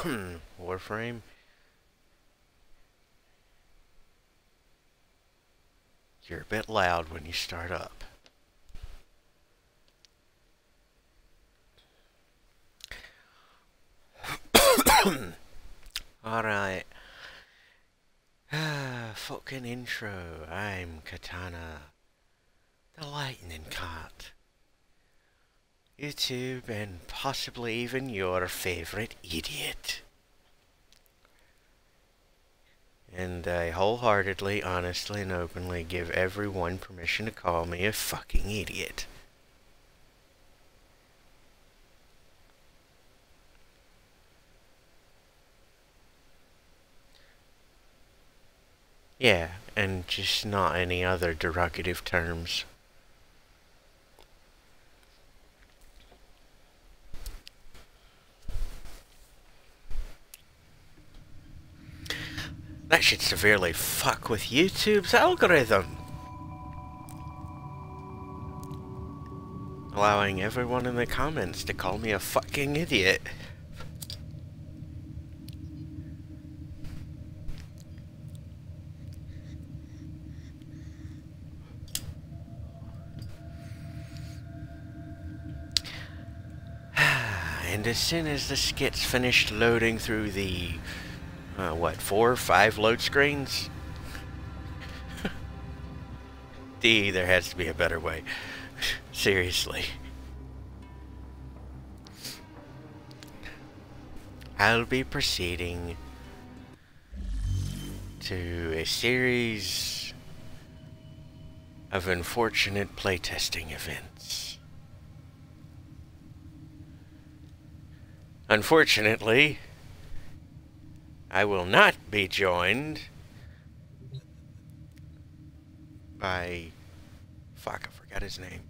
Warframe. You're a bit loud when you start up. Alright. Ah, fucking intro. I'm Katana. The Lightning Cat. YouTube and possibly even your favorite idiot. And I wholeheartedly, honestly, and openly give everyone permission to call me a fucking idiot. Yeah, and just not any other derogative terms. That should severely fuck with YouTube's algorithm. Allowing everyone in the comments to call me a fucking idiot. and as soon as the skit's finished loading through the uh, what, four or five load screens? D, there has to be a better way. Seriously. I'll be proceeding to a series of unfortunate playtesting events. Unfortunately, I will not be joined by... Fuck, I forgot his name.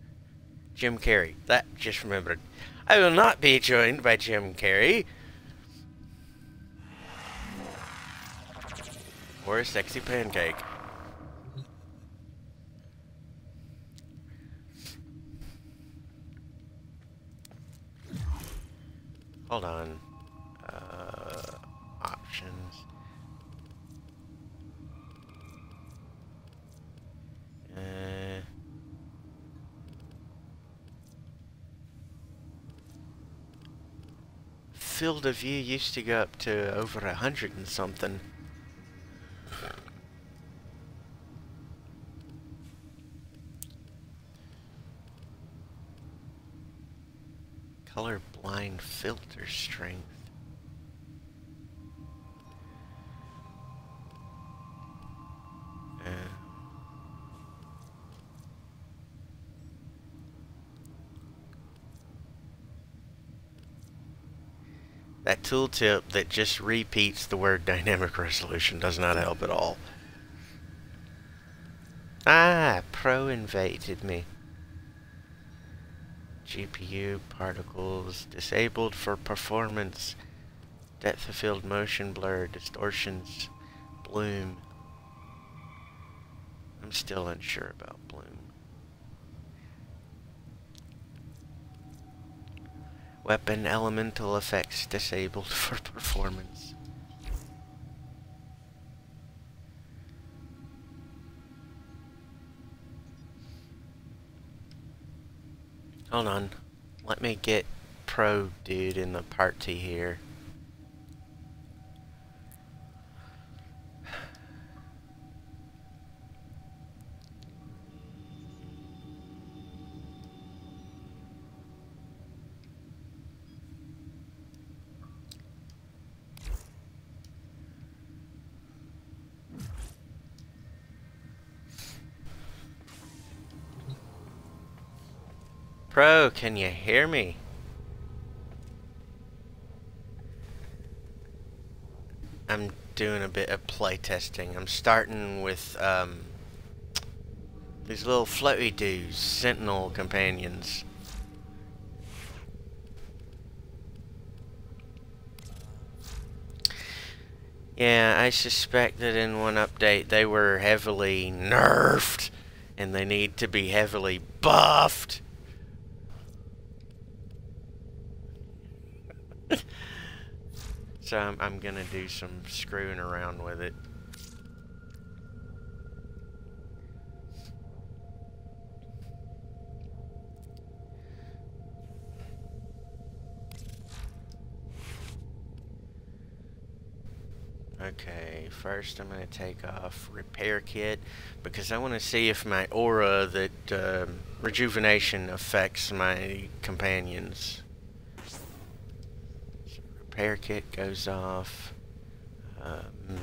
Jim Carrey. That, just remembered. I will not be joined by Jim Carrey. Or a sexy pancake. Hold on. Uh, options. Field of view used to go up to over a hundred and something. Color blind filter strength. Uh, That tooltip that just repeats the word dynamic resolution does not help at all. Ah, Pro invaded me. GPU particles disabled for performance. Depth of field motion blur, distortions, bloom. I'm still unsure about bloom. Weapon elemental effects disabled for performance. Hold on. Let me get pro dude in the party here. Pro, can you hear me? I'm doing a bit of playtesting. I'm starting with um, these little floaty dudes, sentinel companions. Yeah, I suspect that in one update they were heavily nerfed and they need to be heavily buffed. So I'm, I'm gonna do some screwing around with it. Okay, first I'm going to take off repair kit because I want to see if my aura that um, rejuvenation affects my companions. Repair kit goes off. Um,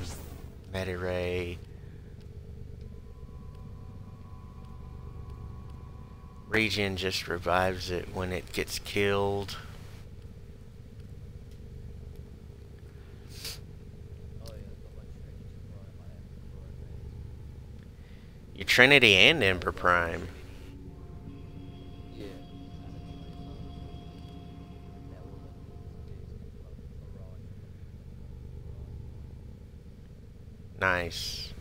Mediray. Regen just revives it when it gets killed. Your Trinity and Ember Prime. Nice.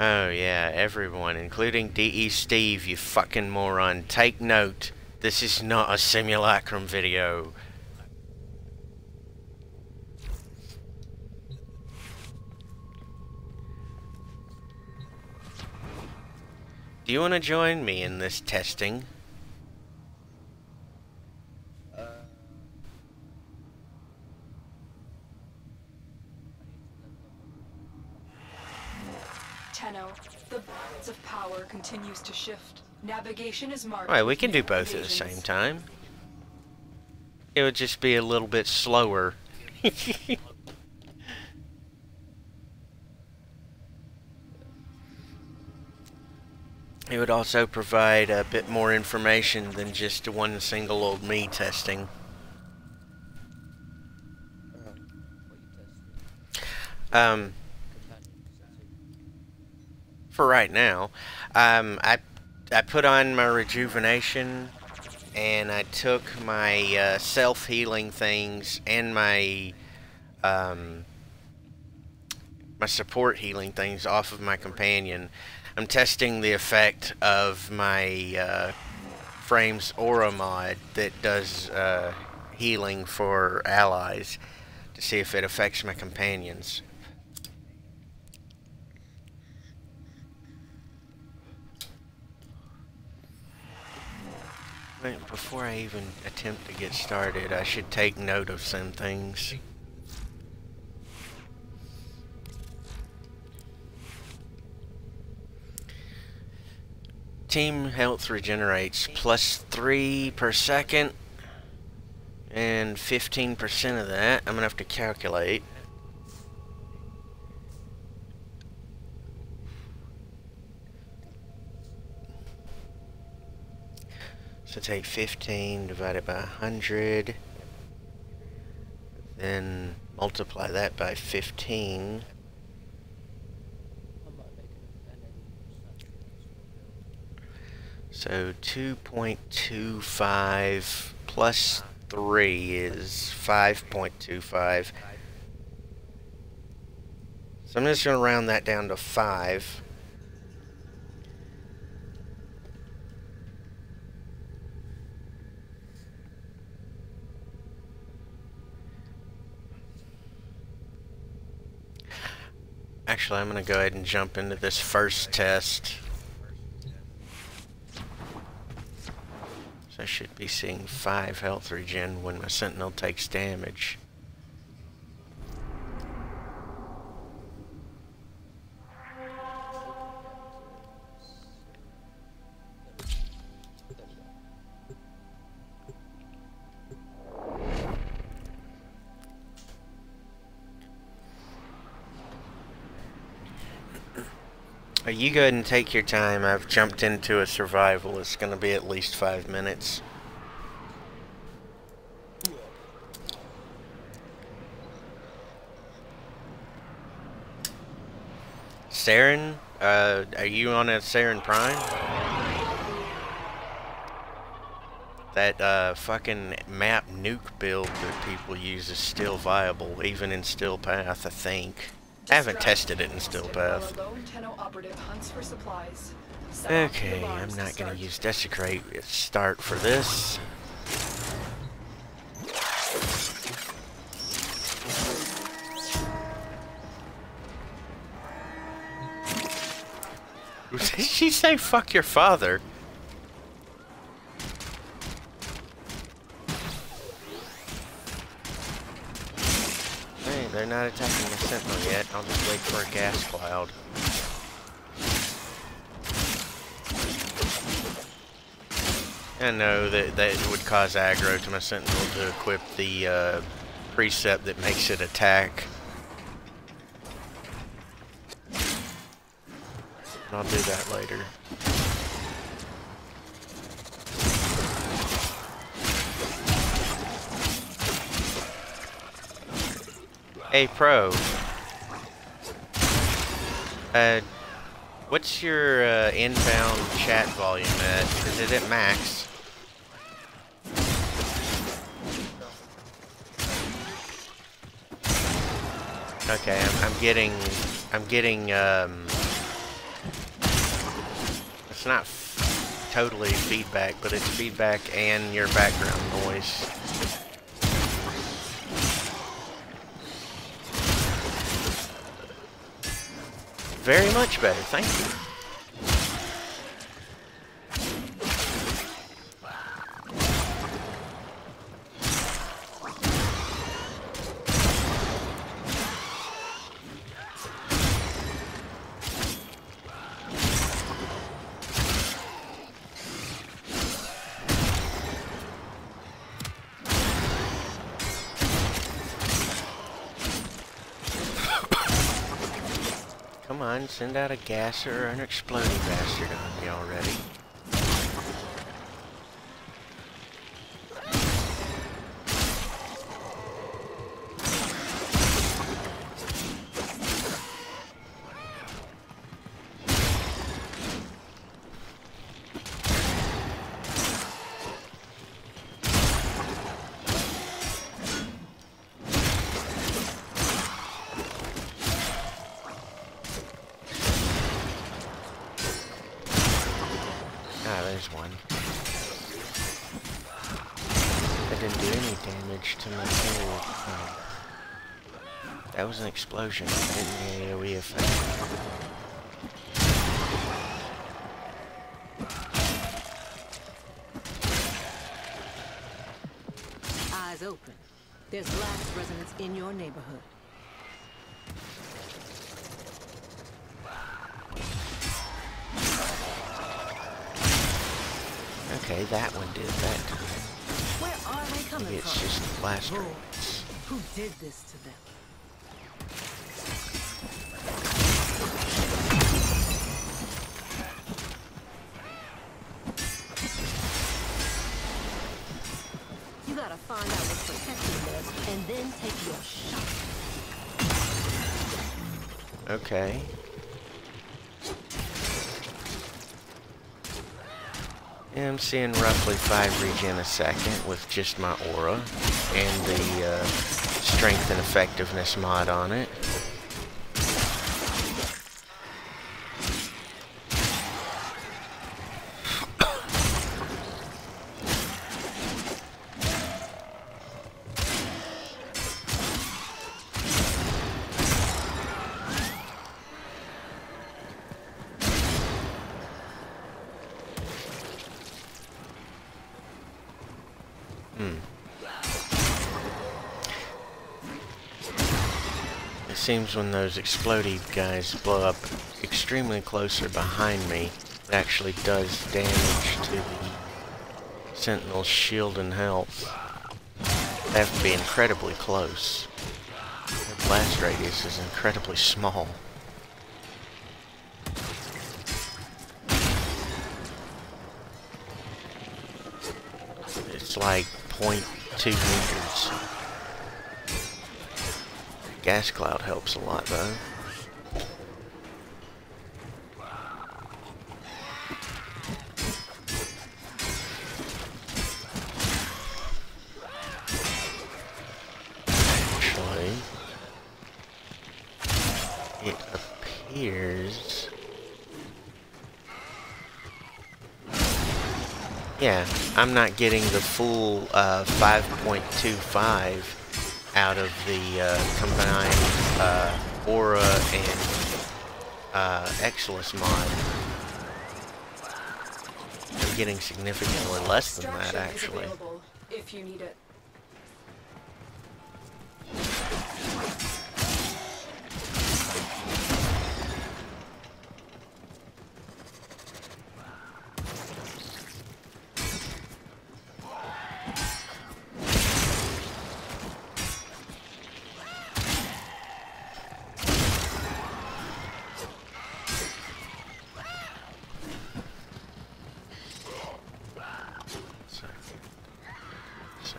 Oh yeah, everyone, including DE Steve, you fucking moron. Take note. This is not a simulacrum video. Do you want to join me in this testing? Tenno, the balance of power continues to shift. Navigation is marked. Alright, we can do both at the same time. It would just be a little bit slower. it would also provide a bit more information than just one single old me testing. Um, for right now, um, I I put on my rejuvenation, and I took my uh, self healing things and my um, my support healing things off of my companion. I'm testing the effect of my uh, frames aura mod that does uh, healing for allies to see if it affects my companions. Wait, before I even attempt to get started, I should take note of some things. Team health regenerates plus 3 per second. And 15% of that, I'm going to have to calculate. Take 15 divided by 100. Then multiply that by 15. So 2.25 plus 3 is 5.25. So I'm just going to round that down to 5. Actually, I'm going to go ahead and jump into this first test. So I should be seeing 5 health regen when my sentinel takes damage. You go ahead and take your time. I've jumped into a survival. It's going to be at least five minutes. Saryn, uh, are you on a Saryn Prime? That uh, fucking map nuke build that people use is still viable, even in Steel Path, I think. I haven't tested it in Steel the Okay, I'm not gonna use Desecrate. It's Start for this. Did she say fuck your father? Hey, they're not attacking the sentinel yet. I'll just wait for a gas cloud. I know that that would cause aggro to my sentinel to equip the uh, precept that makes it attack. I'll do that later. Hey, Pro. Uh, what's your uh, inbound chat volume at? Is it at max? Okay, I'm, I'm getting, I'm getting, um, it's not totally feedback, but it's feedback and your background noise. Very much better, thank you. Send out a gasser or an exploding bastard on me already. Explosion. It didn't AoE effect. Eyes open. There's blast resonance in your neighborhood. Okay, that one did that time. Where are they coming it's from? just blast? Who did this to them? Okay. Yeah, I'm seeing roughly 5 regen a second with just my aura and the uh, strength and effectiveness mod on it. Seems when those explodey guys blow up extremely closer behind me, it actually does damage to the Sentinel's shield and health. They have to be incredibly close. Their blast radius is incredibly small. It's like 0.2 meters. Gas cloud helps a lot though. It appears... Yeah, I'm not getting the full uh, 5.25 out of the uh, combined uh, Aura and uh, Exilus mod. I'm getting significantly less than that, actually. if you need it. So, so.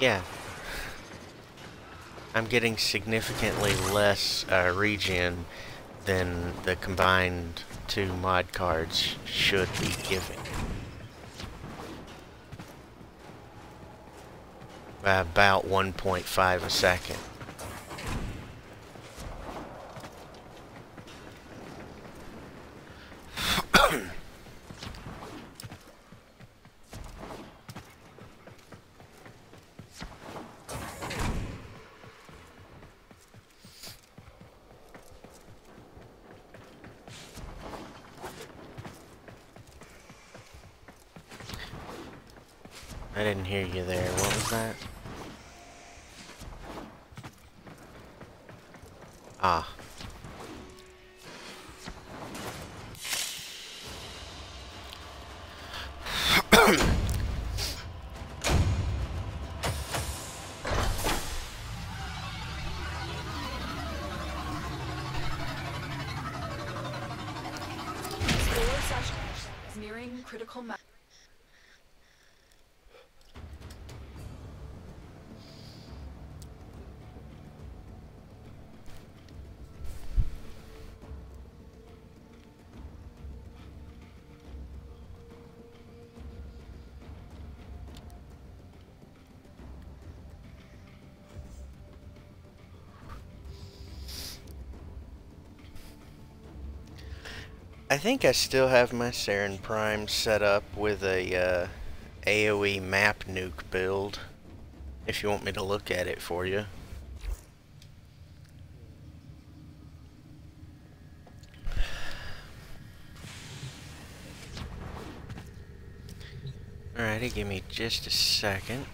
Yeah. I'm getting significantly less uh, regen than the combined two mod cards should be giving. By about 1.5 a second. I think I still have my Saryn Prime set up with a uh, AoE map nuke build. If you want me to look at it for you. Alrighty, give me just a second.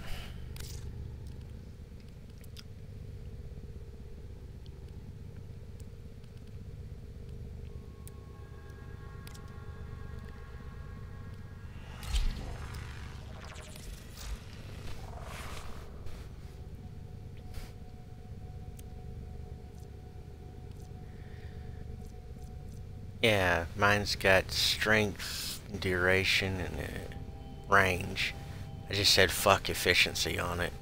Yeah, mine's got strength, duration, and uh, range. I just said fuck efficiency on it.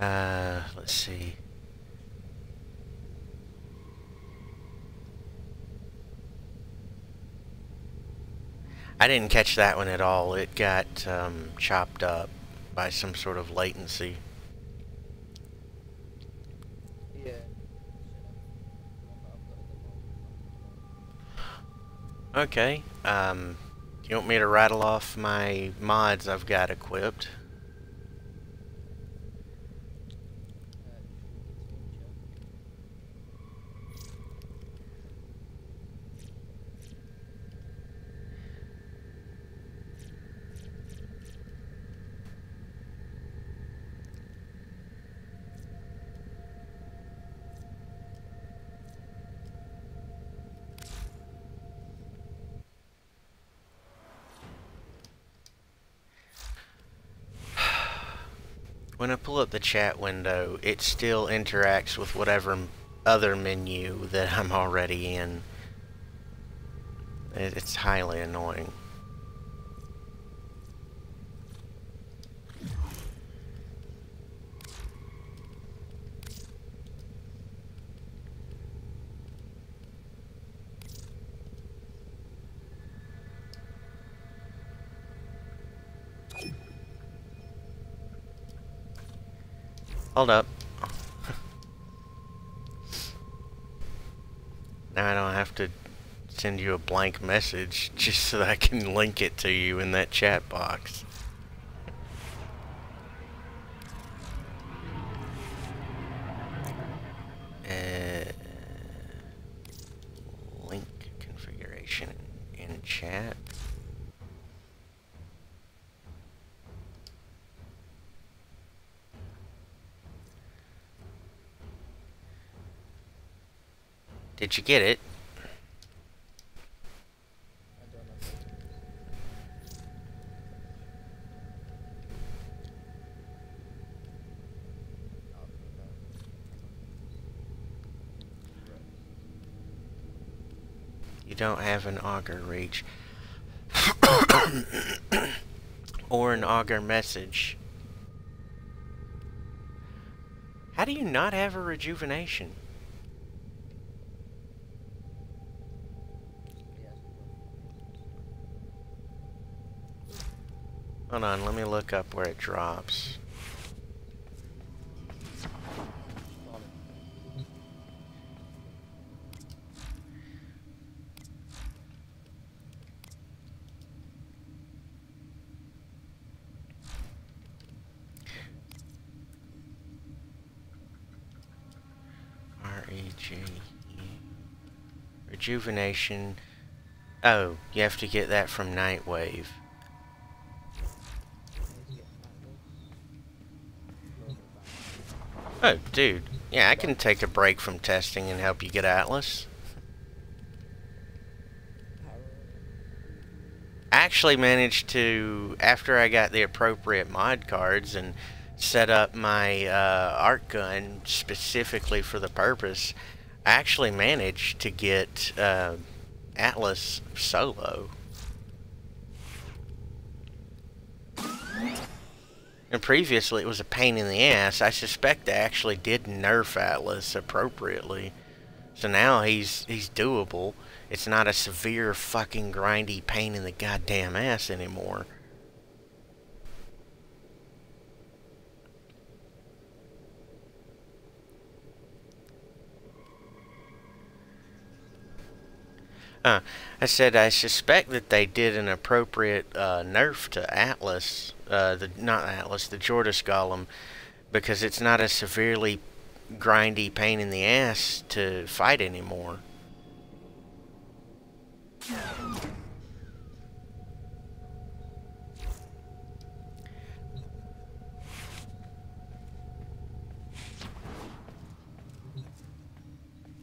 Uh, let's see. I didn't catch that one at all. It got um, chopped up by some sort of latency. Yeah. Okay. Um, you want me to rattle off my mods I've got equipped? When I pull up the chat window, it still interacts with whatever other menu that I'm already in. It's highly annoying. Hold up. now I don't have to send you a blank message just so that I can link it to you in that chat box. Uh, link configuration in chat. Did you get it? You don't have an Augur Reach. or an Augur Message. How do you not have a rejuvenation? Hold on, let me look up where it drops. Rejuvenation. Oh, you have to get that from Nightwave. Oh, dude. Yeah, I can take a break from testing and help you get Atlas. I actually managed to, after I got the appropriate mod cards and set up my uh, gun specifically for the purpose, I actually managed to get uh, Atlas solo. And previously it was a pain in the ass. I suspect they actually did nerf Atlas appropriately. So now he's he's doable. It's not a severe fucking grindy pain in the goddamn ass anymore. Uh, I said I suspect that they did an appropriate uh, nerf to Atlas, uh, the not Atlas, the Jordas Golem, because it's not a severely grindy pain in the ass to fight anymore.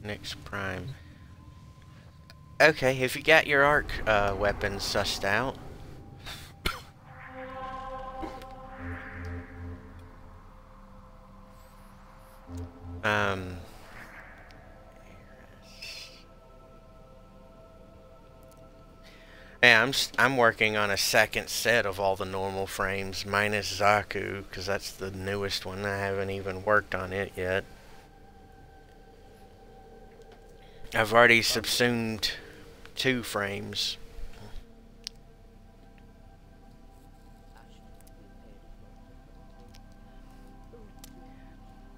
Next Prime. Okay, if you got your arc uh, weapons sussed out. um. Yeah, I'm I'm working on a second set of all the normal frames minus Xaku because that's the newest one. I haven't even worked on it yet. I've already subsumed two frames.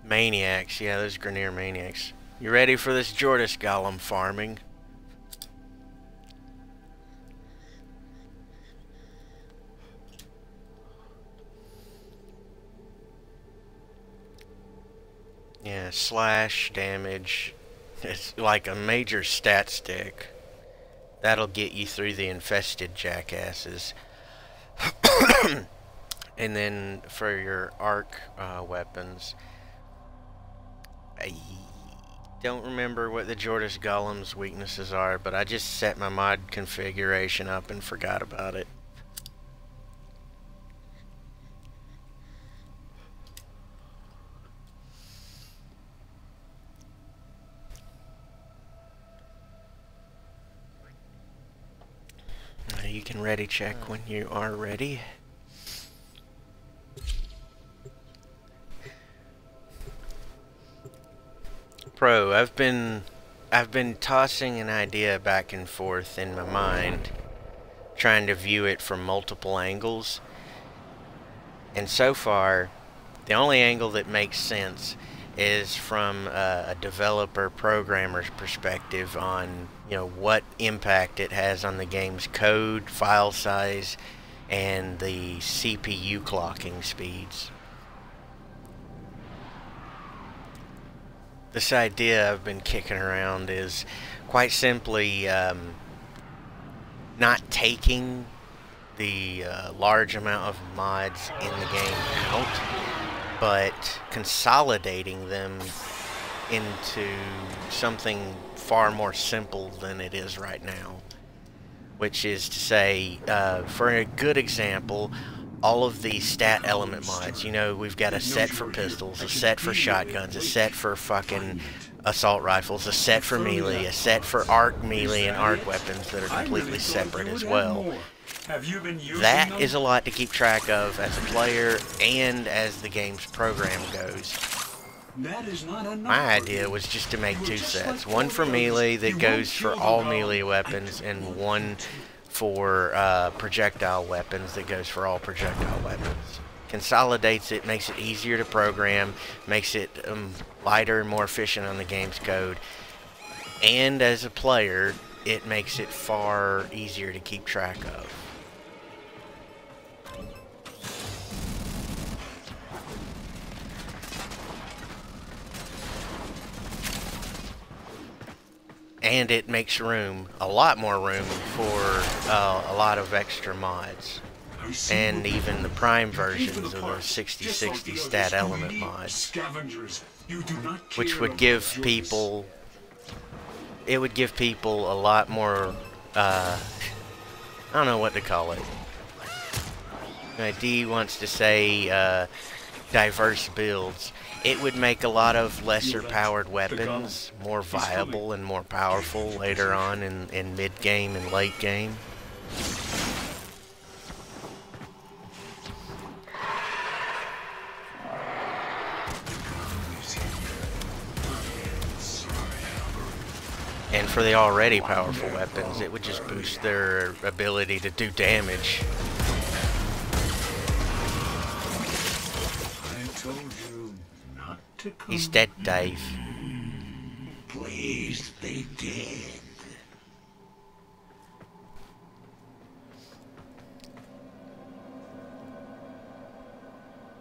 Maniacs, yeah, those Grineer Maniacs. You ready for this Jordas Golem farming? Yeah, slash, damage. It's like a major stat stick. That'll get you through the infested jackasses. and then for your arc uh, weapons, I don't remember what the Jordas Golem's weaknesses are, but I just set my mod configuration up and forgot about it. You can ready check mm. when you are ready. Pro, I've been I've been tossing an idea back and forth in my mind, trying to view it from multiple angles. And so far, The only angle that makes sense is from uh, a developer programmer's perspective on you know what impact it has on the game's code, file size, and the CPU clocking speeds. This idea I've been kicking around is quite simply um, not taking the uh, large amount of mods in the game out, but consolidating them into something far more simple than it is right now. Which is to say, uh, for a good example, all of the stat element mods. You know, we've got a set for pistols, a set for shotguns, a set for fucking assault rifles, a set for melee, a set for arc melee and arc weapons that are completely separate as well. That is a lot to keep track of as a player and as the game's program goes. My idea was just to make two sets. One for melee that goes for all melee weapons and one for uh, projectile weapons that goes for all projectile weapons. Consolidates it, makes it easier to program, makes it um, lighter and more efficient on the game's code. And as a player, it makes it far easier to keep track of. And it makes room, a lot more room for uh, a lot of extra mods. And even the prime versions of the 6060 stat element mods. Which would give people, it would give people a lot more, uh, I don't know what to call it. D wants to say uh, diverse builds it would make a lot of lesser powered weapons more viable and more powerful later on in, in mid game and late game. And for the already powerful weapons, it would just boost their ability to do damage. He's dead, Dave. Please be dead.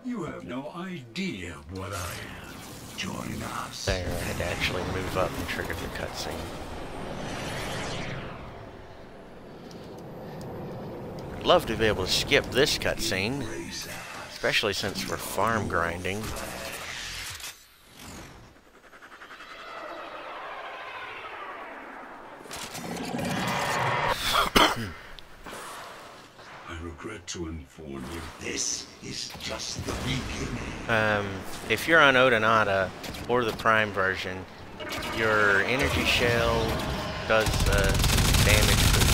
You have no idea what I am. Join us. There, I had to actually move up and trigger the cutscene. I'd love to be able to skip this cutscene, especially since we're farm grinding. to inform you, this is just the beginning. Um, if you're on Odonata, or the Prime version, your energy shell does uh, damage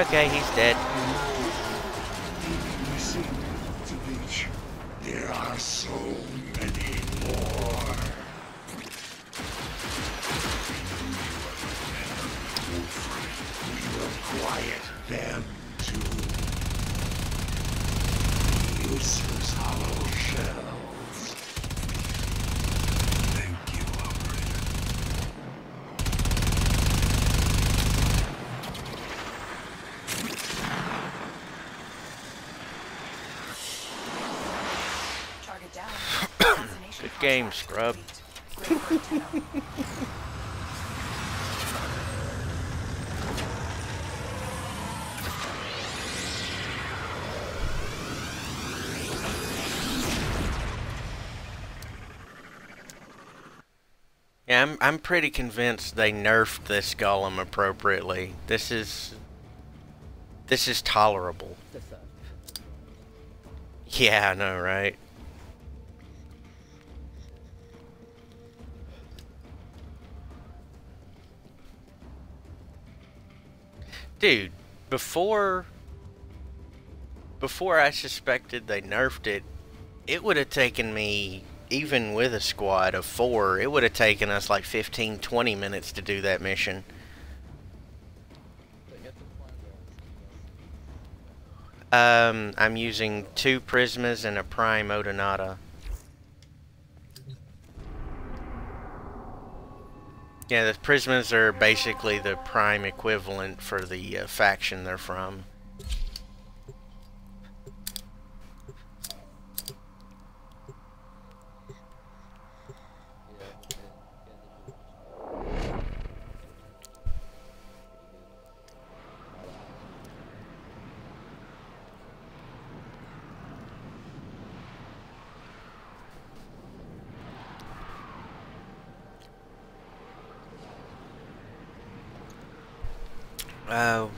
Okay, he's dead. Game, scrub. Yeah, I'm I'm pretty convinced they nerfed this golem appropriately. This is This is tolerable. Yeah, I know, right? Dude, before before I suspected they nerfed it, it would have taken me even with a squad of 4, it would have taken us like 15 20 minutes to do that mission. Um, I'm using two Prismas and a Prime Odonata. Yeah, the Prismas are basically the Prime equivalent for the uh, faction they're from. Oh.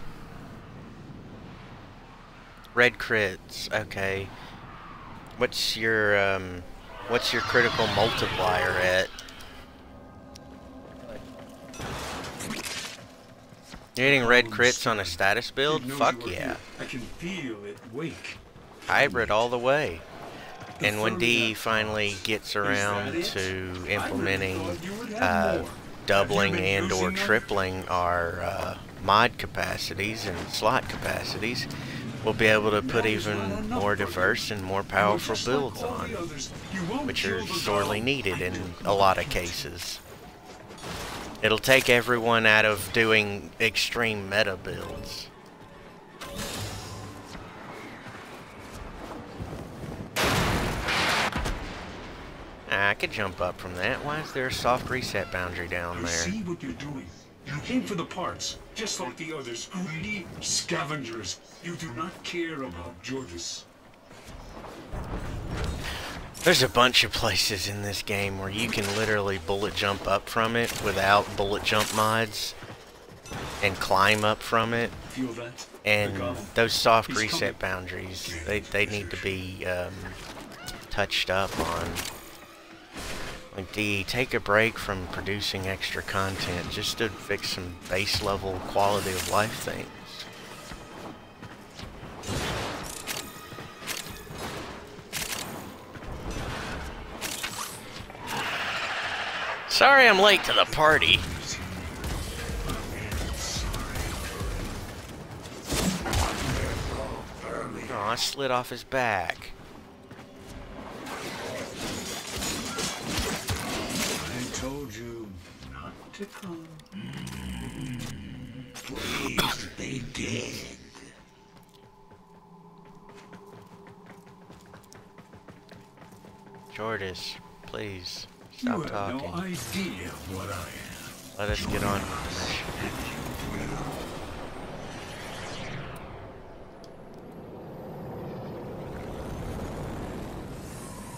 Red crits, okay. What's your, um, what's your critical multiplier at? You're hitting red crits on a status build? Fuck yeah. I can feel it wake. Hybrid all the way. And when D finally gets around to implementing thought you would have uh, doubling Have you been and or tripling our uh, mod capacities and slot capacities, we'll be able to put Now is not even more diverse and more powerful builds on, the others. You won't which are sorely needed in a lot of cases. It'll take everyone out of doing extreme meta builds. Ah, I could jump up from that. Why is there a soft reset boundary down there? See what you're doing. You came for the parts, just like the others. Greedy scavengers. You do not care about Jordas. There's a bunch of places in this game where you can literally bullet jump up from it without bullet jump mods and climb up from it. Feel that? And those soft He's reset coming. boundaries, they, they need to be um, touched up on. Like, D, take a break from producing extra content just to fix some base level quality of life things. Sorry I'm late to the party. Oh, I slid off his back. Come. Please, they did. Jordas, please, stop You have talking. no idea what I am. Let us get on with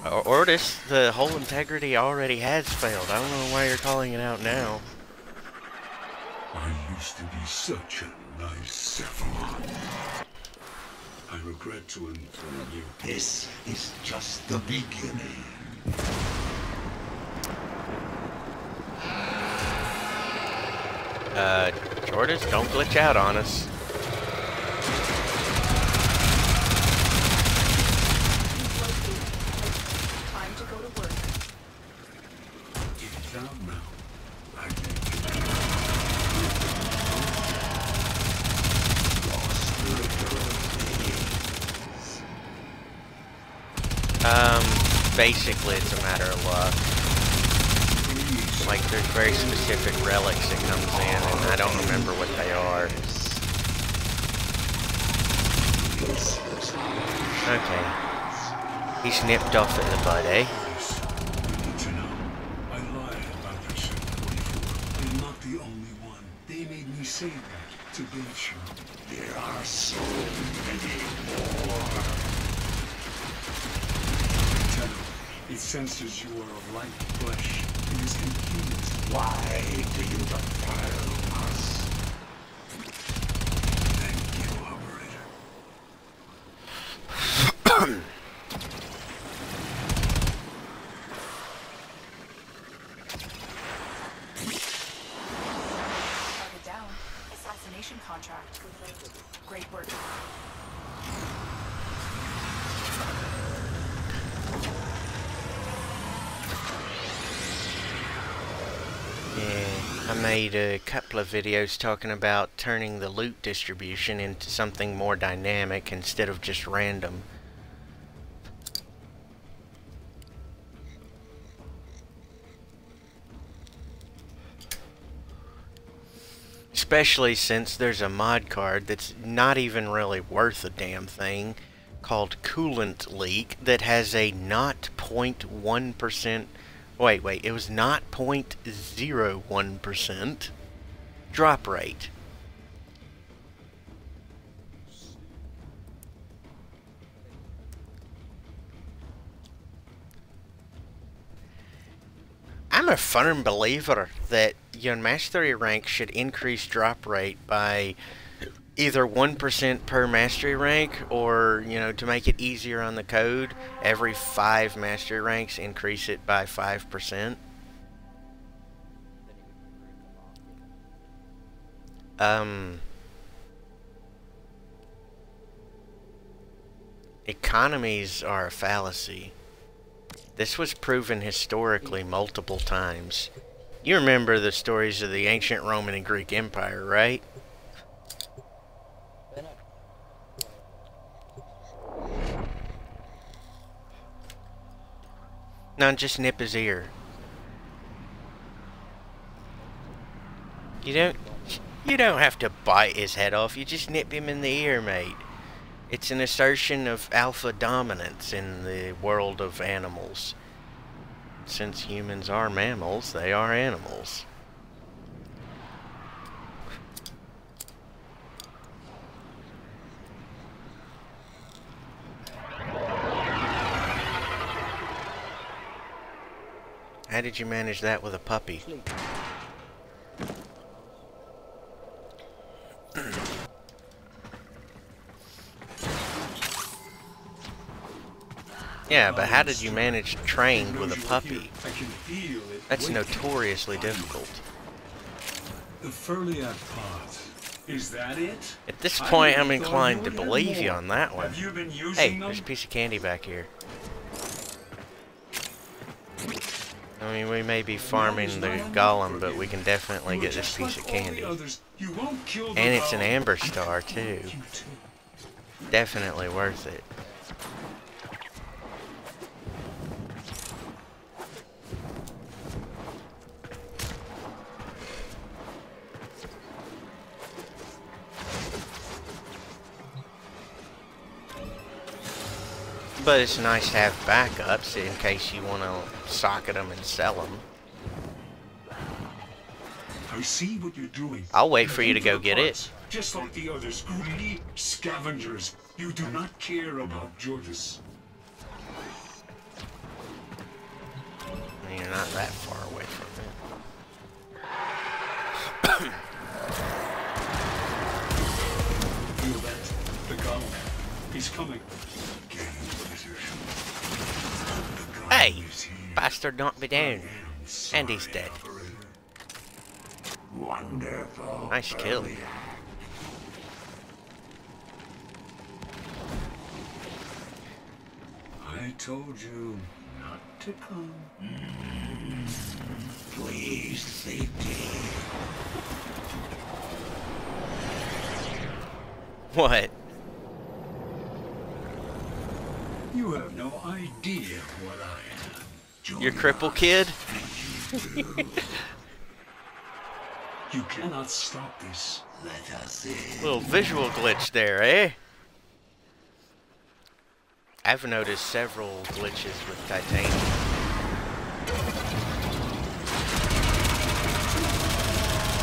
the. Or- Ortis, the whole integrity already has failed. I don't know why you're calling it out now. I used to be such a nice Sephiroth. I regret to inform you. This is just the beginning. Uh, Jordas, don't glitch out on us. Time to go to work. Get out now. I think Um, basically it's a matter of luck. Like, there's very specific relics that comes in, and I don't remember what they are. Okay. He's nipped off at the bud, eh? Senses you are of light flesh. It is confused. Why do you defile us? Thank you, Oberyn. contract. Great work. Yeah, I made a couple of videos talking about turning the loot distribution into something more dynamic instead of just random. Especially since there's a mod card that's not even really worth a damn thing called Coolant Leak that has a not 0.1% wait, wait, it was not 0.01% drop rate. I'm a firm believer that your mastery rank should increase drop rate by either 1% per mastery rank or, you know, to make it easier on the code, every 5 mastery ranks increase it by 5%. Um economies are a fallacy. This was proven historically multiple times. You remember the stories of the ancient Roman and Greek Empire, right? No, just nip his ear. You don't you don't have to bite his head off, you just nip him in the ear, mate. It's an assertion of alpha dominance in the world of animals. Since humans are mammals, they are animals. How did you manage that with a puppy? yeah, but how did you manage trained with a puppy? I can feel it. That's notoriously difficult. The Ferliac part. Is that it? At this point, I'm inclined to believe you on that one. Have you been using Hey, there's a piece of candy back here. I mean, we may be farming the golem, but we can definitely get this piece of candy. And it's an amber star, too. Definitely worth it. But it's nice to have backups in case you want to socket them and sell them. I see what you're doing. I'll wait for you to go get it. Just like the others, greedy scavengers. You do not care about Jordas. You're not that far away from it. Feel that? The golem. He's coming. Gain position. The golem Hey! Bastard not be down. And he's dead. Wonderful. Nice kill. I told you not to come. Please, safety. What? You have no idea what. Your cripple kid? You cannot stop this. Let us in. Little visual glitch there, eh? I've noticed several glitches with Titania.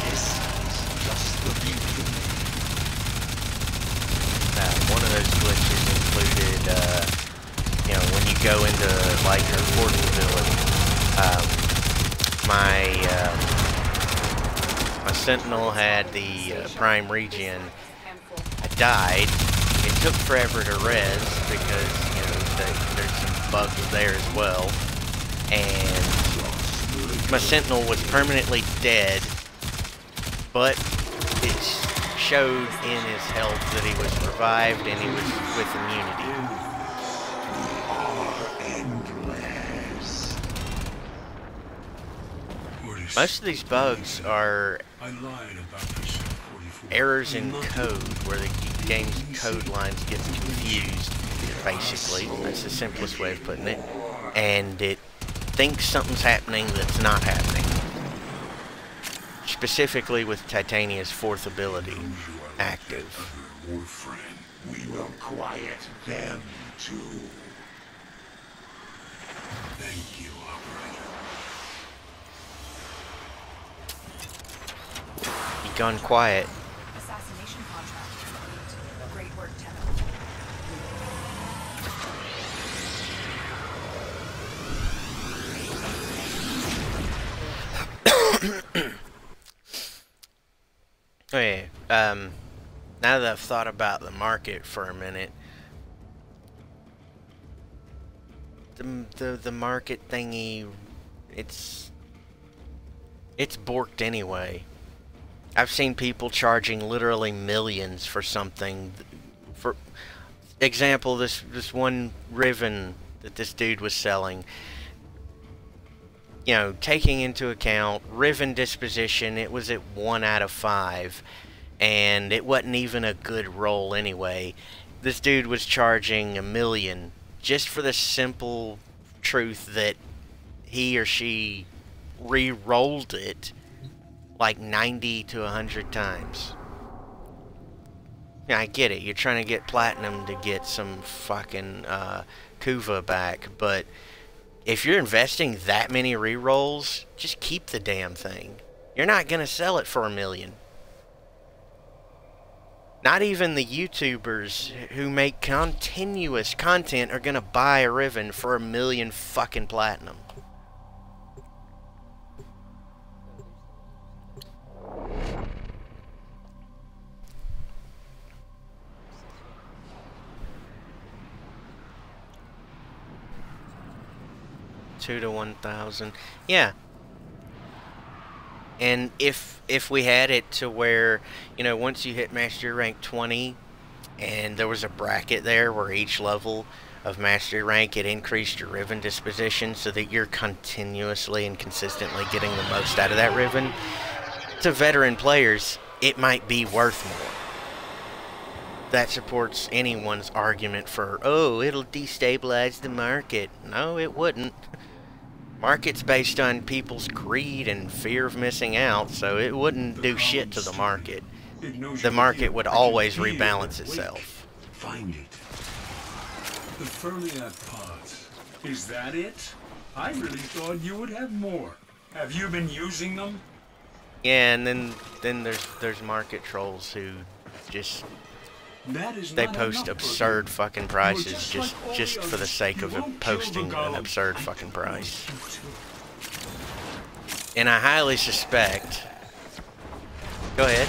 This is just the beginning. One of those glitches included, uh, you know, when you go into like your ability, um, my um, my sentinel had the uh, prime Regen. I died. It took forever to res because you know the, there's some bugs there as well, and my sentinel was permanently dead, but it showed in his health that he was revived and he was with immunity. Most of these bugs are I lied about Percent 44. errors in code where the game's code lines get confused, basically. That's the simplest way of putting it. And it thinks something's happening that's not happening. Specifically with Titania's fourth ability active. We will quiet them too. Thank you, operator. You gone quiet. Assassination contract complete. Great work, Tenno. Oh yeah. Um, now that I've thought about the market for a minute, the the the market thingy, it's it's borked anyway. I've seen people charging literally millions for something. For example, this this one Riven that this dude was selling you know, taking into account Riven disposition, it was at one out of five, and it wasn't even a good roll anyway. This dude was charging a million just for the simple truth that he or she re-rolled it like 90 to 100 times. Yeah, I get it. You're trying to get platinum to get some fucking uh, Kuva back, but if you're investing that many re-rolls, just keep the damn thing. You're not going to sell it for a million. Not even the YouTubers who make continuous content are going to buy a Riven for a million fucking platinum. Two to one thousand. Yeah. And if if we had it to where, you know, once you hit mastery rank twenty and there was a bracket there where each level of mastery rank it increased your riven disposition so that you're continuously and consistently getting the most out of that riven, to veteran players, it might be worth more that supports anyone's argument for, oh, it'll destabilize the market. No, it wouldn't. Market's based on people's greed and fear of missing out, so it wouldn't do shit to the market. The market would always rebalance it. itself. Find it. The Ferliac pods. Is that it? I really thought you would have more. Have you been using them? Yeah, and then then there's there's market trolls who just they post absurd fucking prices just just for the sake of won't it kill the posting an absurd fucking price. And I highly suspect. Go ahead.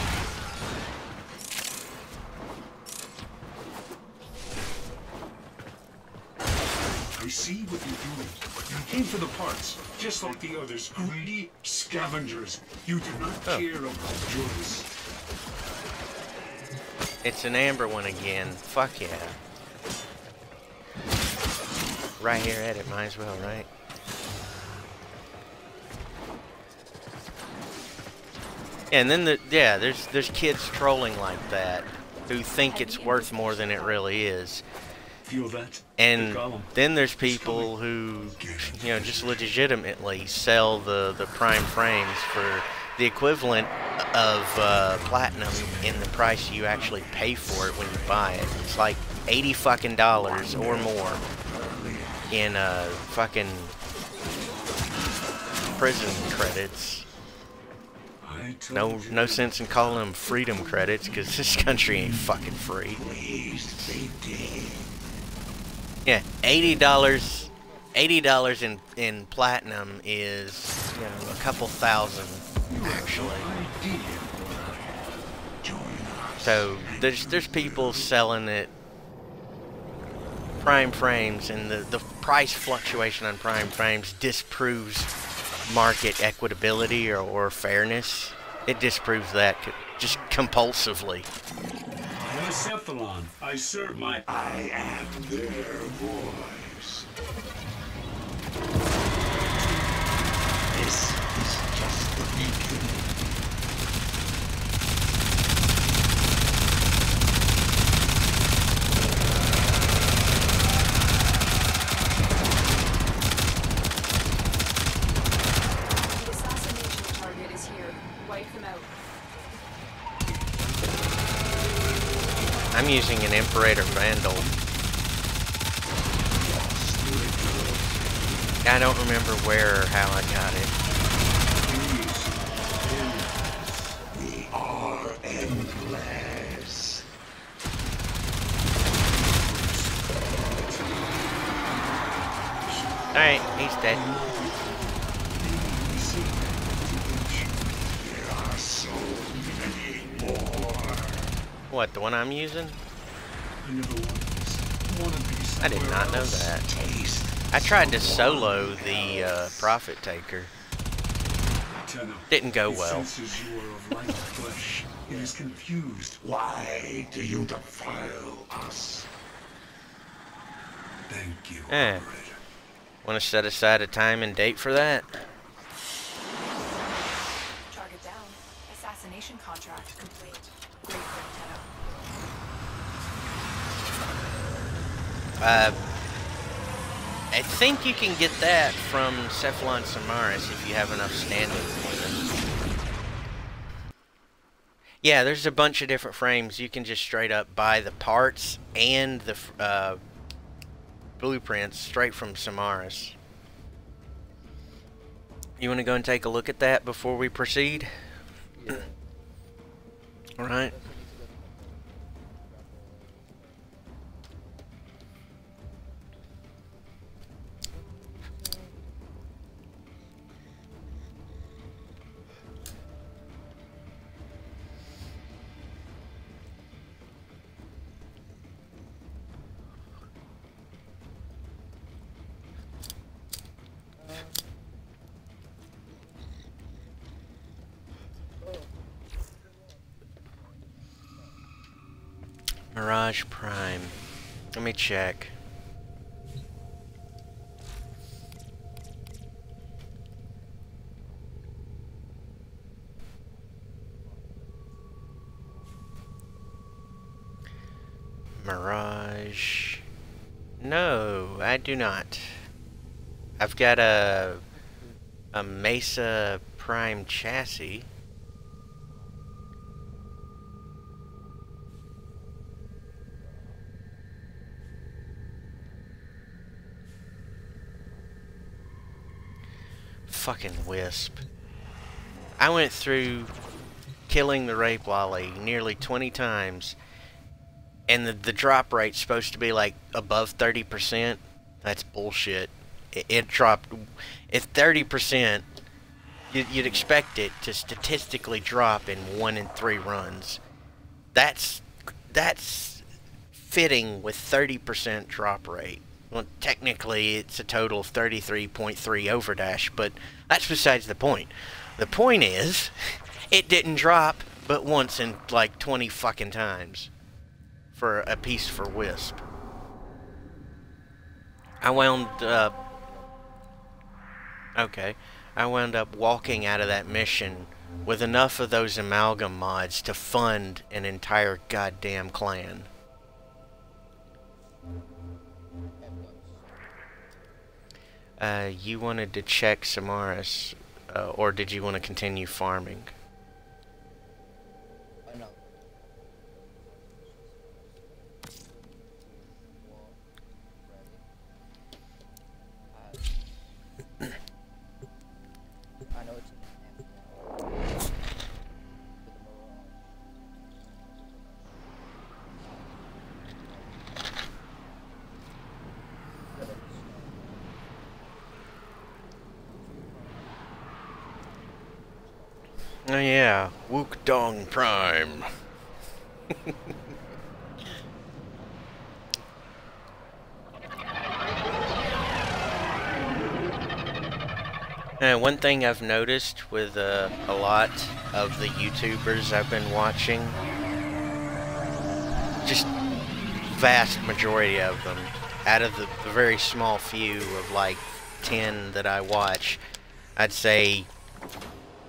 I see what you're doing. You came for the parts, just like the others. Greedy scavengers. You do not Oh. care about Joyce. It's an amber one again. Fuck yeah. Right here at it, might as well, right? And then the yeah, there's there's kids trolling like that who think it's worth more than it really is. Feel that? And then there's people who, you know, just legitimately sell the, the prime frames for the equivalent of uh, platinum in the price you actually pay for it when you buy it. It's like 80 fucking dollars or more in uh, fucking prison credits. No, no sense in calling them freedom credits because this country ain't fucking free. Yeah, eighty dollars. Eighty dollars in in platinum is you know a couple thousand actually. Idea. Join. So there's there's people selling it prime frames, and the the price fluctuation on prime frames disproves market equitability or, or fairness. It disproves that just compulsively. I'm a Cephalon. I serve my... I am their voice. This is just the beginning. The assassination target is here. Wipe them out. I'm using an Imperator Vandal. I don't remember where or how I got it. Alright, he's dead. What, the one I'm using? I never wanted this. Want to be I did not know that. Taste. I tried to solo the uh, Profit-Taker. Didn't go well. senses you are of light flesh. It is confused. Why do you defile us? Thank you, Eh. Want to set aside a time and date for that? Uh, I think you can get that from Cephalon Simaris if you have enough standing for them. Yeah, there's a bunch of different frames. You can just straight up buy the parts and the uh, blueprints straight from Simaris. You want to go and take a look at that before we proceed? Alright. Mirage Prime. Let me check. Mirage. No, I do not. I've got a a Mesa Prime chassis. Fucking Wisp. I went through killing the Rape Wally nearly 20 times, and the, the drop rate's supposed to be like above 30%. That's bullshit. It, it dropped. If 30%, you, you'd expect it to statistically drop in one in three runs. That's that's fitting with 30% drop rate. Well, technically, it's a total of 33.3 overdash, but that's besides the point. The point is, it didn't drop but once in like 20 fucking times for a piece for Wisp. I wound up. Okay. I wound up walking out of that mission with enough of those amalgam mods to fund an entire goddamn clan. Uh, you wanted to check Simaris, uh, or did you want to continue farming? Oh yeah, Wukong Prime. Uh, one thing I've noticed with uh, a lot of the YouTubers I've been watching, just vast majority of them, out of the, the very small few of like 10 that I watch, I'd say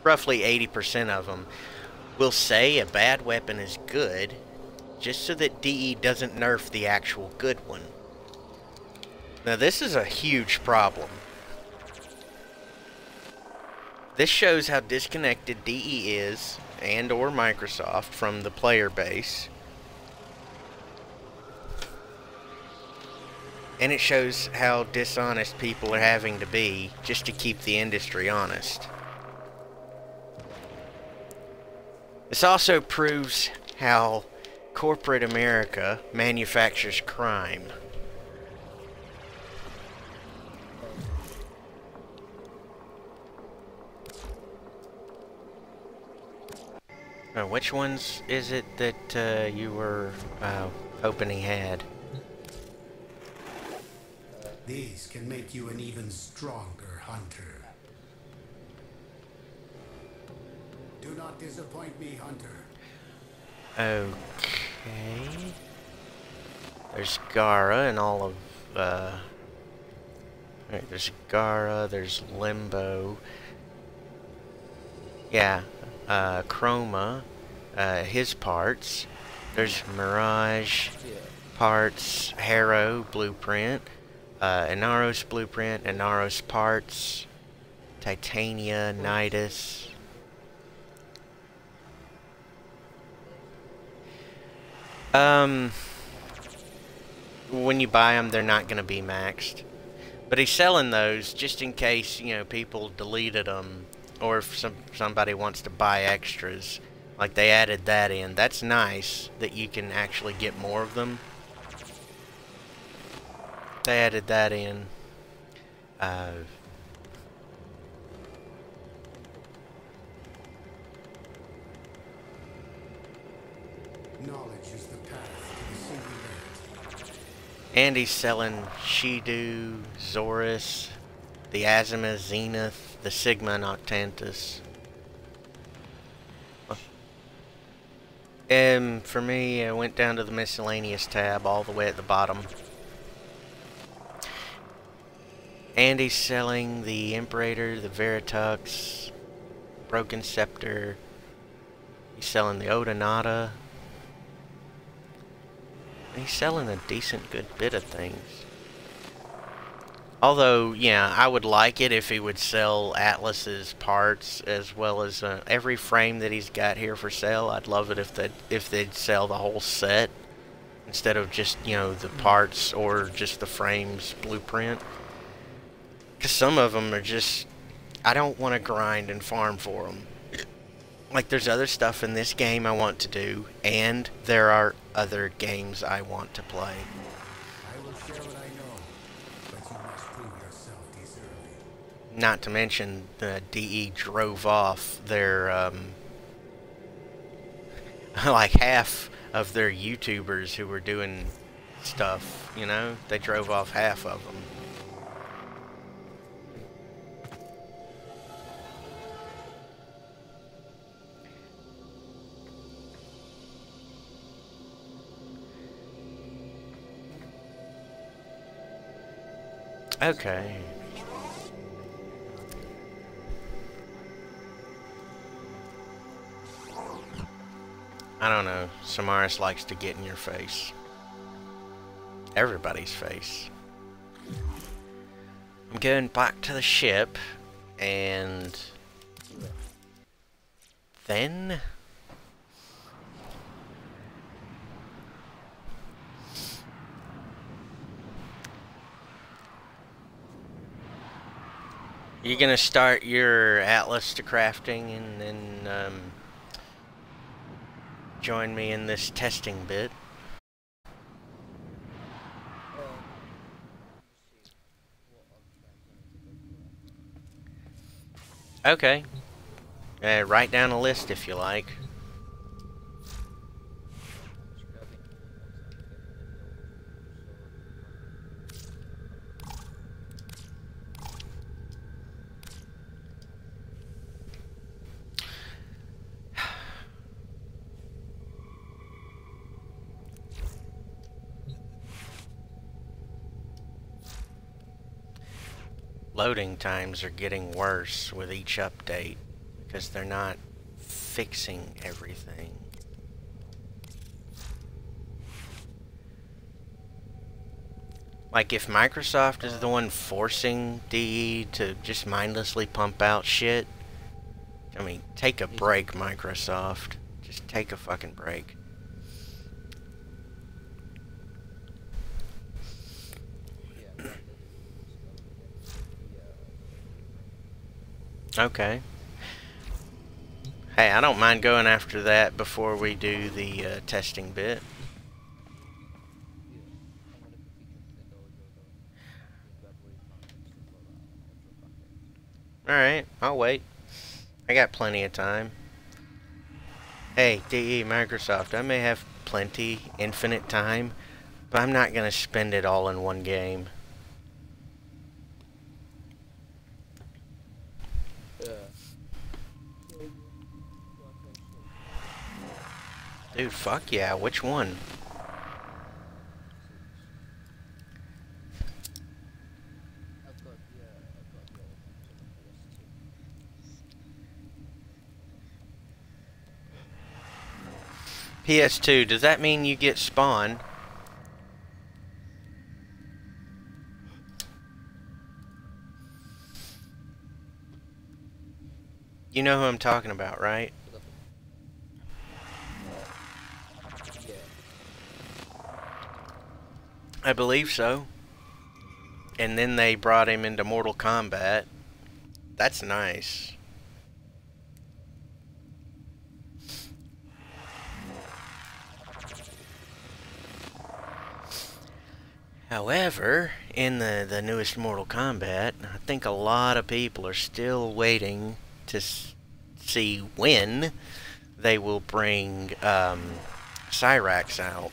roughly 80% of them will say a bad weapon is good just so that DE doesn't nerf the actual good one. Now this is a huge problem. This shows how disconnected DE is and or Microsoft from the player base. And it shows how dishonest people are having to be just to keep the industry honest. This also proves how corporate America manufactures crime. Uh, which ones is it that uh, you were uh, hoping he had? These can make you an even stronger hunter. Do not disappoint me, hunter. Okay. There's Gara and all of, uh... Right, there's Gara, there's Limbo. Yeah, uh, Chroma, uh, his parts. There's Mirage parts, Harrow blueprint, uh, Inaros blueprint, Inaros parts, Titania, Nidus. Um, when you buy them, they're not going to be maxed. But he's selling those just in case, you know, people deleted them or if some somebody wants to buy extras. Like they added that in. That's nice that you can actually get more of them. They added that in. Uh, Knowledge is the path to the singularity. And he's selling Shedu, Xoris, the Azimuth, Zenith, the Sigma Noctantus. And um, for me, I went down to the miscellaneous tab all the way at the bottom. And he's selling the Imperator, the Veritux, Broken Scepter. He's selling the Odonata. He's selling a decent good bit of things. Although, yeah, I would like it if he would sell Atlas's parts as well as uh, every frame that he's got here for sale. I'd love it if they if they'd sell the whole set instead of just you know the parts or just the frames blueprint. Because some of them are just I don't want to grind and farm for them. Like there's other stuff in this game I want to do, and there are other games I want to play. I will share what I know, but you must prove yourself deserving. Not to mention, the DE drove off their, um, like half of their YouTubers who were doing stuff, you know? They drove off half of them. Okay. I don't know. Simaris likes to get in your face. Everybody's face. I'm going back to the ship, and then you're gonna start your atlas to crafting, and then um, join me in this testing bit. Okay. Uh, write down a list if you like. Loading times are getting worse with each update because they're not fixing everything. Like if Microsoft is the one forcing DE to just mindlessly pump out shit, I mean, take a break, Microsoft. Just take a fucking break. Okay. Hey, I don't mind going after that before we do the uh, testing bit. Alright, I'll wait. I got plenty of time. Hey, DE Microsoft, I may have plenty, infinite time, but I'm not going to spend it all in one game. Dude, fuck yeah, which one? I've got the, uh, I've got the other one, so the PS2. PS2, does that mean you get Spawn? You know who I'm talking about, right? I believe so. And then they brought him into Mortal Kombat. That's nice. However, in the, the newest Mortal Kombat, I think a lot of people are still waiting to see when they will bring um, Cyrax out.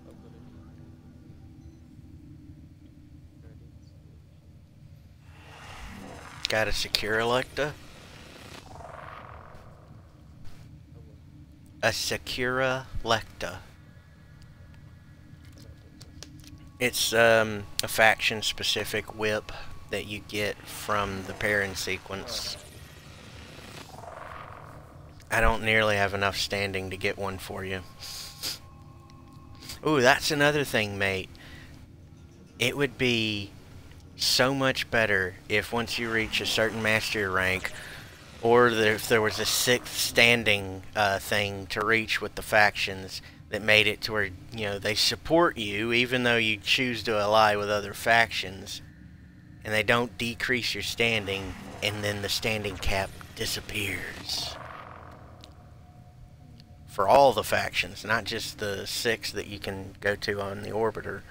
I've got a new credits. Got a Secura Lecta? A Secura Lecta. It's um, a faction specific whip that you get from the Perrin Sequence. I don't nearly have enough standing to get one for you. Ooh, that's another thing, mate. It would be so much better if once you reach a certain mastery rank, or if there was a sixth standing uh, thing to reach with the factions that made it to where you know they support you even though you choose to ally with other factions, and they don't decrease your standing, and then the standing cap disappears. For all the factions, not just the six that you can go to on the orbiter.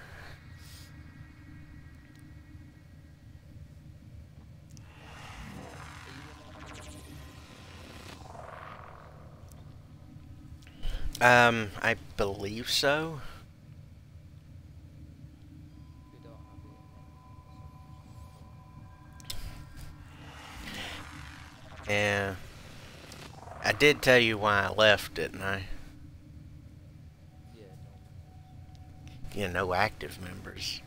Um, I believe so. Yeah. I did tell you why I left, didn't I? Yeah. You know, no active members.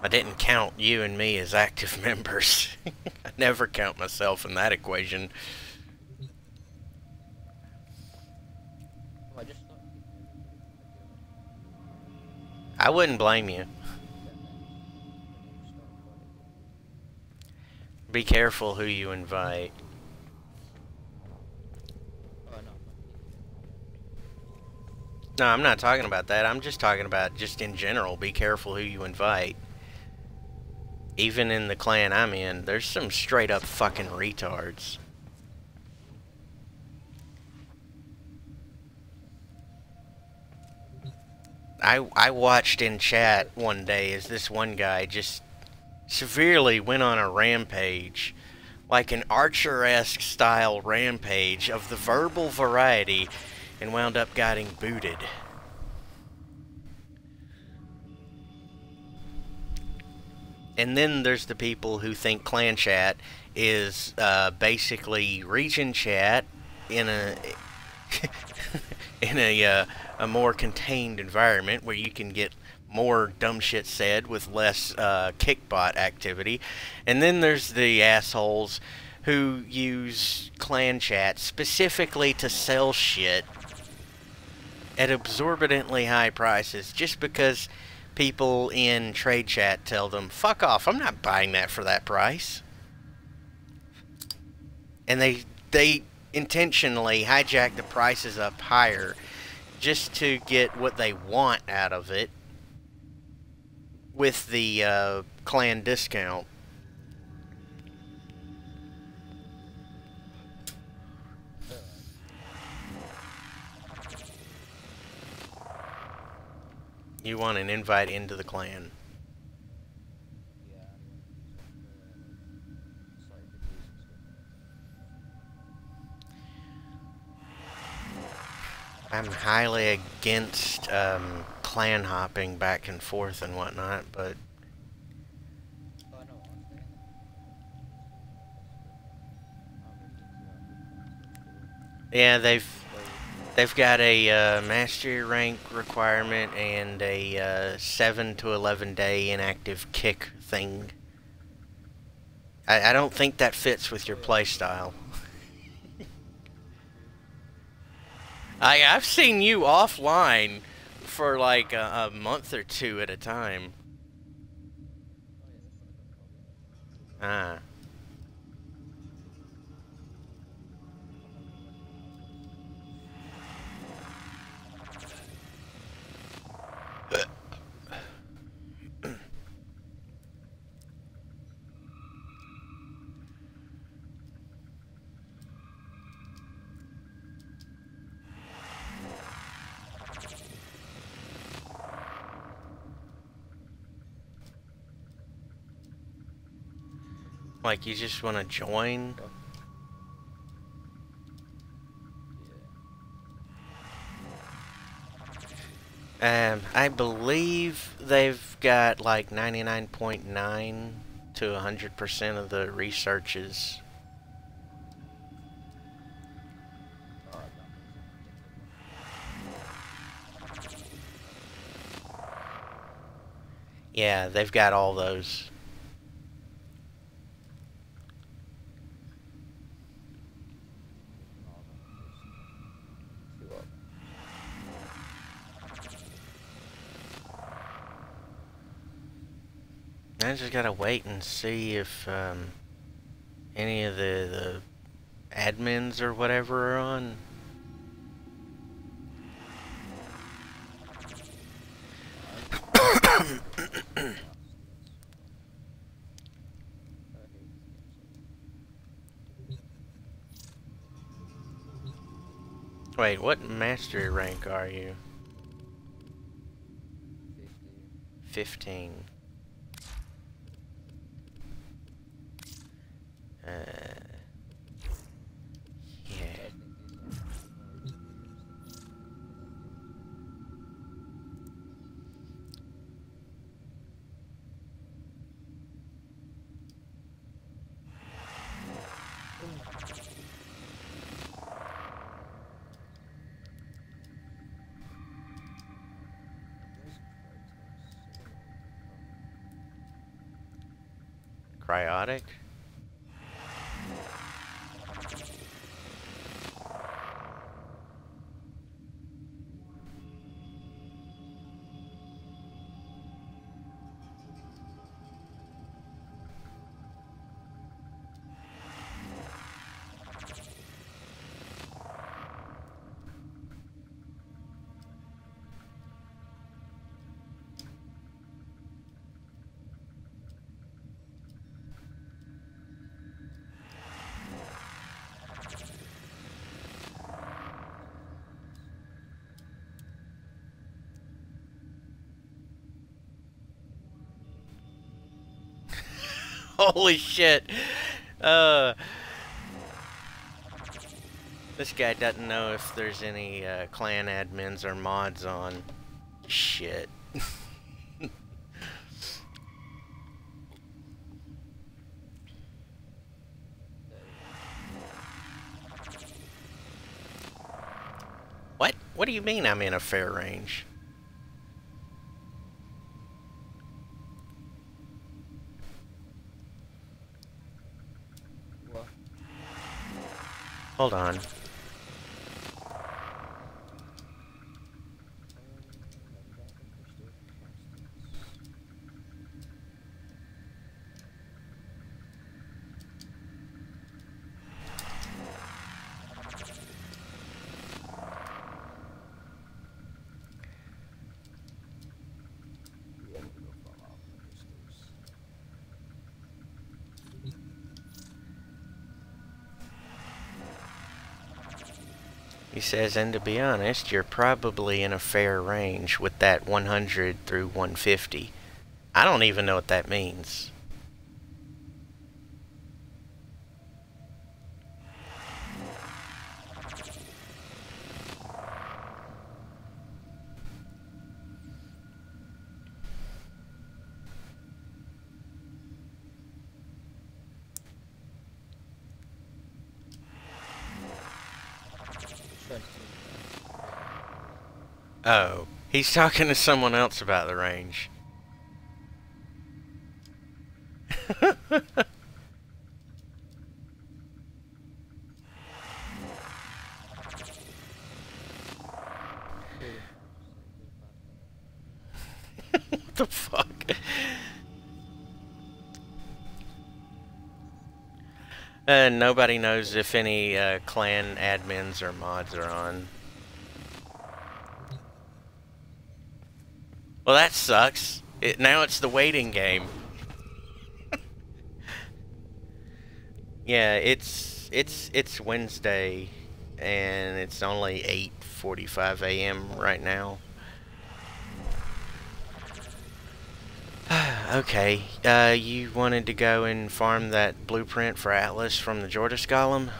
I didn't count you and me as active members. I never count myself in that equation. I just started kicking everybody from the guild. I wouldn't blame you. Then I start fighting. Be careful who you invite. Oh, No, I'm not talking about that. I'm just talking about just in general. Be careful who you invite. Even in the clan I'm in, there's some straight up fucking retards. I I watched in chat one day as this one guy just severely went on a rampage, like an Archer-esque style rampage of the verbal variety, and wound up getting booted. And then there's the people who think clan chat is uh, basically region chat in a in a uh, a more contained environment where you can get more dumb shit said with less uh, kickbot activity. And then there's the assholes who use clan chat specifically to sell shit at exorbitantly high prices just because people in trade chat tell them, fuck off, I'm not buying that for that price. And they they intentionally hijack the prices up higher just to get what they want out of it with the uh, clan discount. You want an invite into the clan. I'm highly against um, clan hopping back and forth and whatnot, but yeah, they've they've got a uh, mastery rank requirement and a uh, seven to eleven day inactive kick thing. I, I don't think that fits with your playstyle. I I've seen you offline for like a, a month or two at a time. Ah. Like you just want to join? Um, I believe they've got like 99.9 to 100% of the researches. Yeah, they've got all those. Two up. I just gotta wait and see if um, any of the, the admins or whatever are on. Wait, what mastery rank are you? 50. 15. Uh, yeah. I think these are more Cryotic? Holy shit. Uh, this guy doesn't know if there's any uh, clan admins or mods on. Shit. what? What do you mean I'm in a fair range? Hold on. Says, and to be honest, you're probably in a fair range with that 100 through 150. I don't even know what that means. Trying to see. Oh, he's talking to someone else about the range. what the fuck? Uh, nobody knows if any uh, clan admins or mods are on. Well, that sucks. It, now it's the waiting game. yeah, it's it's it's Wednesday, and it's only 8:45 a.m. right now. okay, uh, you wanted to go and farm that blueprint for Atlas from the Jordas Golem?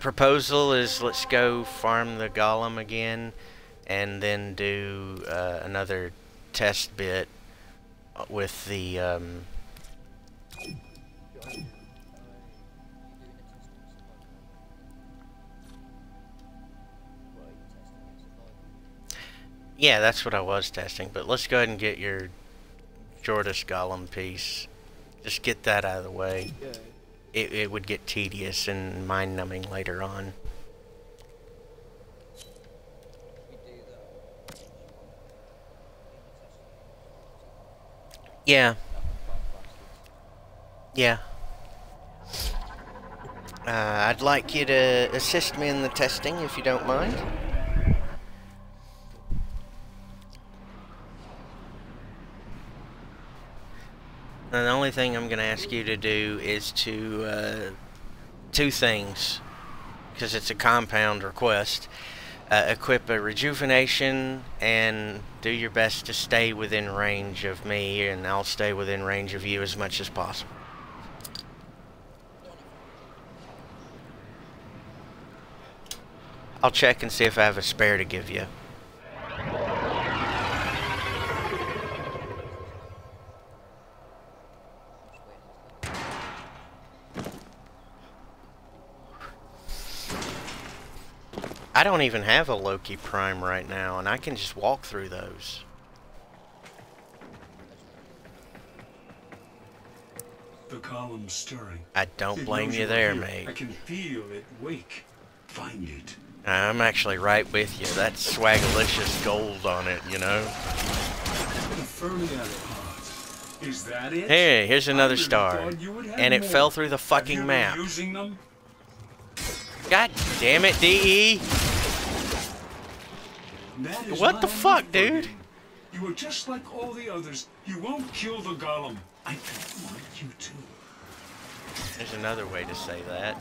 Proposal is let's go farm the golem again, and then do uh, another test bit with the um, yeah, that's what I was testing. But let's go ahead and get your Jordas golem piece. Just get that out of the way. Yeah. It, it would get tedious and mind numbing later on. Yeah, yeah. Uh, I'd like you to assist me in the testing if you don't mind. And the only thing I'm going to ask you to do is to, uh, two things, because it's a compound request. Uh, equip a rejuvenation and do your best to stay within range of me, and I'll stay within range of you as much as possible. I'll check and see if I have a spare to give you. I don't even have a Loki Prime right now, and I can just walk through those. The column's stirring. I don't It blame you there, here. mate. I can feel it wake. Find it. I'm actually right with you. That's swagalicious gold on it, you know? The Ferliac pods. Is that it? Hey, here's another star. thought you would have And it fell through the fucking map. Using them? God damn it. DE! What what the fuck, dude? forgetting. You are just like all the others. You won't kill the golem. I don't want you to. There's another way to say that.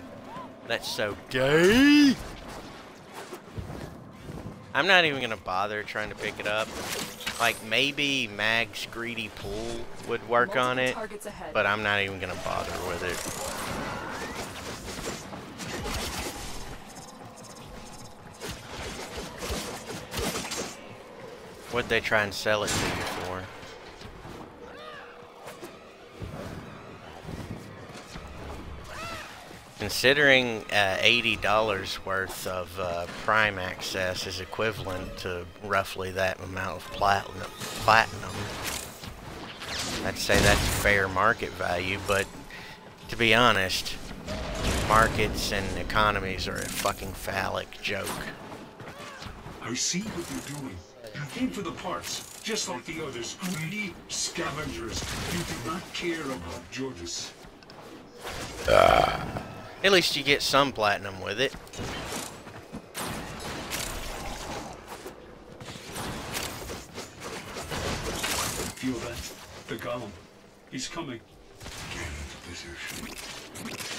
That's so gay! I'm not even gonna bother trying to pick it up. Like, maybe Mag's Greedy Pull would work on it, but I'm not even gonna bother with it. What'd they try and sell it to you for? Considering uh, $80 worth of uh, Prime access is equivalent to roughly that amount of platinum, platinum, I'd say that's fair market value, but to be honest, markets and economies are a fucking phallic joke. I see what you're doing. You came for the parts, just like the others. Greedy scavengers. You do not care about Jordas. Ah. At least you get some platinum with it. Feel that? The golem. He's coming. Get into position.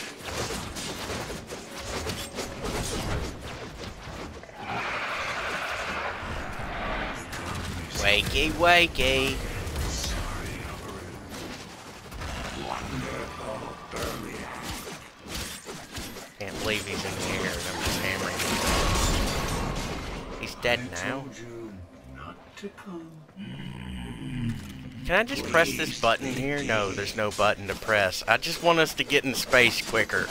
Wakey, wakey. Sorry, Can't believe he's in the air. I'm just hammering him. He's dead now. told you not to come. Can I just press this button here? No, there's no button to press. I just want us to get in space quicker.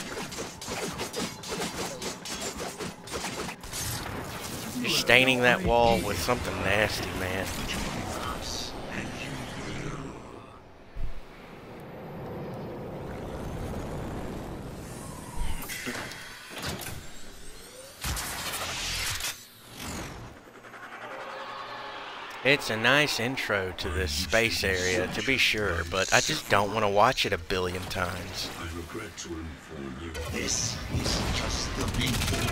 You're staining that wall with something nasty, man. It's a nice intro to this space area, to be sure, but I just don't want to watch it a billion times. I regret to inform you. This is just the beginning.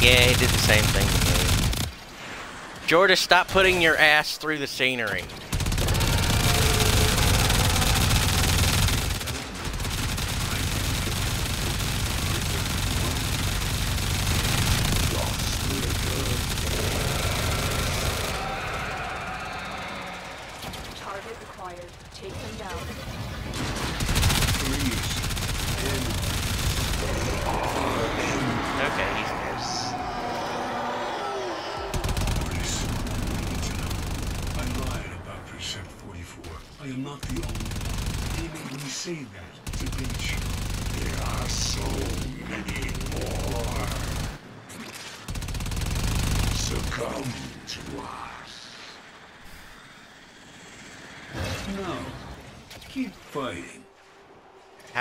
Yeah, he did the same thing to me. Jordan, stop putting your ass through the scenery.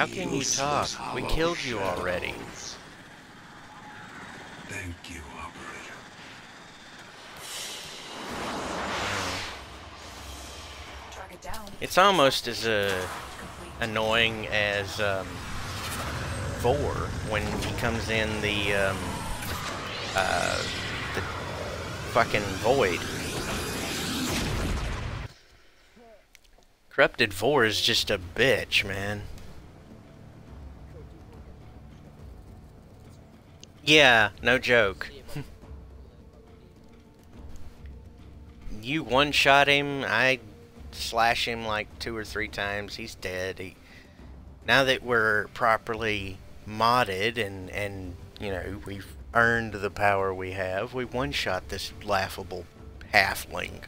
How can you talk? We killed you already. Thank you, operator. Track it down. It's almost as uh, annoying as um, Vor when he comes in the um, uh, the fucking void. Corrupted Vor is just a bitch, man. Yeah, no joke. you one shot him, I slash him like two or three times, he's dead. He, now that we're properly modded and, and you know, we've earned the power we have, we one shot this laughable halfling.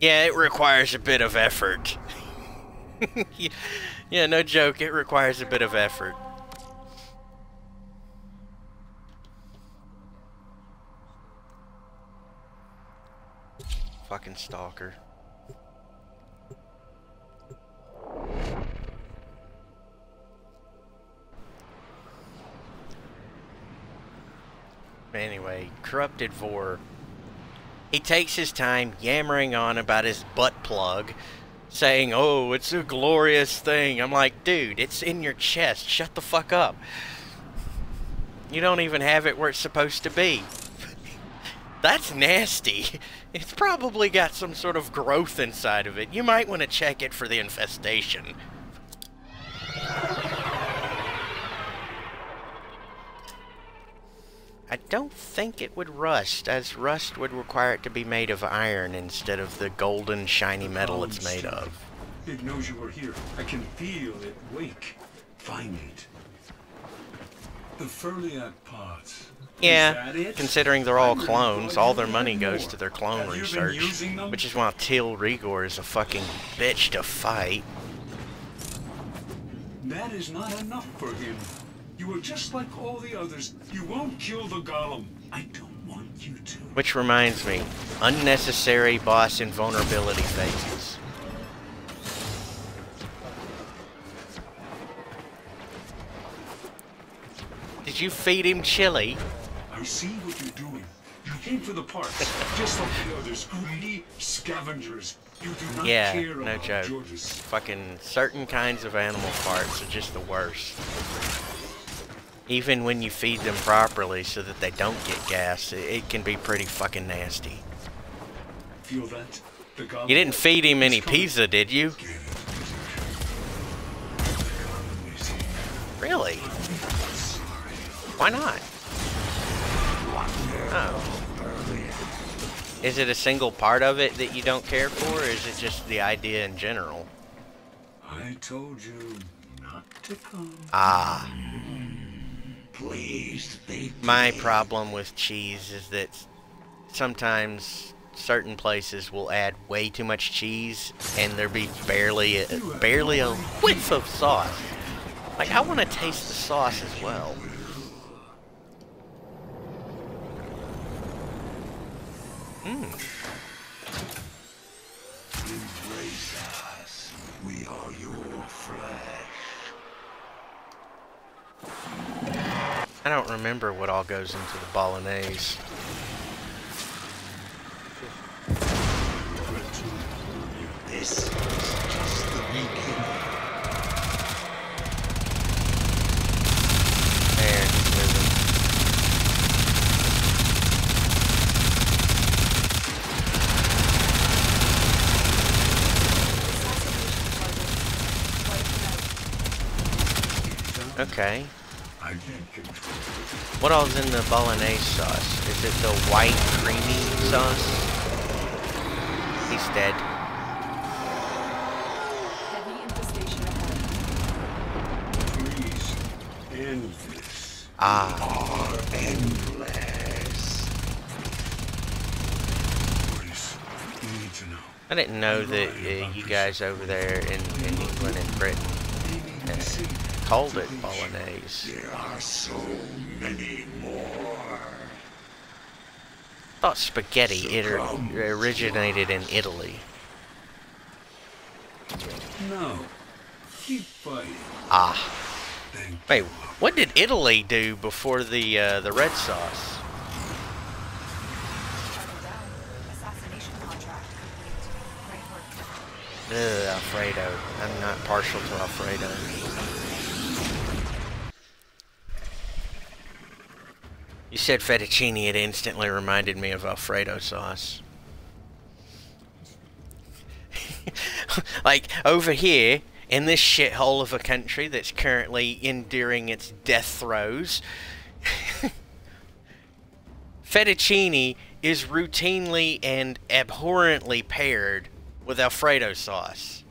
Yeah, it requires a bit of effort. yeah, no joke, it requires a bit of effort. Fucking stalker. Anyway, corrupted Vor he takes his time yammering on about his butt plug, saying, Oh, it's a glorious thing. I'm like, dude, it's in your chest. Shut the fuck up. You don't even have it where it's supposed to be. That's nasty. It's probably got some sort of growth inside of it. You might want to check it for the infestation. I don't think it would rust, as rust would require it to be made of iron instead of the golden shiny metal it's made of. It knows you here. I can feel it wake. Find it. The Ferliac pods. Yeah, considering they're all clones, all their money goes to their clone Have you been research. Which is why Tyl Regor is a fucking bitch to fight. That is not enough for him. You are just like all the others. You won't kill the golem. I don't want you to. Which reminds me, unnecessary boss invulnerability phases. Did you feed him chili? I see what you're doing. You came for the parts, just like the others, greedy scavengers. You do not Yeah, care no about joke. Jordas. Fucking certain kinds of animal parts are just the worst. Even when you feed them properly so that they don't get gas, it, it can be pretty fucking nasty. Feel that? The You didn't feed him any pizza, did you? Really? Why not? Oh. Is it a single part of it that you don't care for, or is it just the idea in general? I told you not to come. Ah. Please, they My problem with cheese is that sometimes certain places will add way too much cheese and there be barely a, barely a whiff of sauce. Like I want to taste the sauce as well. Mmm. We are I don't remember what all goes into the bolognese. This is just the beginning. There, he's moving. Okay. I can't control What all's in the bolognese sauce? Is it the white creamy sauce? He's dead. Heavy infestation Please, end this. Ah, Are endless. Boris, you to know. I didn't know that uh, you guys over there in, in England and Britain They made me say called it bolognese. There are so many more. I thought spaghetti it originated in Italy. No. Keep fighting. Ah, wait, what did Italy do before the uh, the red sauce? Target down. Assassination contract complete. Great work. Ugh, Alfredo. I'm not partial to Alfredo. You said fettuccine, it instantly reminded me of Alfredo sauce. like, over here, in this shithole of a country that's currently enduring its death throes, fettuccine is routinely and abhorrently paired with Alfredo sauce.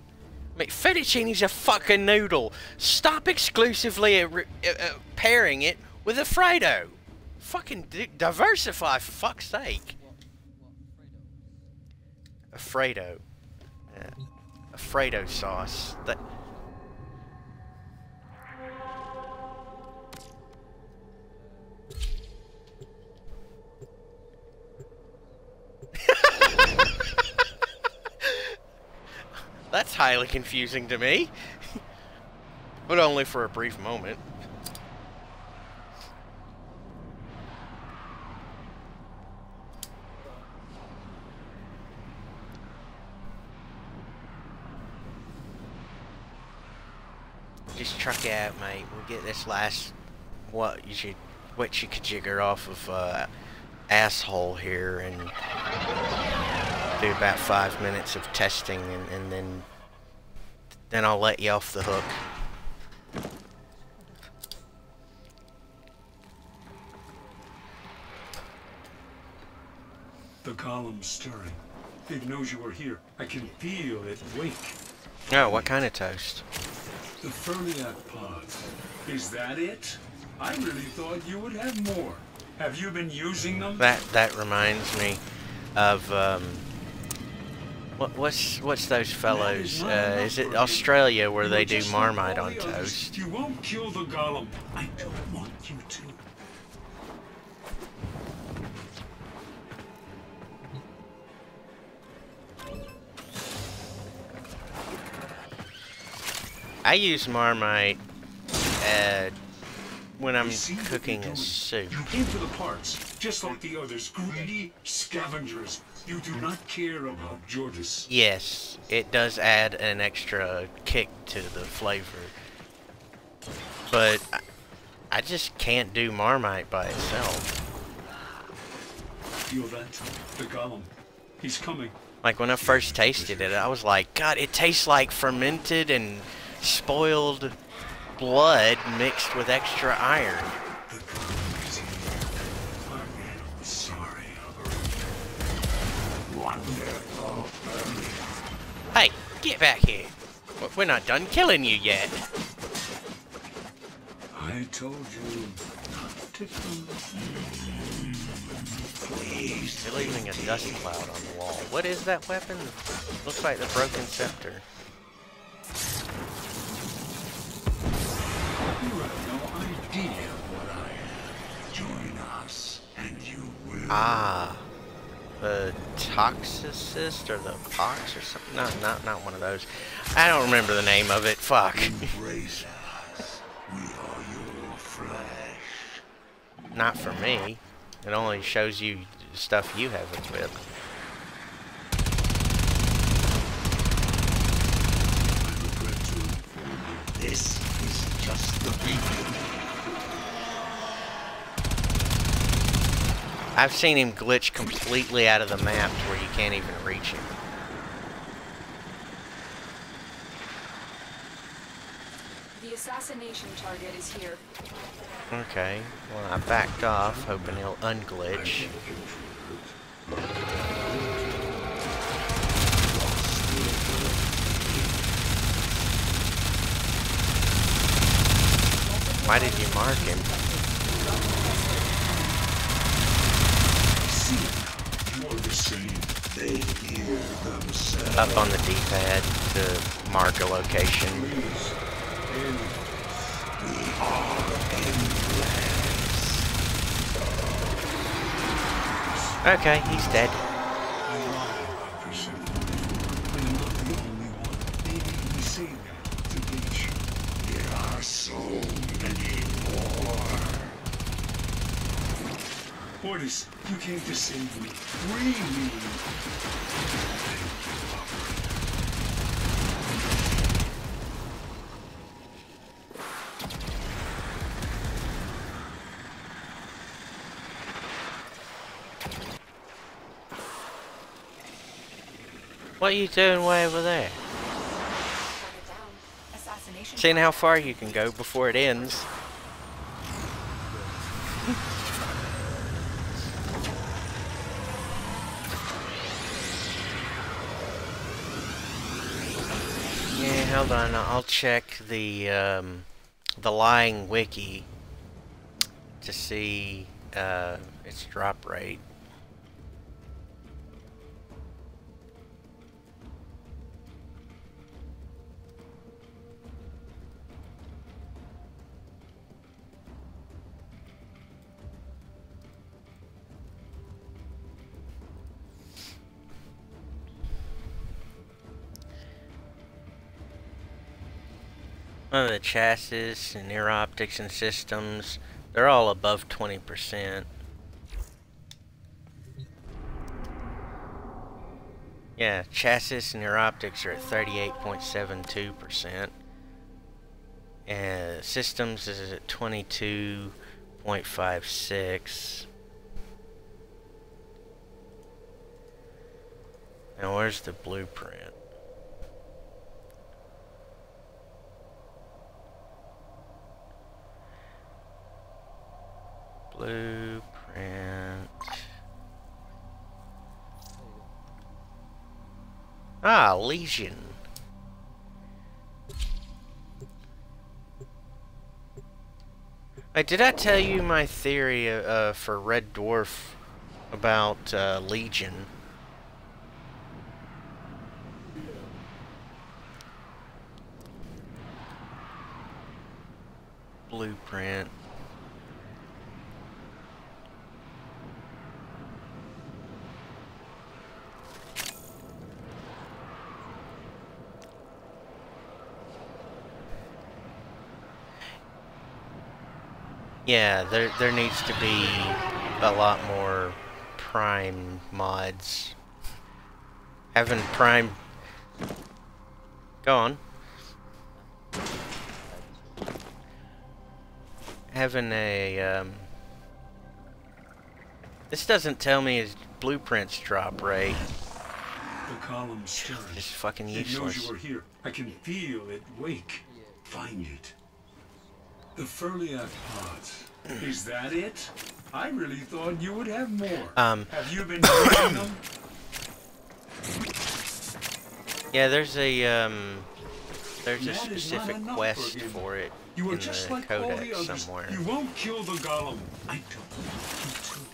I mean, fettuccine's a fucking noodle. Stop exclusively uh, uh, uh, pairing it with Alfredo. Fucking di- diversify, for fuck's sake. Alfredo. Yeah. Alfredo sauce. That. That's highly confusing to me. but only for a brief moment. Just truck it out, mate. We'll get this last what you should what you could jigger off of uh, asshole here and do about five minutes of testing and, and then then I'll let you off the hook. The column's stirring. It knows you are here. I can feel it wake. Oh, what kind of toast? The Ferliac pods. Is that it? I really thought you would have more. Have you been using them? That that reminds me of um, what what's what's those fellows? Uh, is it Australia where they do Marmite on toast? You won't kill the golem. I don't want you to. I use Marmite uh, when I'm You see what cooking a soup. You came for the parts, just like the others. Greedy scavengers. You do not care about Jordas. Yes, it does add an extra kick to the flavor. But I, I just can't do Marmite by itself. Feel that? The golem. He's coming. Like when I first tasted it, I was like, God, it tastes like fermented and spoiled blood mixed with extra iron. The golem is here. I'm sorry. Wonderful. Hey, get back here. We're not done killing you yet. I told you not to come. You're leaving a dust cloud on the wall. What is that weapon? Looks like the broken scepter. Idea what I am. Join us, and you will. Ah, the Toxocyst or the Pox or something. No, not not one of those. I don't remember the name of it. Fuck. Embrace us. We are your flesh. not for me. It only shows you stuff you have equipped. I regret to inform you. This is just the beginning. I've seen him glitch completely out of the map to where you can't even reach him. The assassination target is here. Okay, well I backed off, hoping he'll unglitch. Why did you mark him? See, you are Up on the D-pad to mark a location. Okay, he's dead. There are so many more. Mortis, you came to save me. Free me. Thank you, Opera. What are you doing way over there? Target down. Assassination. Seeing how far you can go before it ends. Yeah, hold on. I'll check the um, the lying wiki to see uh, its drop rate. Well, the chassis and ear optics and systems, they're all above 20%. Yeah, chassis and ear optics are at 38.72%. And systems is at 22.56. Now where's the blueprint? Blueprint. Ah, Legion. Wait, did I tell you my theory uh, uh, for Red Dwarf about uh, Legion? Blueprint. Yeah, there there needs to be a lot more prime mods. Having prime Go on. Having a um This doesn't tell me his blueprints drop right. The column stirs. It's fucking It knows useless. you are here. I can feel it wake. Find it. The Ferliac pods. Is that it? I really thought you would have more. Um, have you been reading them? Yeah, there's a um there's a That not specific quest for it You are in just the like all the codex others. somewhere. You won't kill the golem. I don't want you to.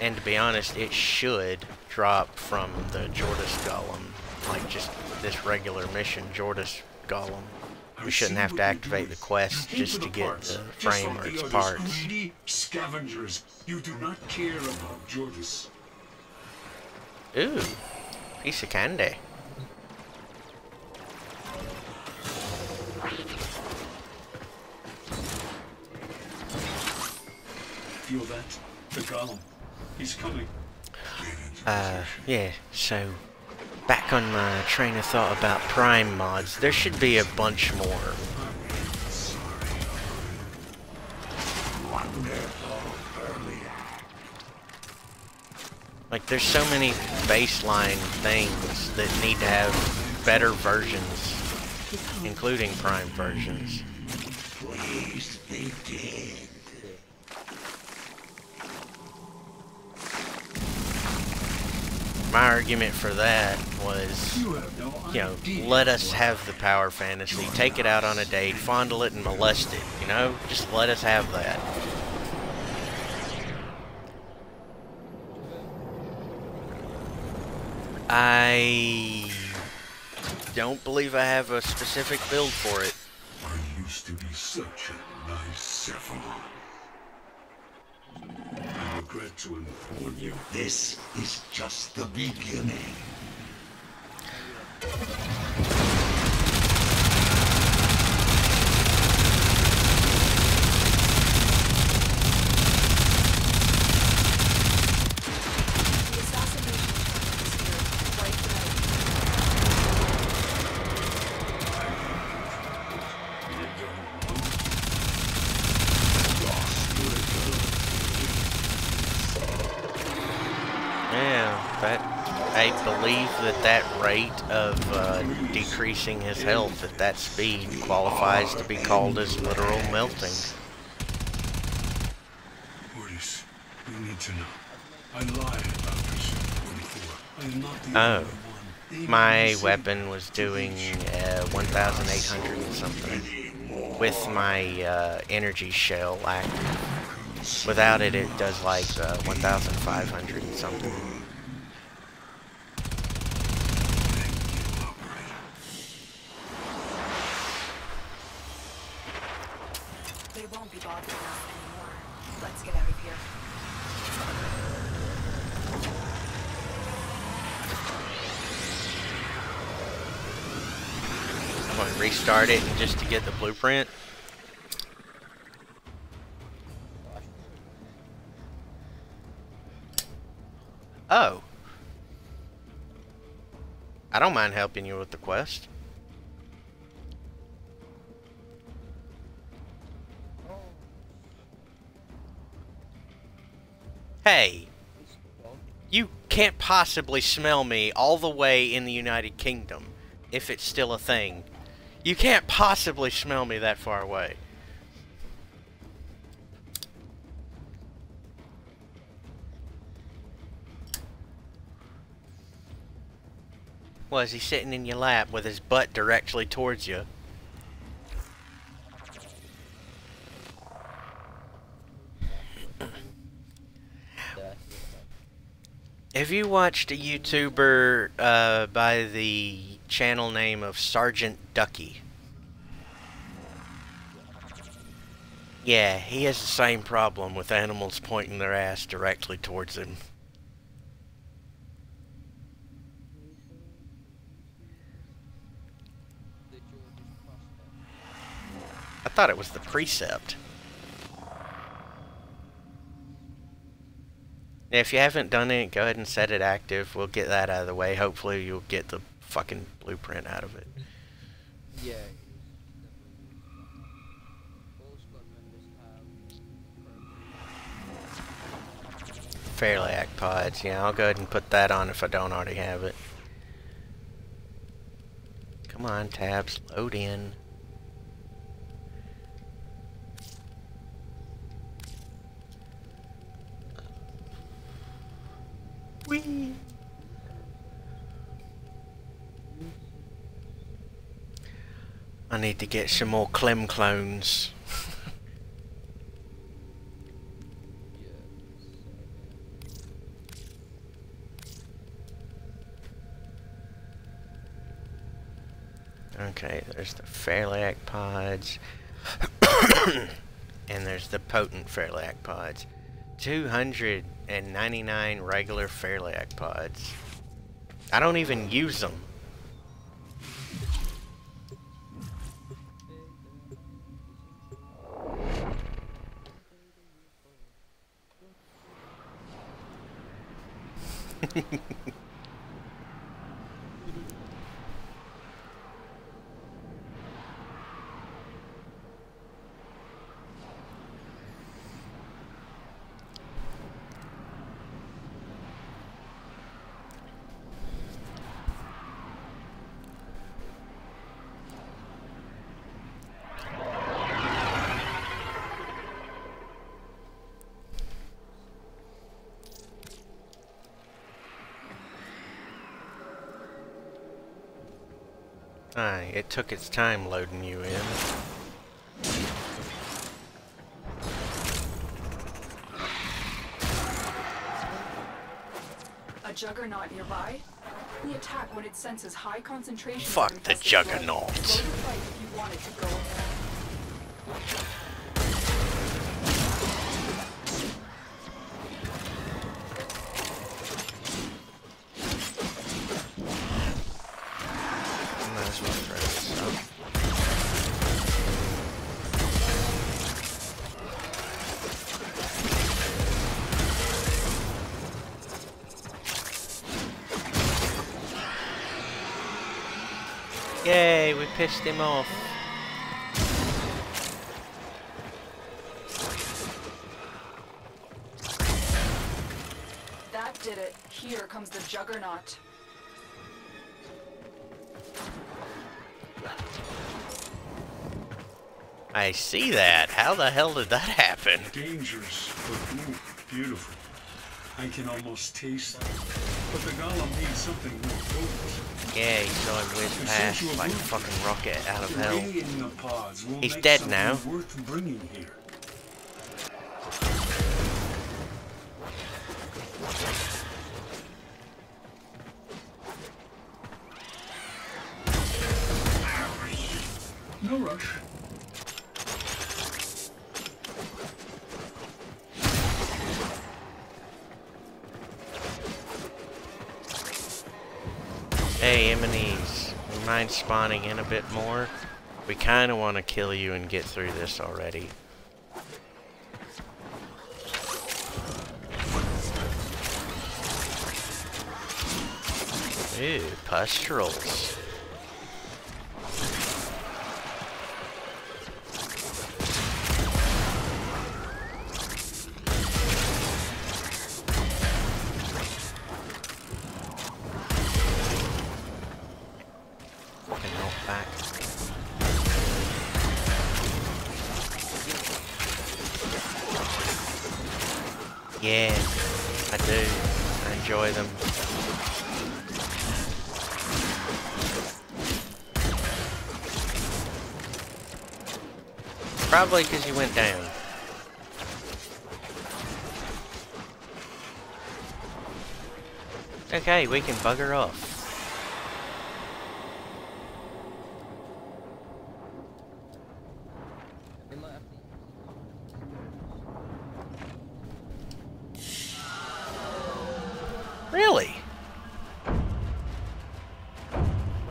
And to be honest, it should drop from the Jordas Golem. Like just this regular mission, Jordas Golem. We shouldn't have to activate the quest just to get the frame or its parts. Greedy scavengers. You do not care about Jordas. Ooh, piece of candy. Feel that? The golem. He's coming. Uh, yeah, so back on my train of thought about Prime mods, there should be a bunch more. Like, there's so many baseline things that need to have better versions, including Prime versions. Please. My argument for that was, You know, let us have the power fantasy, take it out on a date, fondle it and molest it, you know? Just let us have that. I don't believe I have a specific build for it. I used to be such a nice Sephiroth. Regret to inform you. This is just the beginning. Believe that that rate of uh, decreasing his health at that speed qualifies to be called as literal melting. Mortis, you need to know. I lied about Precision 44. I am not the Oh. one. My weapon was doing uh, 1,800 and something with my uh, energy shell active. Without it, it does like uh, 1,500 and something. They won't be bothering us anymore. Let's get out of here. I'm going to restart it just to get the blueprint. Oh. I don't mind helping you with the quest. Hey, you can't possibly smell me all the way in the United Kingdom, if it's still a thing. You can't possibly smell me that far away. Was he sitting in your lap with his butt directly towards you? Have you watched a YouTuber uh, by the channel name of Sergeant Ducky? Yeah, he has the same problem with animals pointing their ass directly towards him. I thought it was the precept. Yeah, if you haven't done it, go ahead and set it active. We'll get that out of the way. Hopefully, you'll get the fucking blueprint out of it. Yeah. it is definitely. All squad members have Ferliac pods. Yeah, I'll go ahead and put that on if I don't already have it. Come on, tabs. Load in. Whee! I need to get some more Clem clones. Okay, there's the Ferliac pods. and there's the potent Ferliac pods. 299 regular Ferliac pods. I don't even use them. Aye, it took its time loading you in. A juggernaut nearby? The attack when it senses high concentrations of Fuck the infested Yay, we pissed him off. That did it. Here comes the juggernaut. I see that. How the hell did that happen? Dangerous, but beautiful. I can almost taste them. But the golem needs something more. Yeah, he saw him whiz past like a fucking rocket out of hell. Irradiating the pods will He's dead now. Spawning in a bit more? We kind of want to kill you and get through this already. Ooh, pustules. You went down. Okay, we can bugger off. Really?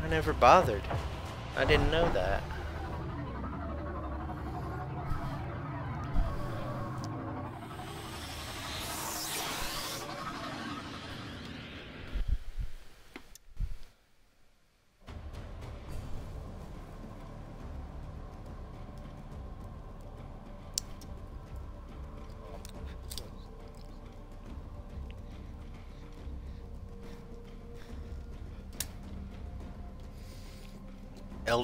I never bothered. I didn't know that.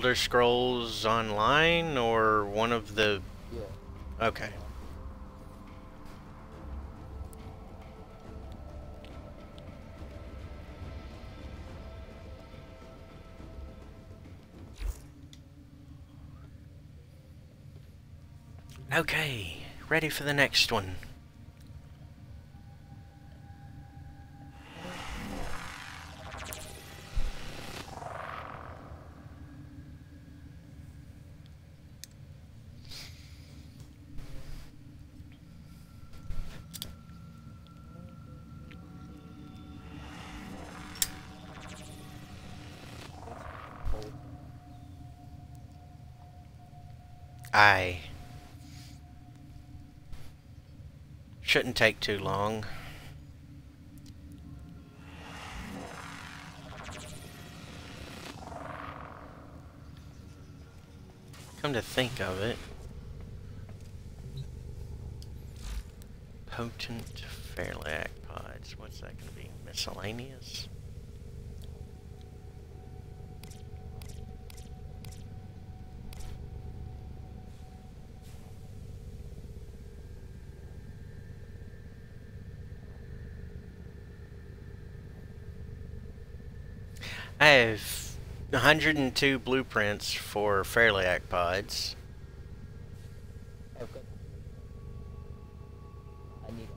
Elder Scrolls Online or one of the. Yeah. Okay. Okay, ready for the next one. I shouldn't take too long. Come to think of it, potent Ferliac pods. What's that going to be? Miscellaneous? I have 102 blueprints for Ferliac pods. I've got. I need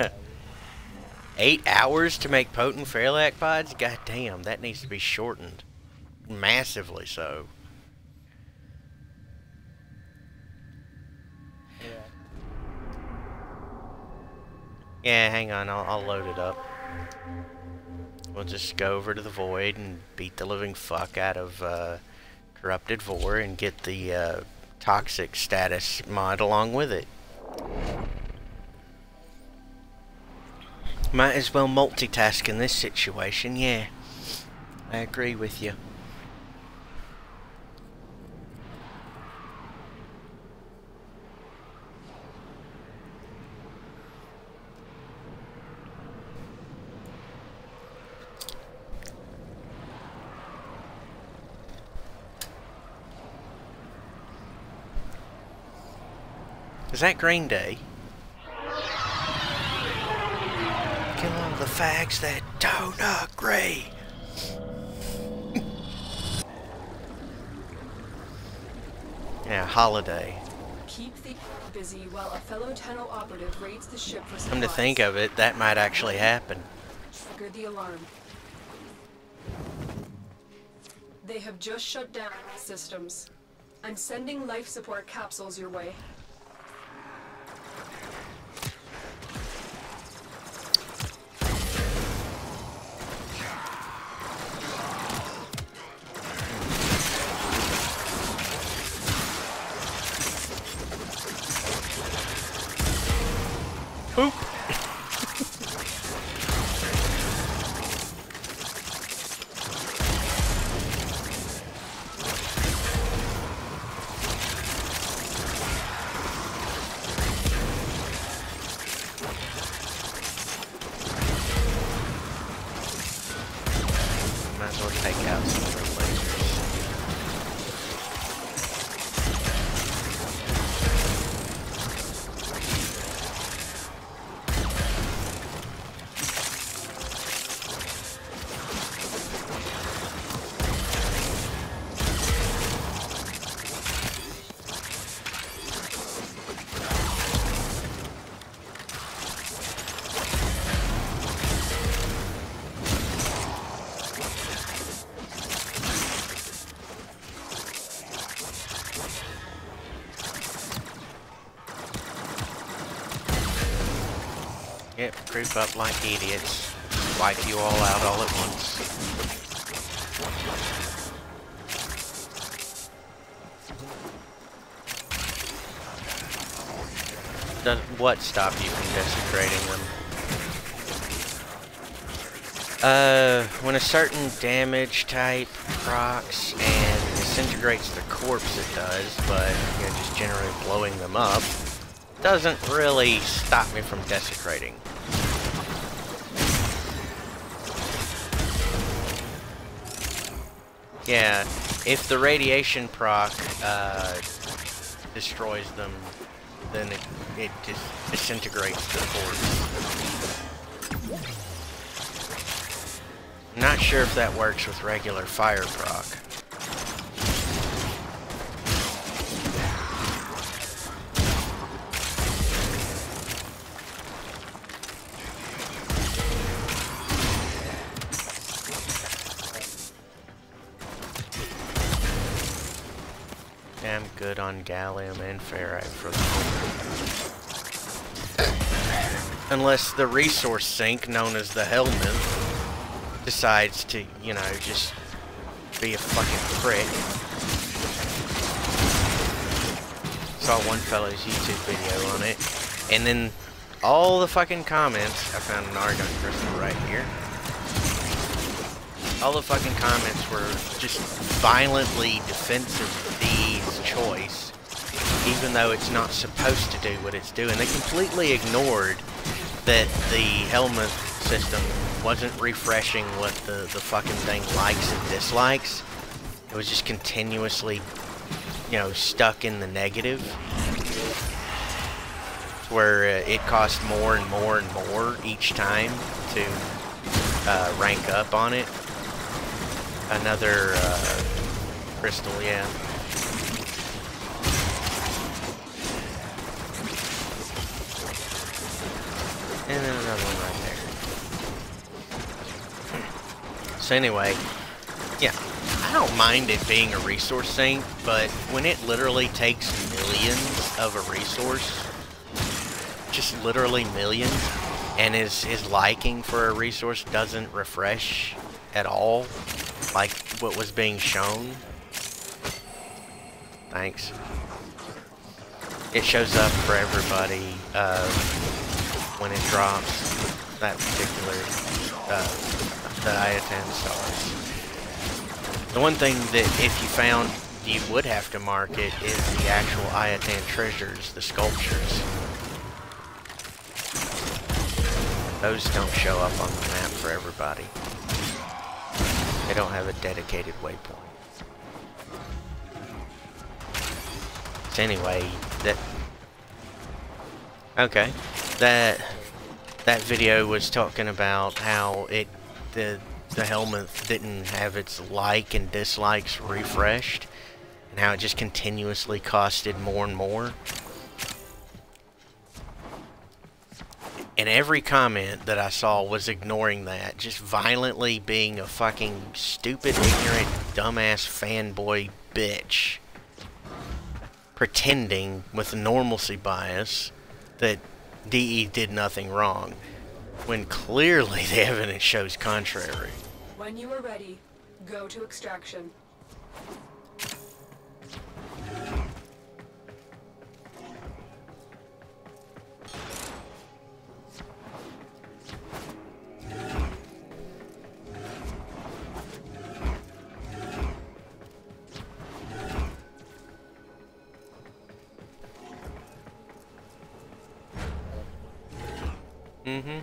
all Eight hours to make potent Ferliac pods? God damn, that needs to be shortened. Massively so. Yeah. Yeah, hang on, I'll, I'll load it up. We'll just go over to the Void and beat the living fuck out of uh, Corrupted Vor and get the uh, Toxic status mod along with it. Might as well multitask in this situation, yeah. I agree with you. Is that Green Day? Kill all the fags that don't agree. yeah, holiday. Keep the busy while a fellow Tenno operative raids the ship for supplies. Come to think of it, that might actually happen. Trigger the alarm. They have just shut down systems. I'm sending life support capsules your way. Creep up like idiots. Wipe you all out all at once. Does what stop you from desecrating them? Uh, when a certain damage type procs and disintegrates the corpse, it does, but you know, just generally blowing them up doesn't really stop me from desecrating. If the radiation proc uh, destroys them, then it, it just disintegrates the corpse. Not sure if that works with regular fire proc. Unless the resource sink, known as the Helminth, decides to, you know, just be a fucking prick. Saw one fellow's YouTube video on it, and then all the fucking comments, I found an argon crystal right here. All the fucking comments were just violently defensive of Dee's choice, even though it's not supposed to do what it's doing. They completely ignored that the Helminth system wasn't refreshing what the, the fucking thing likes and dislikes. It was just continuously, you know, stuck in the negative. Where uh, it cost more and more and more each time to uh, rank up on it. Another uh, crystal, yeah. And then another one right there. So anyway, yeah, I don't mind it being a resource sink, but when it literally takes millions of a resource, just literally millions, and his, his liking for a resource doesn't refresh at all, like what was being shown. Thanks. It shows up for everybody uh, when it drops that particular uh, the Ayatan stars. The one thing that if you found you would have to mark it is the actual Ayatan treasures, the sculptures. Those don't show up on the map for everybody. They don't have a dedicated waypoint. So anyway, that okay, that that video was talking about how it the the Helminth didn't have its like and dislikes refreshed, and how it just continuously costed more and more. And every comment that I saw was ignoring that, just violently being a fucking stupid, ignorant, dumbass fanboy bitch. Pretending with normalcy bias that DE did nothing wrong, when clearly the evidence shows contrary. When you are ready, go to extraction. Mm-hmm.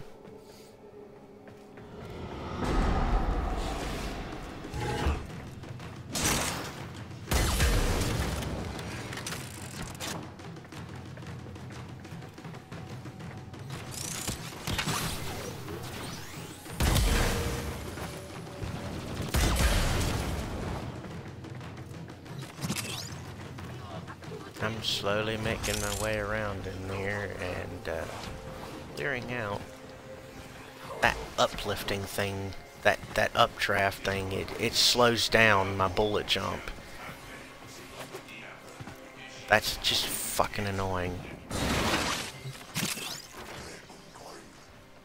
I'm slowly making my way around in here and uh, clearing out that uplifting thing, that that updraft thing. It it slows down my bullet jump. That's just fucking annoying.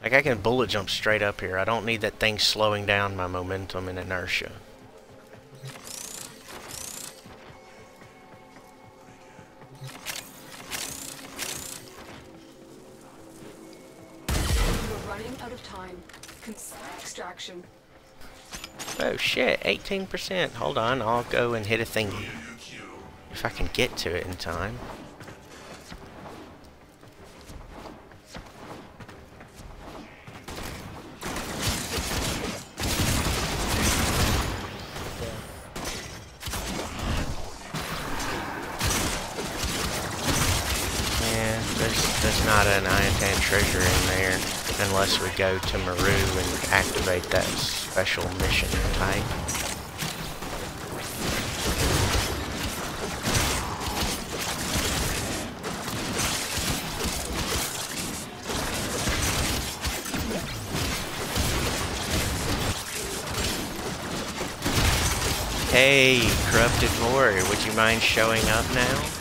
Like I can bullet jump straight up here. I don't need that thing slowing down my momentum and inertia. Extraction. Oh shit, 18%. Hold on, I'll go and hit a thingy. If I can get to it in time. Yeah, there's, there's not an Ayatan treasure in there unless we go to Maroo and activate that special mission type. Hey, Corrupted Vor, would you mind showing up now?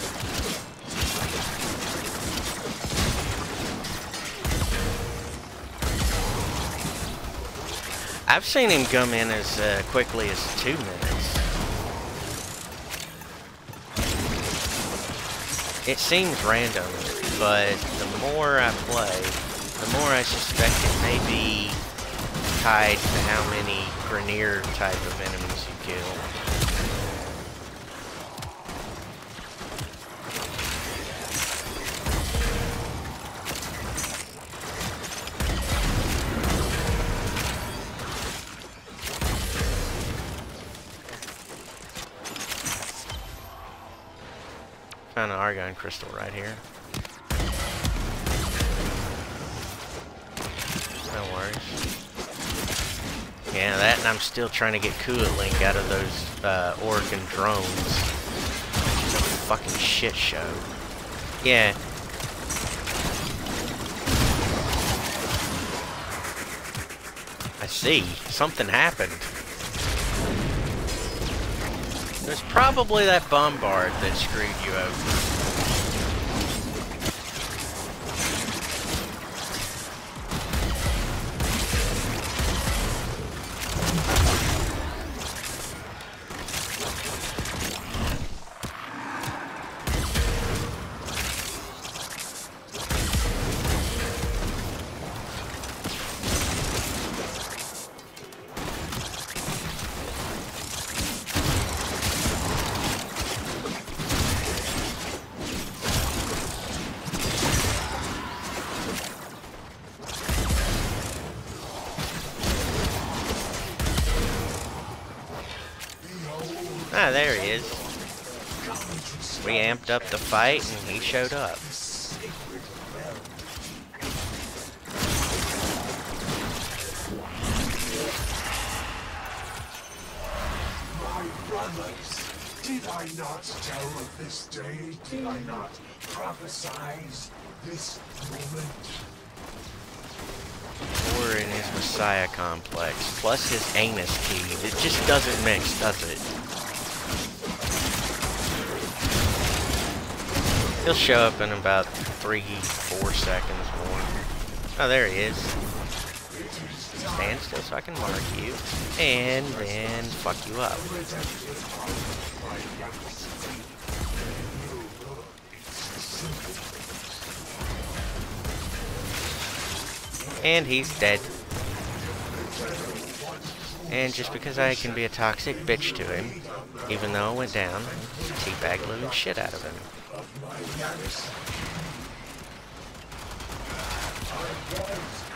I've seen him come in as uh, quickly as two minutes. It seems random, but the more I play, the more I suspect it may be tied to how many Grineer type of enemies you kill. Found an argon crystal right here. No worries. Yeah, that and I'm still trying to get Coolant Leak out of those uh, Orokin drones. Which a fucking shit show. Yeah. I see. Something happened. Was probably that bombard that screwed you over. There he is. We amped up the fight and he showed up. Did I not tell of this day? Did I not prophesize this moment? Or in his Messiah complex, plus his anus key. It just doesn't mix, does it? He'll show up in about three, four seconds more. Oh, there he is. Stand still so I can mark you, and then fuck you up. And he's dead. And just because I can be a toxic bitch to him, even though it went down, teabag the shit out of him.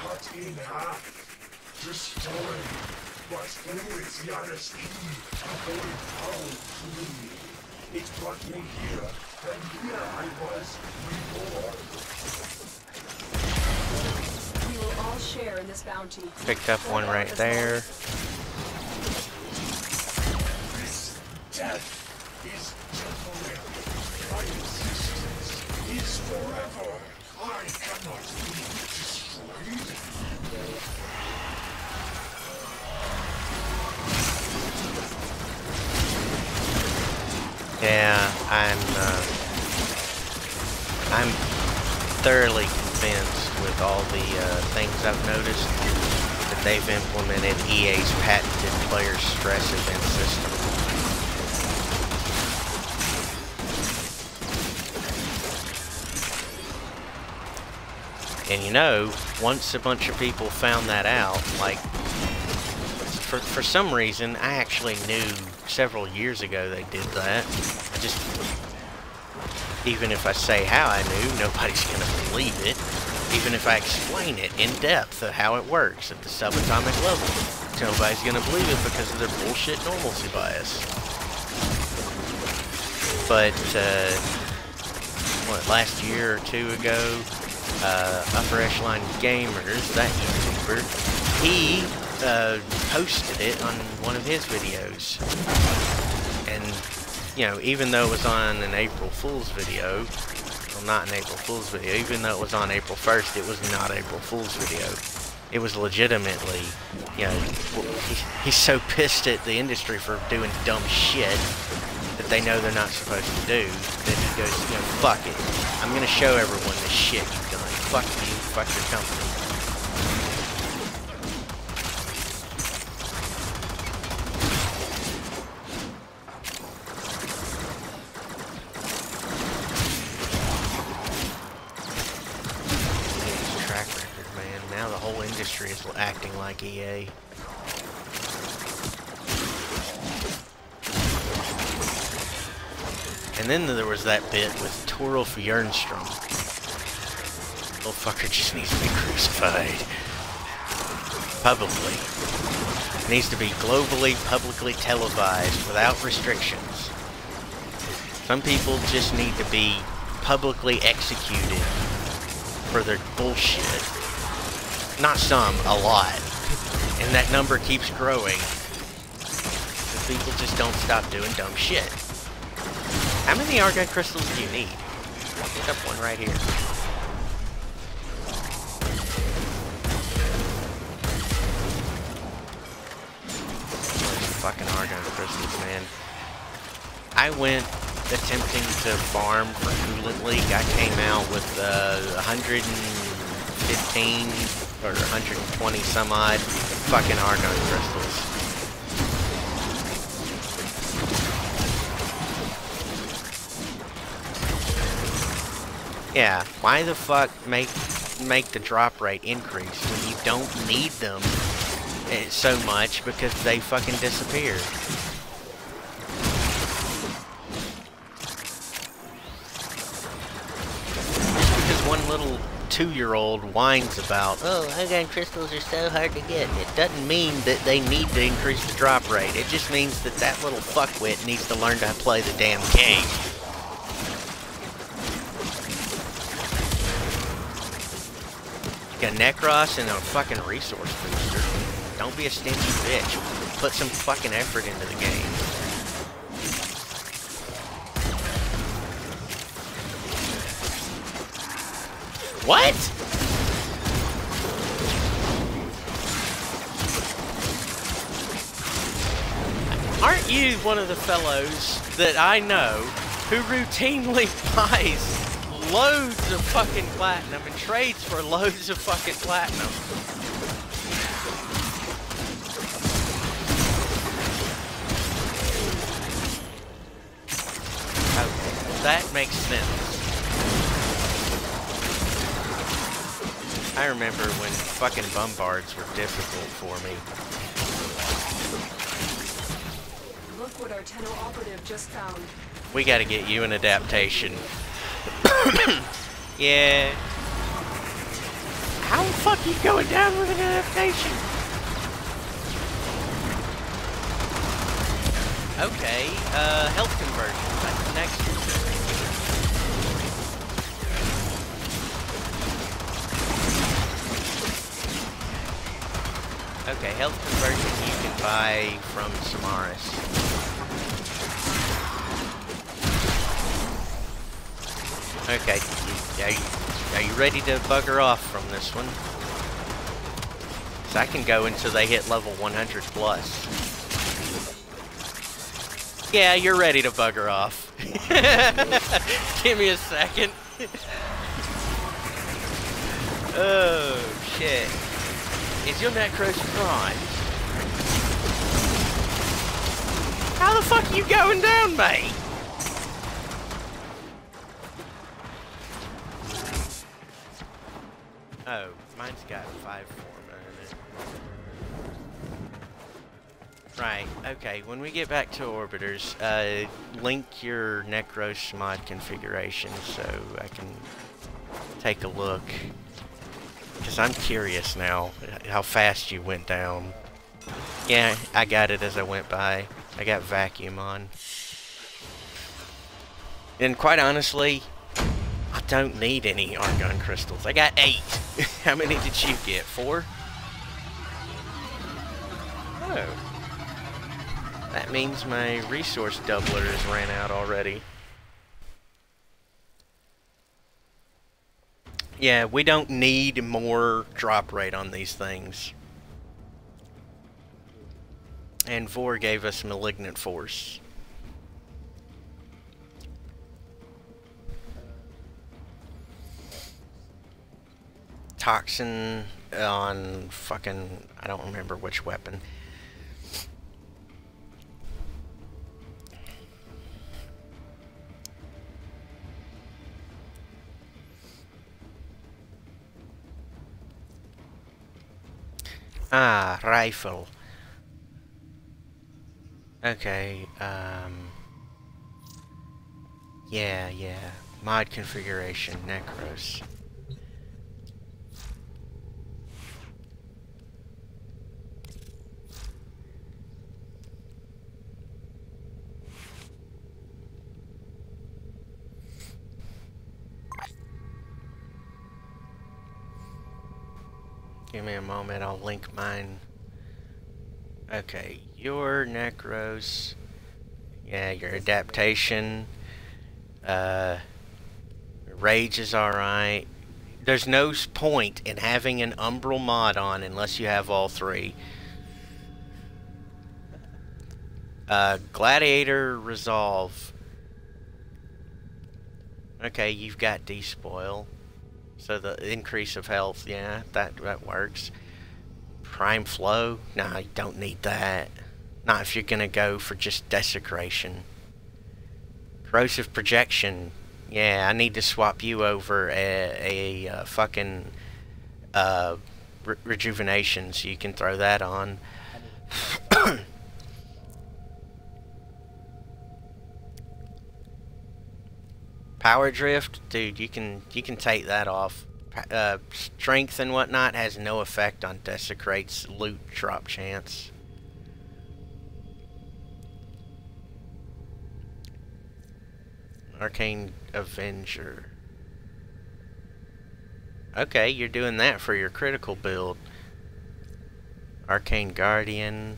Cut in half, brought me here, here I was. We will all share in this bounty. Picked up one right there. Death Yeah, I'm, uh, I'm thoroughly convinced with all the uh, things I've noticed that they've implemented EA's patented player stress event system. And you know, once a bunch of people found that out, like, for, for some reason, I actually knew several years ago they did that. I just, even if I say how I knew, nobody's going to believe it. Even if I explain it in depth of how it works at the subatomic level, nobody's going to believe it because of their bullshit normalcy bias. But, uh, what, last year or two ago, uh, Upper Echelon Gamers, that YouTuber, he uh, posted it on one of his videos. And, you know, even though it was on an April Fool's video, well, not an April Fool's video, even though it was on April 1st, it was not April Fool's video. It was legitimately, you know, he, he's so pissed at the industry for doing dumb shit that they know they're not supposed to do, that he goes, you know, fuck it. I'm gonna show everyone this shit. Fuck you, fuck your company. Track record, man. Now the whole industry is acting like EA. And then there was that bit with Torulf Jernström. Little fucker just needs to be crucified. Publicly. Needs to be globally, publicly televised without restrictions. Some people just need to be publicly executed for their bullshit. Not some, a lot. And that number keeps growing. Because people just don't stop doing dumb shit. How many Argite crystals do you need? Pick up one right here. Fucking Argite crystals, man. I went attempting to farm for Coolant Leak. I came out with uh, 115 or 120 some odd fucking Argon crystals. Yeah, why the fuck make make the drop rate increase when you don't need them eh, so much because they fucking disappear? Just because one little two-year-old whines about, oh, Argon crystals are so hard to get, it doesn't mean that they need to increase the drop rate. It just means that that little fuckwit needs to learn to play the damn game. a Necros and a fucking resource booster. Don't be a stingy bitch. Put some fucking effort into the game. What? Aren't you one of the fellows that I know who routinely buys loads of fucking platinum and trades for loads of fucking platinum. Okay, that makes sense. I remember when fucking bombards were difficult for me. Look what our Tenno operative just found. We gotta get you an adaptation. yeah. How the fuck are you going down with an adaptation? Okay, uh, health conversion. Health conversion you can buy from Simaris. Okay, are you, are you ready to bugger off from this one? So I can go until they hit level 100 plus. Yeah, you're ready to bugger off. Give me a second. Oh, shit. Is your Necro surprised? How the fuck are you going down, mate? Oh, mine's got five form on it. Right, okay, when we get back to Orbiters, uh, link your Necros mod configuration so I can take a look. Because I'm curious now how fast you went down. Yeah, I got it as I went by. I got vacuum on. And quite honestly, I don't need any argon crystals. I got eight. How many did you get? Four? Oh. That means my resource doubler has ran out already. Yeah, we don't need more drop rate on these things. And Vor gave us Malignant Force. Toxin on fucking... I don't remember which weapon. Ah, rifle. Okay, um... Yeah, yeah. Mod configuration, Necros. Give me a moment, I'll link mine. Okay, your Necros. Yeah, your adaptation. Uh, rage is alright. There's no point in having an Umbral mod on unless you have all three. Uh, Gladiator Resolve. Okay, you've got Despoil. So the increase of health, yeah, that, that works. Prime Flow? Nah, you don't need that. Not if you're gonna go for just Desecration. Corrosive Projection. Yeah, I need to swap you over a, a, uh fucking uh, re Rejuvenation so you can throw that on. Power Drift, dude, you can you can take that off. Uh, strength and whatnot has no effect on Desecrate's loot drop chance. Arcane Avenger. Okay, you're doing that for your critical build. Arcane Guardian.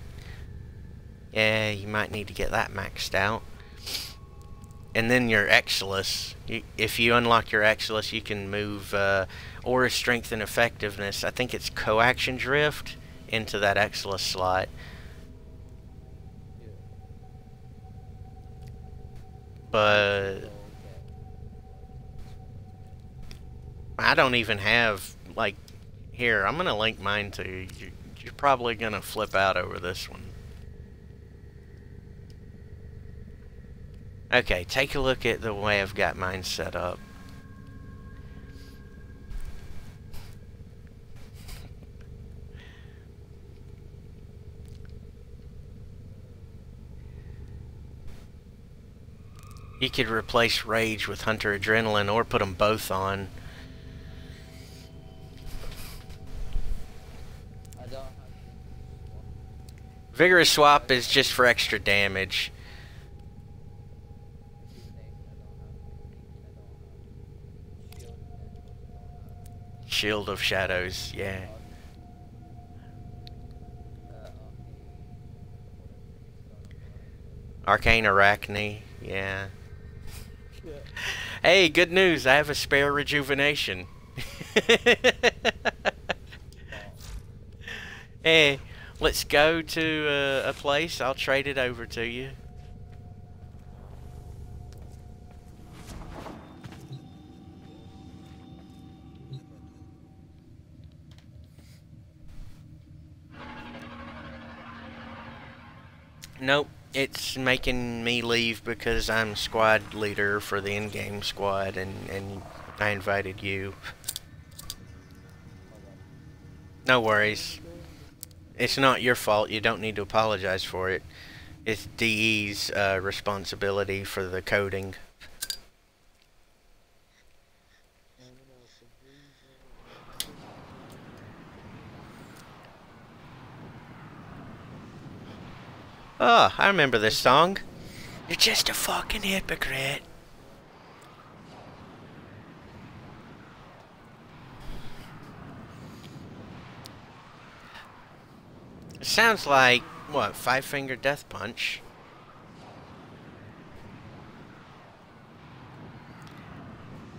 Yeah, you might need to get that maxed out. And then your Exilus. If you unlock your Exilus, you can move uh, Aura Strength and Effectiveness. I think it's Coaction Drift into that Exilus slot. But I don't even have like here. I'm gonna link mine to you. You- You're probably gonna flip out over this one. Okay, take a look at the way I've got mine set up. You could replace Rage with Hunter Adrenaline or put them both on. I don't have Vigorous Swap is just for extra damage. Shield of Shadows, yeah. Arcane Arachne, yeah. Hey, good news, I have a spare rejuvenation. hey, let's go to uh, a place, I'll trade it over to you. Nope. It's making me leave because I'm squad leader for the in-game squad, and and I invited you. No worries. It's not your fault. You don't need to apologize for it. It's DE's uh, responsibility for the coding. Oh, I remember this song. You're just a fucking hypocrite. It sounds like, what, Five Finger Death Punch?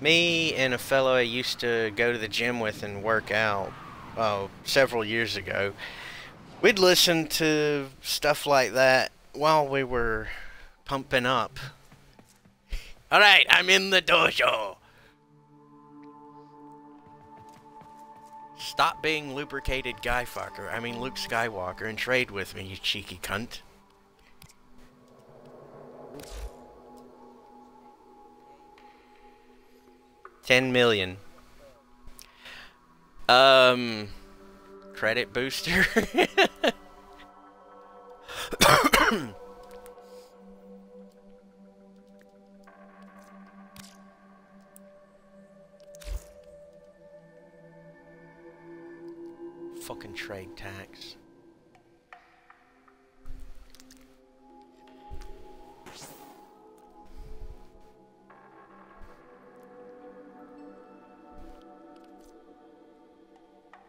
Me and a fellow I used to go to the gym with and work out, oh, several years ago, we'd listen to stuff like that while we were pumping up. Alright, I'm in the dojo. Stop being lubricated guy fucker. I mean Luke Skywalker and trade with me, you cheeky cunt. Ten million. Um, credit booster. Fucking trade tax.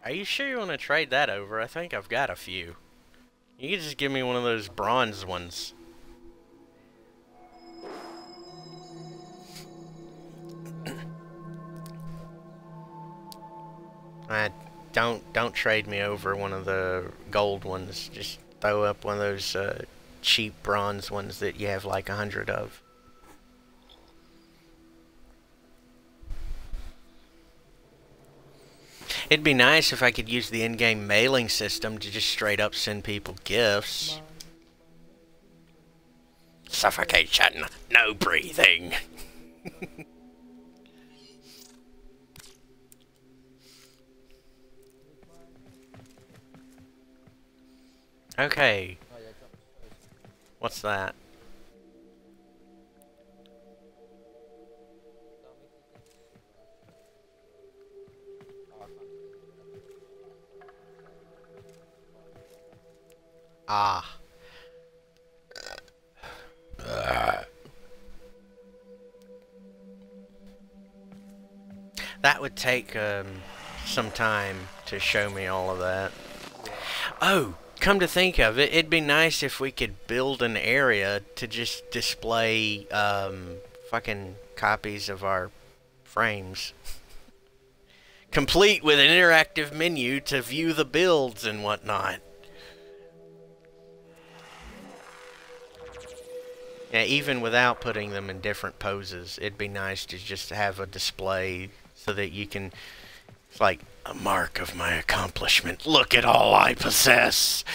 Are you sure you want to trade that over? I think I've got a few. You can just give me one of those bronze ones. I don't don't trade me over one of the gold ones. Just throw up one of those uh, cheap bronze ones that you have like a hundred of. It'd be nice if I could use the in-game mailing system to just straight up send people gifts. Suffocation, no breathing. okay, what's that? Ah. That would take um, some time to show me all of that. Oh, come to think of it, it'd be nice if we could build an area to just display um, fucking copies of our frames. Complete with an interactive menu to view the builds and whatnot. Yeah, even without putting them in different poses, it'd be nice to just have a display so that you can. It's like a mark of my accomplishment. Look at all I possess.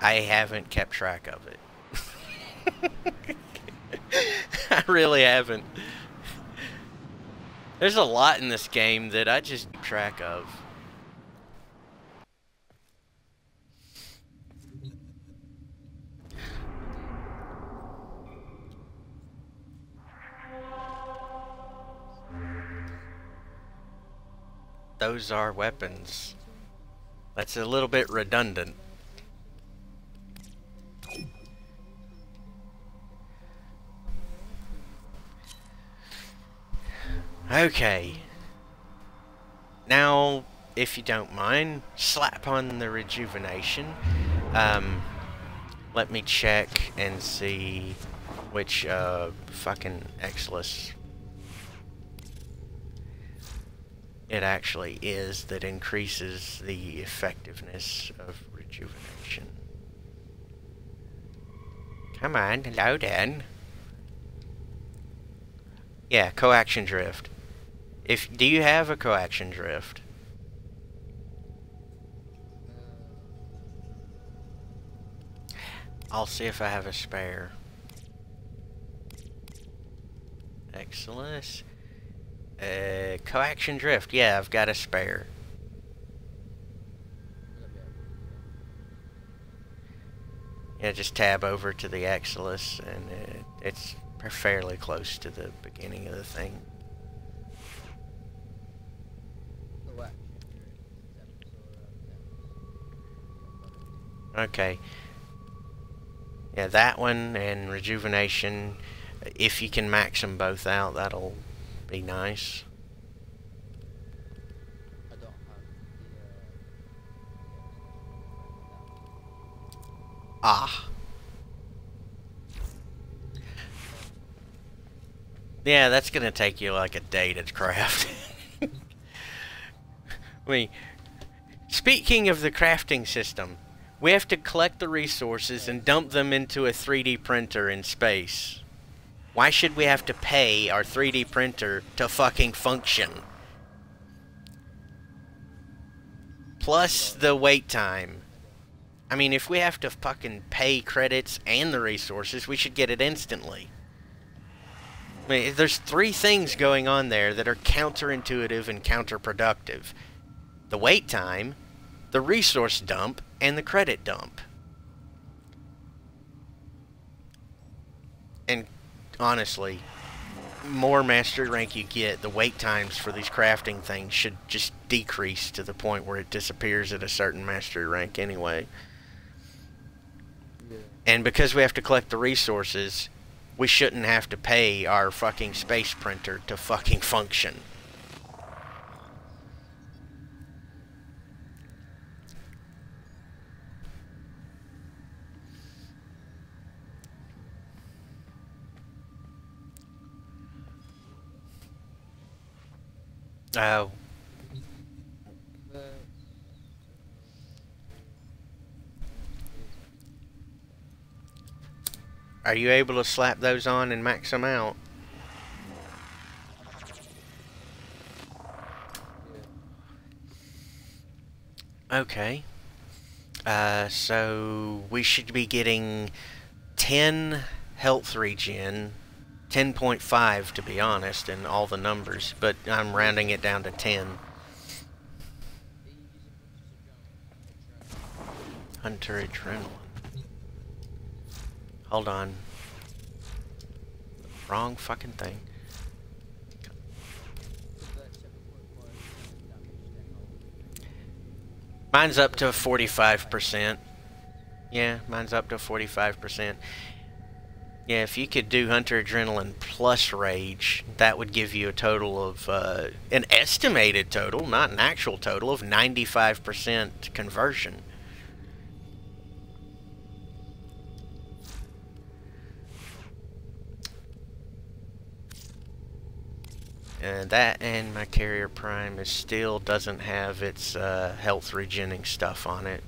I haven't kept track of it. I really haven't. There's a lot in this game that I just keep track of. Those are weapons. That's a little bit redundant. Okay. Now, if you don't mind, slap on the rejuvenation. Um, let me check and see which uh, fucking Exilus. it actually is that increases the effectiveness of rejuvenation. Come on, load in. Yeah, coaction drift. If do you have a coaction drift? I'll see if I have a spare. Excellent. Uh, coaction drift. Yeah, I've got a spare. Yeah, just tab over to the Exilus, and it, it's fairly close to the beginning of the thing. Okay. Yeah, that one and rejuvenation. If you can max them both out, that'll be nice. I don't have the, uh, Ah. Yeah, that's gonna take you like a day to craft. I mean, speaking of the crafting system, we have to collect the resources and dump them into a 3D printer in space. Why should we have to pay our 3D printer to fucking function? Plus the wait time. I mean, if we have to fucking pay credits and the resources, we should get it instantly. I mean, there's three things going on there that are counterintuitive and counterproductive. The wait time, the resource dump, and the credit dump. And honestly, more mastery rank you get, the wait times for these crafting things should just decrease to the point where it disappears at a certain mastery rank anyway. yeah. And because we have to collect the resources, we shouldn't have to pay our fucking space printer to fucking function. Oh, are you able to slap those on and max them out? Okay. Uh, so we should be getting 10 health regen, 10.5 to be honest, in all the numbers, but I'm rounding it down to 10. Hunter Adrenaline. Hold on. Wrong fucking thing. Mine's up to 45%. Yeah, mine's up to 45%. Yeah, if you could do Hunter Adrenaline plus Rage, that would give you a total of, uh, an estimated total, not an actual total, of 95% conversion. And that and my carrier prime is still doesn't have its uh, health regening stuff on it.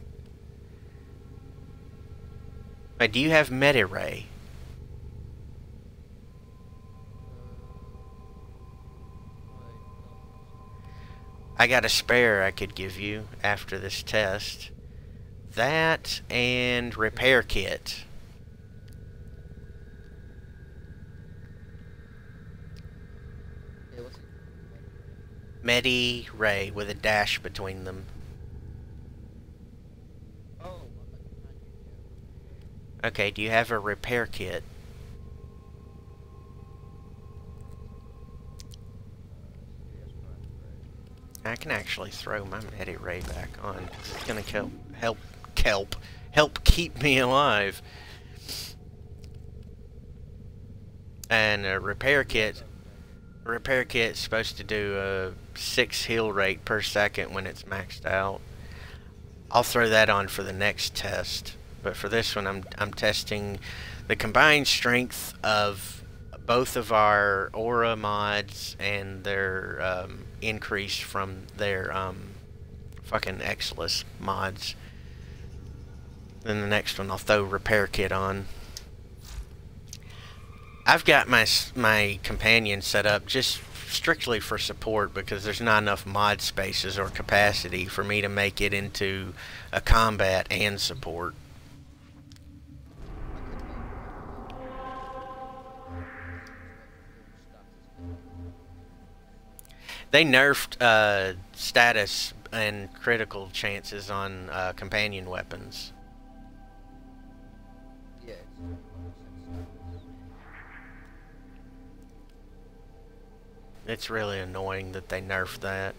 Wait, do you have Mediray? I got a spare I could give you after this test. That and repair kit. Medi Ray with a dash between them. Oh, I'm like behind you. Okay, do you have a repair kit? Yeah. Yes, right, right. I can actually throw my Medi Ray back on because it's gonna help help help help keep me alive. And a repair kit, repair kit's supposed to do a six heal rate per second when it's maxed out. I'll throw that on for the next test, but for this one, I'm I'm testing the combined strength of both of our aura mods and their um, increase from their um, fucking Exilus mods. Then the next one I'll throw repair kit on. I've got my my companion set up just strictly for support because there's not enough mod spaces or capacity for me to make it into a combat and support. They nerfed uh, status and critical chances on uh, companion weapons. Yeah. It's, It's really annoying that they nerfed that.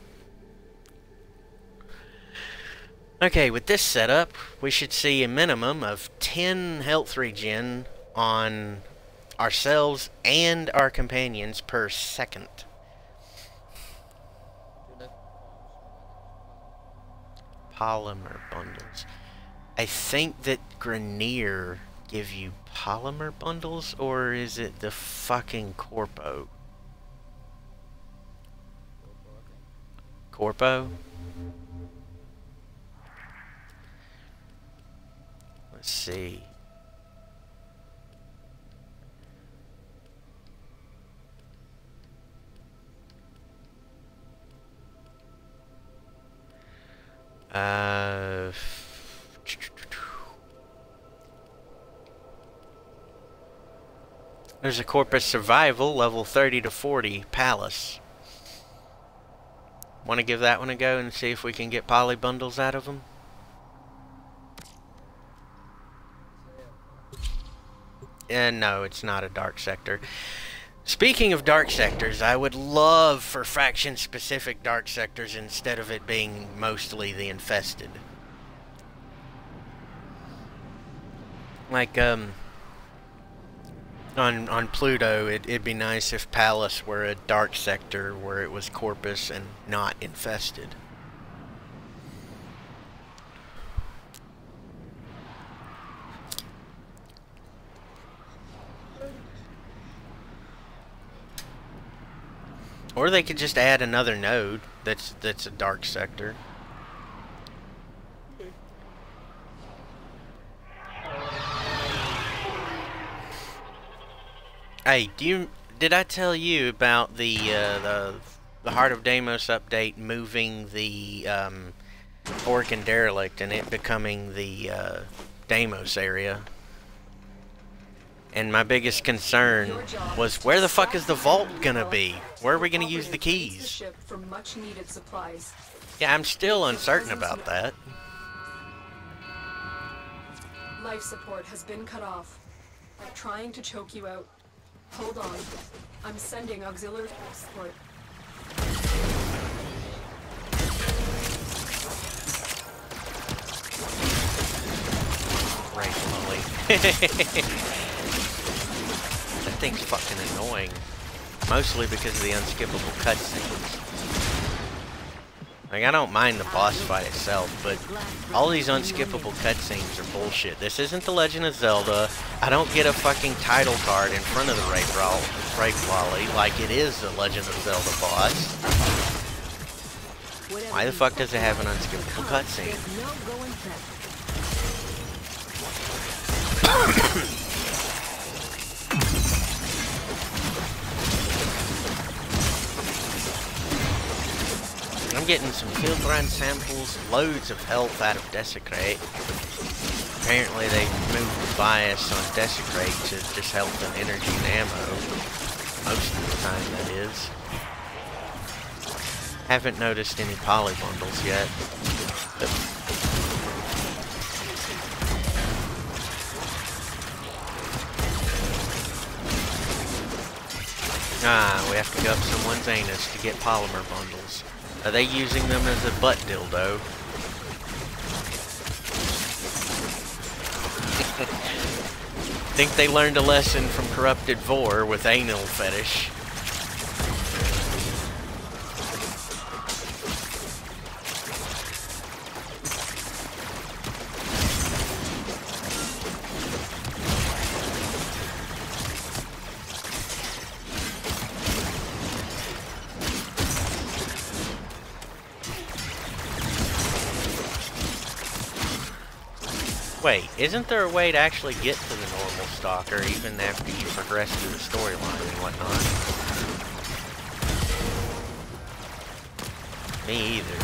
Okay, with this setup, we should see a minimum of 10 health regen on ourselves and our companions per second. do like Polymer bundles. I think that Grineer give you polymer bundles, or is it the fucking Corpo? Corpo? Let's see. Uh, there's a Corpus Survival level 30 to 40 Palus. Want to give that one a go and see if we can get poly bundles out of them? Uh, no, it's not a dark sector. Speaking of dark sectors, I would love for faction specific dark sectors instead of it being mostly the infested. Like, um, on, on Pluto, it, it'd be nice if Palus were a dark sector where it was Corpus and not infested. Or they could just add another node that's that's a dark sector. Hey, do you did I tell you about the uh, the the Heart of Deimos update moving the um, Orokin Derelict and it becoming the uh, Deimos area? And my biggest concern was where the fuck is the vault gonna be? Where are we gonna use the keys? ship for much needed supplies. Yeah, I'm still uncertain about that. Life support has been cut off. I'm trying to choke you out. Hold on. I'm sending auxiliary support. Right, Molly. that thing's fucking annoying. Mostly because of the unskippable cutscenes. Like, I don't mind the boss fight itself, but all these unskippable cutscenes are bullshit. This isn't The Legend of Zelda. I don't get a fucking title card in front of the Wraith Wall- Wraith Wally like it is The Legend of Zelda boss. Why the fuck does it have an unskippable cutscene? I'm getting some Fieldron samples, loads of health out of Desecrate. Apparently they moved the bias on Desecrate to just health and energy and ammo. Most of the time, that is. Haven't noticed any poly bundles yet. Ah, we have to go up someone's anus to get polymer bundles. Are they using them as a butt dildo? Think they learned a lesson from Corrupted Vor with anal fetish. Wait, isn't there a way to actually get to the normal stalker even after you progress through the storyline and whatnot? Me either.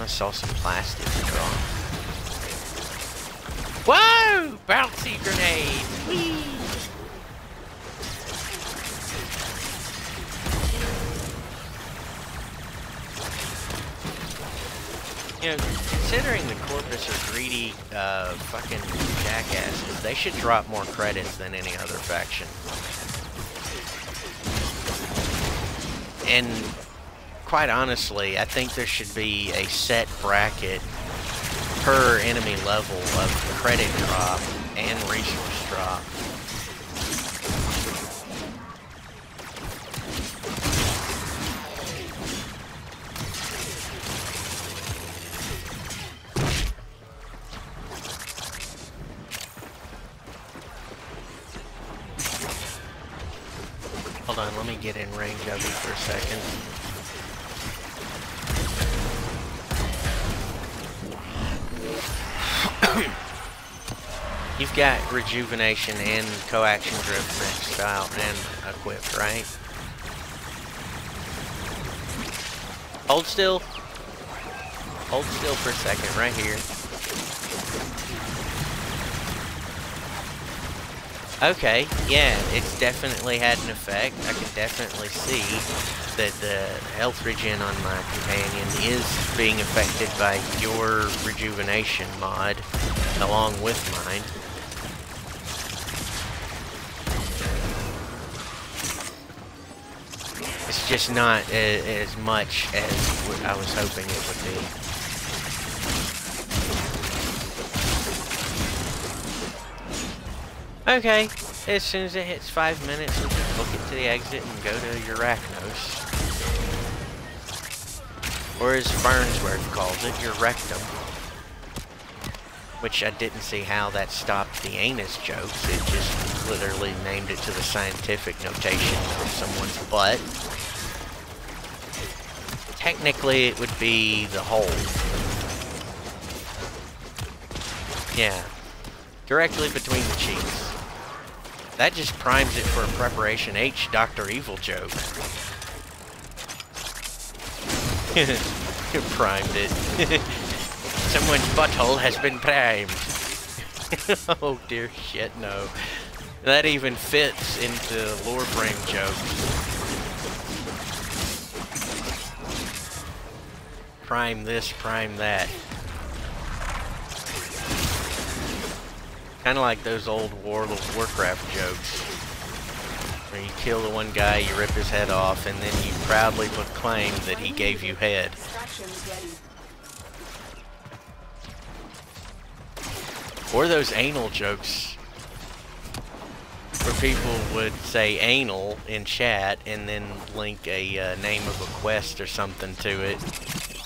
I saw some plastic drop. Whoa! Bouncy grenade! Whee! You know, considering the Corpus are greedy, uh, fucking jackasses, they should drop more credits than any other faction. And quite honestly, I think there should be a set bracket per enemy level of credit drop and resource drop. Hold on, let me get in range of you for a second. You've got rejuvenation and coaction drift maxed out and equipped, right? Hold still. Hold still for a second, right here. Okay, yeah, it's definitely had an effect. I can definitely see that the health regen on my companion is being affected by your rejuvenation mod along with mine. It's just not as much as I was hoping it would be. Okay, as soon as it hits five minutes, we can book it to the exit and go to Uranus. Or as Farnsworth calls it, your rectum. Which I didn't see how that stopped the anus jokes. It just literally named it to the scientific notation of someone's butt. Technically, it would be the hole. Yeah. Directly between the cheeks. That just primes it for a Preparation H Dr. Evil joke. primed it. Someone's butthole has been primed. oh dear shit, no. That even fits into Warframe jokes. Prime this, prime that. Kind of like those old World of Warcraft jokes. Where you kill the one guy, you rip his head off, and then you proudly proclaim that he gave you head. Or those anal jokes. Where people would say anal in chat and then link a uh, name of a quest or something to it.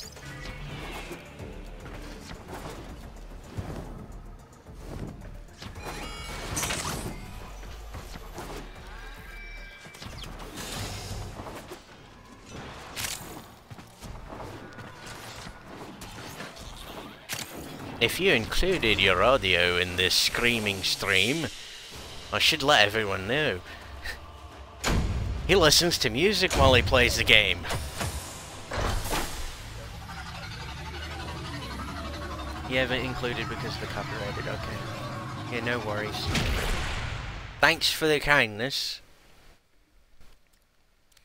If you included your audio in this screaming stream, I should let everyone know. He listens to music while he plays the game. You haven't included because of the copyrighted, okay. Yeah, no worries. Thanks for the kindness.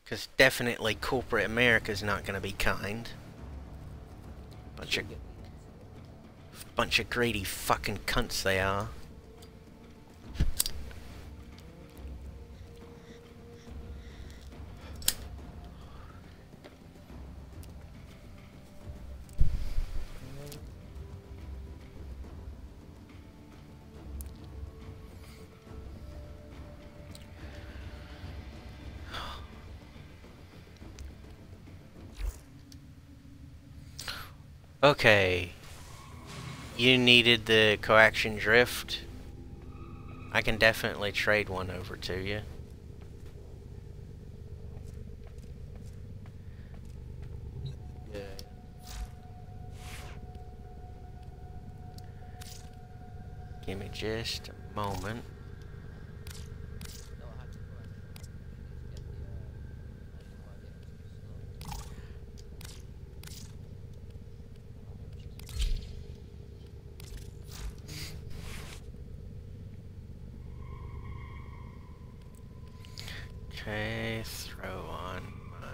Because definitely corporate America's not going to be kind. Bunch of bunch of greedy fucking cunts they are. Okay you needed the coaction drift, I can definitely trade one over to you. Yeah. Give me just a moment. Okay, throw on my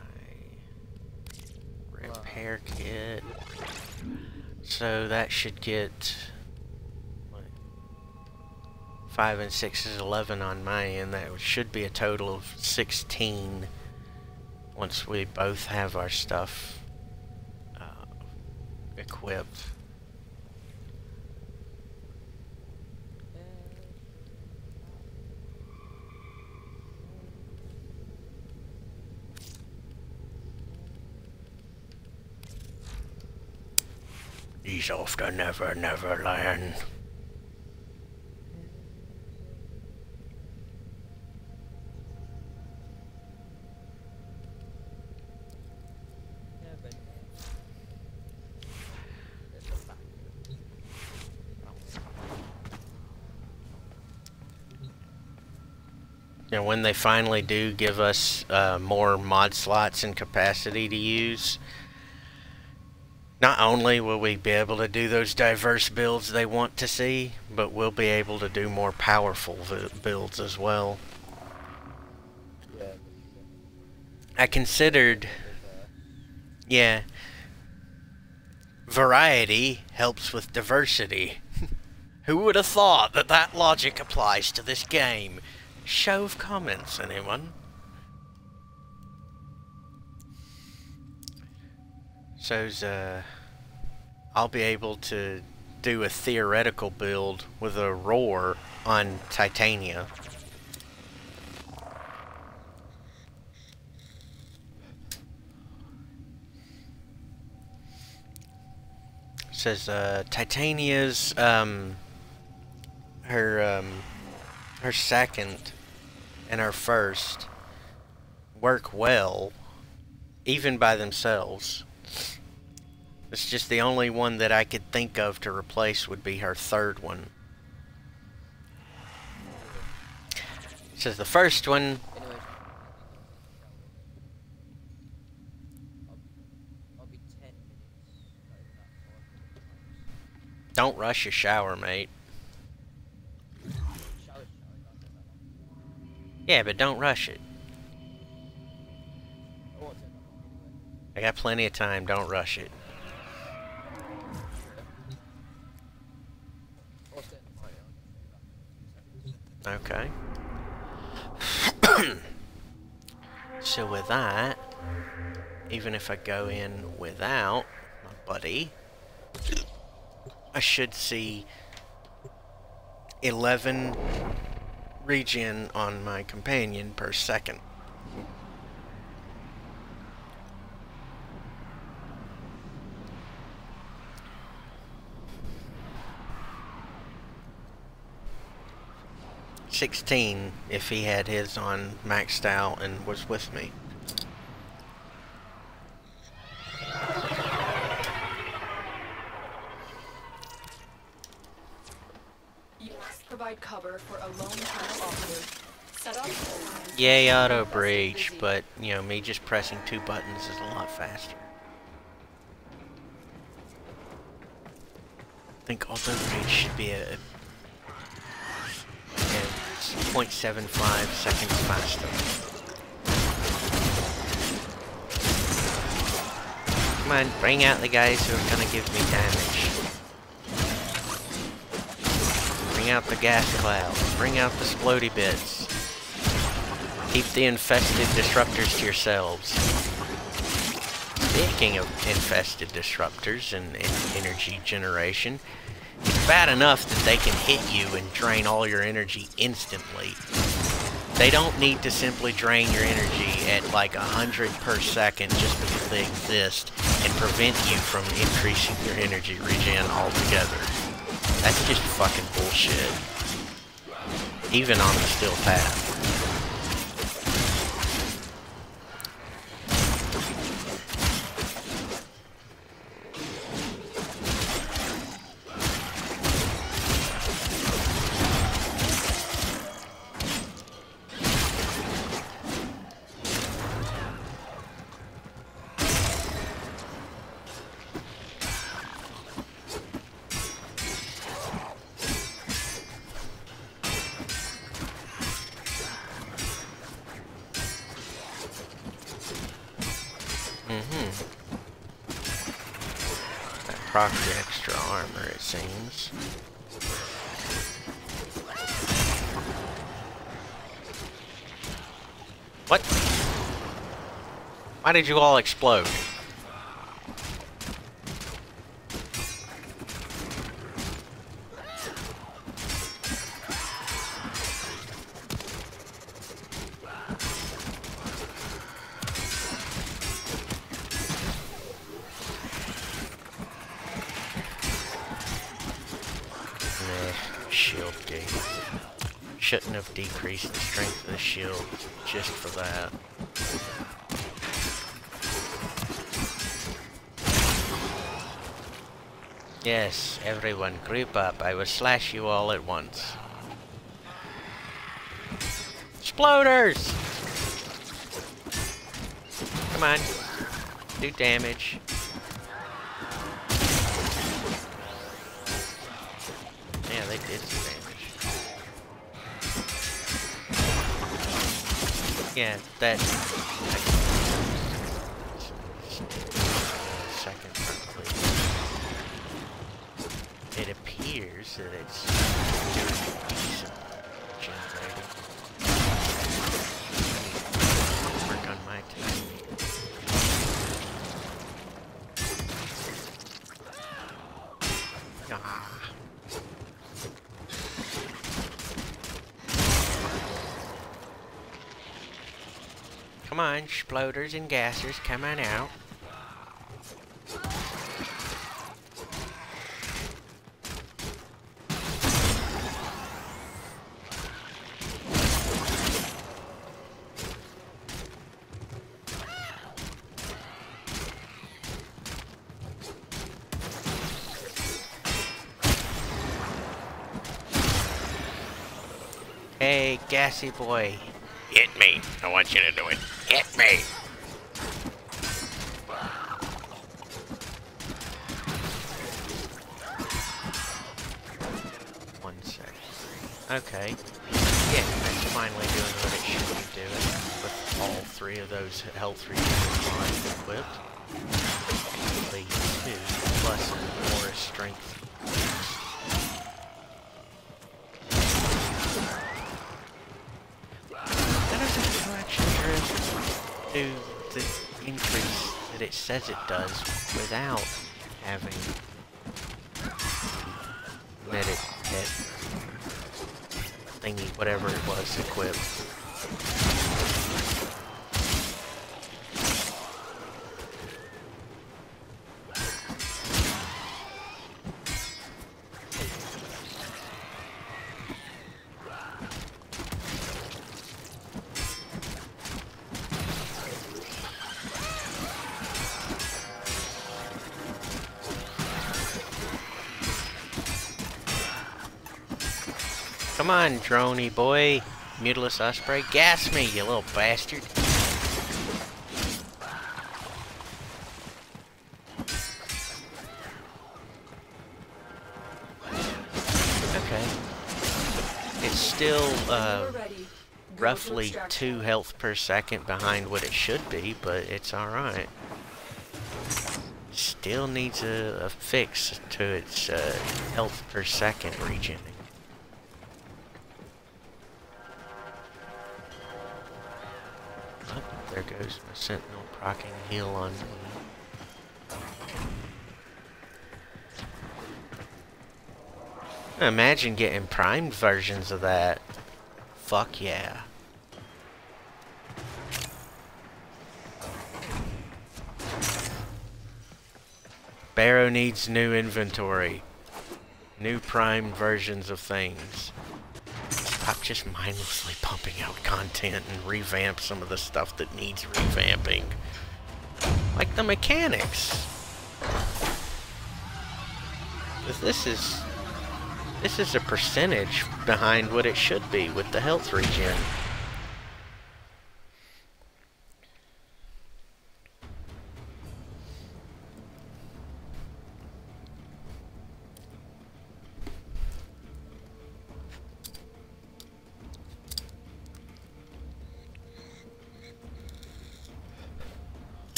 repair kit. So that should get what, five and six is eleven on my end. That should be a total of sixteen once we both have our stuff uh, equipped. He's off to Never Never Land. Never. There's a back. You know, when they finally do give us uh, more mod slots and capacity to use, not only will we be able to do those diverse builds they want to see, but we'll be able to do more powerful builds as well. I considered, yeah, variety helps with diversity. Who would have thought that that logic applies to this game? Show of comments, anyone? So's, uh, I'll be able to do a theoretical build with a roar on Titania. says uh, Titania's um, her um, her second and her first work well, even by themselves. It's just the only one that I could think of to replace would be her third one. Says the first one Anyway, I'll, I'll be 10 minutes. Not even that far. don't rush your shower, mate. Yeah, but don't rush it. I got plenty of time. Don't rush it. I'll stay in the party. I'll just be back in two seconds. Okay. so with that, even if I go in without my buddy, I should see 11 regen on my companion per second. Sixteen if he had his on maxed out and was with me. You must provide cover for a lone. Set Yay, auto breach, but you know, me just pressing two buttons is a lot faster. I think auto breach should be a, a yeah, it's 0.75 seconds faster. Come on, bring out the guys who are gonna give me damage. Bring out the gas clouds. Bring out the splody bits. Keep the infested disruptors to yourselves. Speaking of infested disruptors and, and energy generation, bad enough that they can hit you and drain all your energy instantly. They don't need to simply drain your energy at like a hundred per second just because they exist and prevent you from increasing your energy regen altogether. That's just fucking bullshit. Even on the Steel Path. Mm-hmm. That procs the extra armor, it seems. What? Why did you all explode? Everyone group up. I will slash you all at once. Exploders! Come on. Do damage. Yeah, they did some damage. Yeah, that... Second, please. It Ah. Come on, exploders and gassers, come on out. Hey, gassy boy. Hit me. I want you to do it. Hit me. One sec. Okay. Yeah, it's finally doing what it should be doing with all three of those health regeneration equipped. Lead two plus more strength says it does without having medic hit thingy, whatever it was, equipped. Droney boy. Mutalist Osprey, gas me, you little bastard. Okay. It's still, uh, roughly two health per second behind what it should be, but it's alright. Still needs a, a fix to its uh, health per second region. Sentinel procking heal on me. Imagine getting primed versions of that. Fuck yeah. Baro needs new inventory. New primed versions of things. Stop just mindlessly pumping out content and revamp some of the stuff that needs revamping. Like the mechanics. This is this is a percentage behind what it should be with the health regen.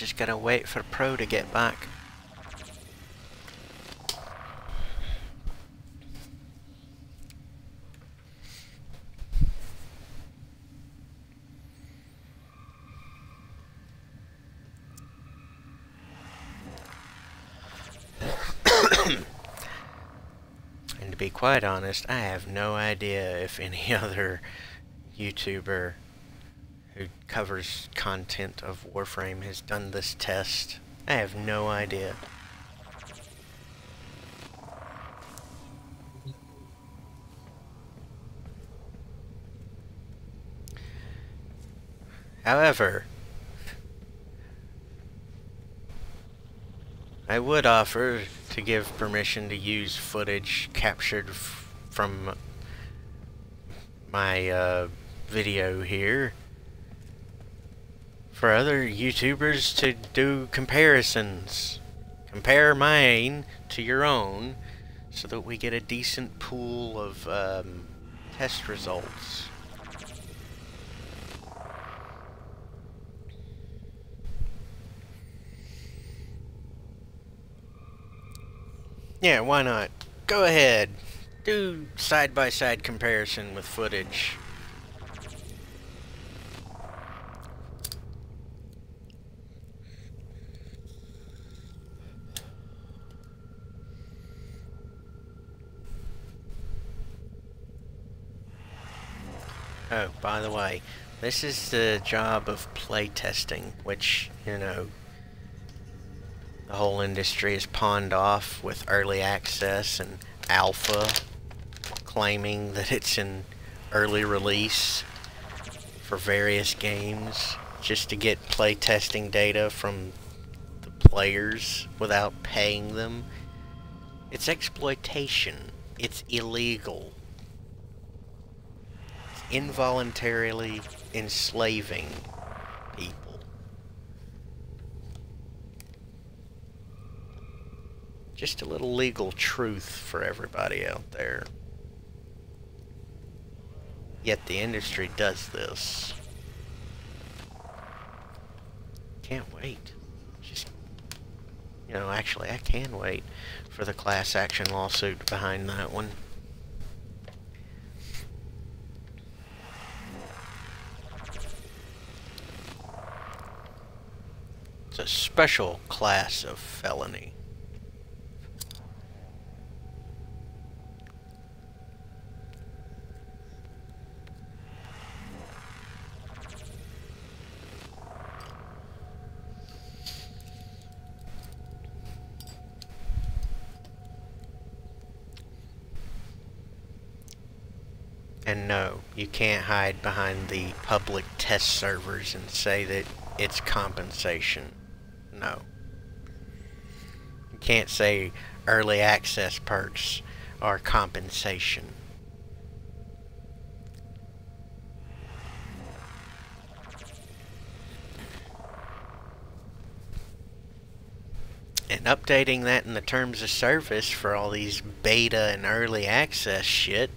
Just gotta wait for Pro to get back. and to be quite honest, I have no idea if any other YouTuber who covers content of Warframe has done this test. I have no idea. However, I would offer to give permission to use footage captured from my uh, video here for other YouTubers to do comparisons. Compare mine to your own so that we get a decent pool of um, test results. Yeah, why not? Go ahead. Do side-by-side comparison with footage. Oh, by the way, this is the job of playtesting, which, you know, the whole industry is pawned off with early access and alpha, claiming that it's an early release for various games just to get playtesting data from the players without paying them. It's exploitation. It's illegal. Involuntarily enslaving people. Just a little legal truth for everybody out there. Yet the industry does this. Can't wait. Just, you know, actually, I can wait for the class action lawsuit behind that one. Special class of felony. And no, you can't hide behind the public test servers and say that it's compensation. No. You can't say early access perks are compensation. And updating that in the terms of service for all these beta and early access shit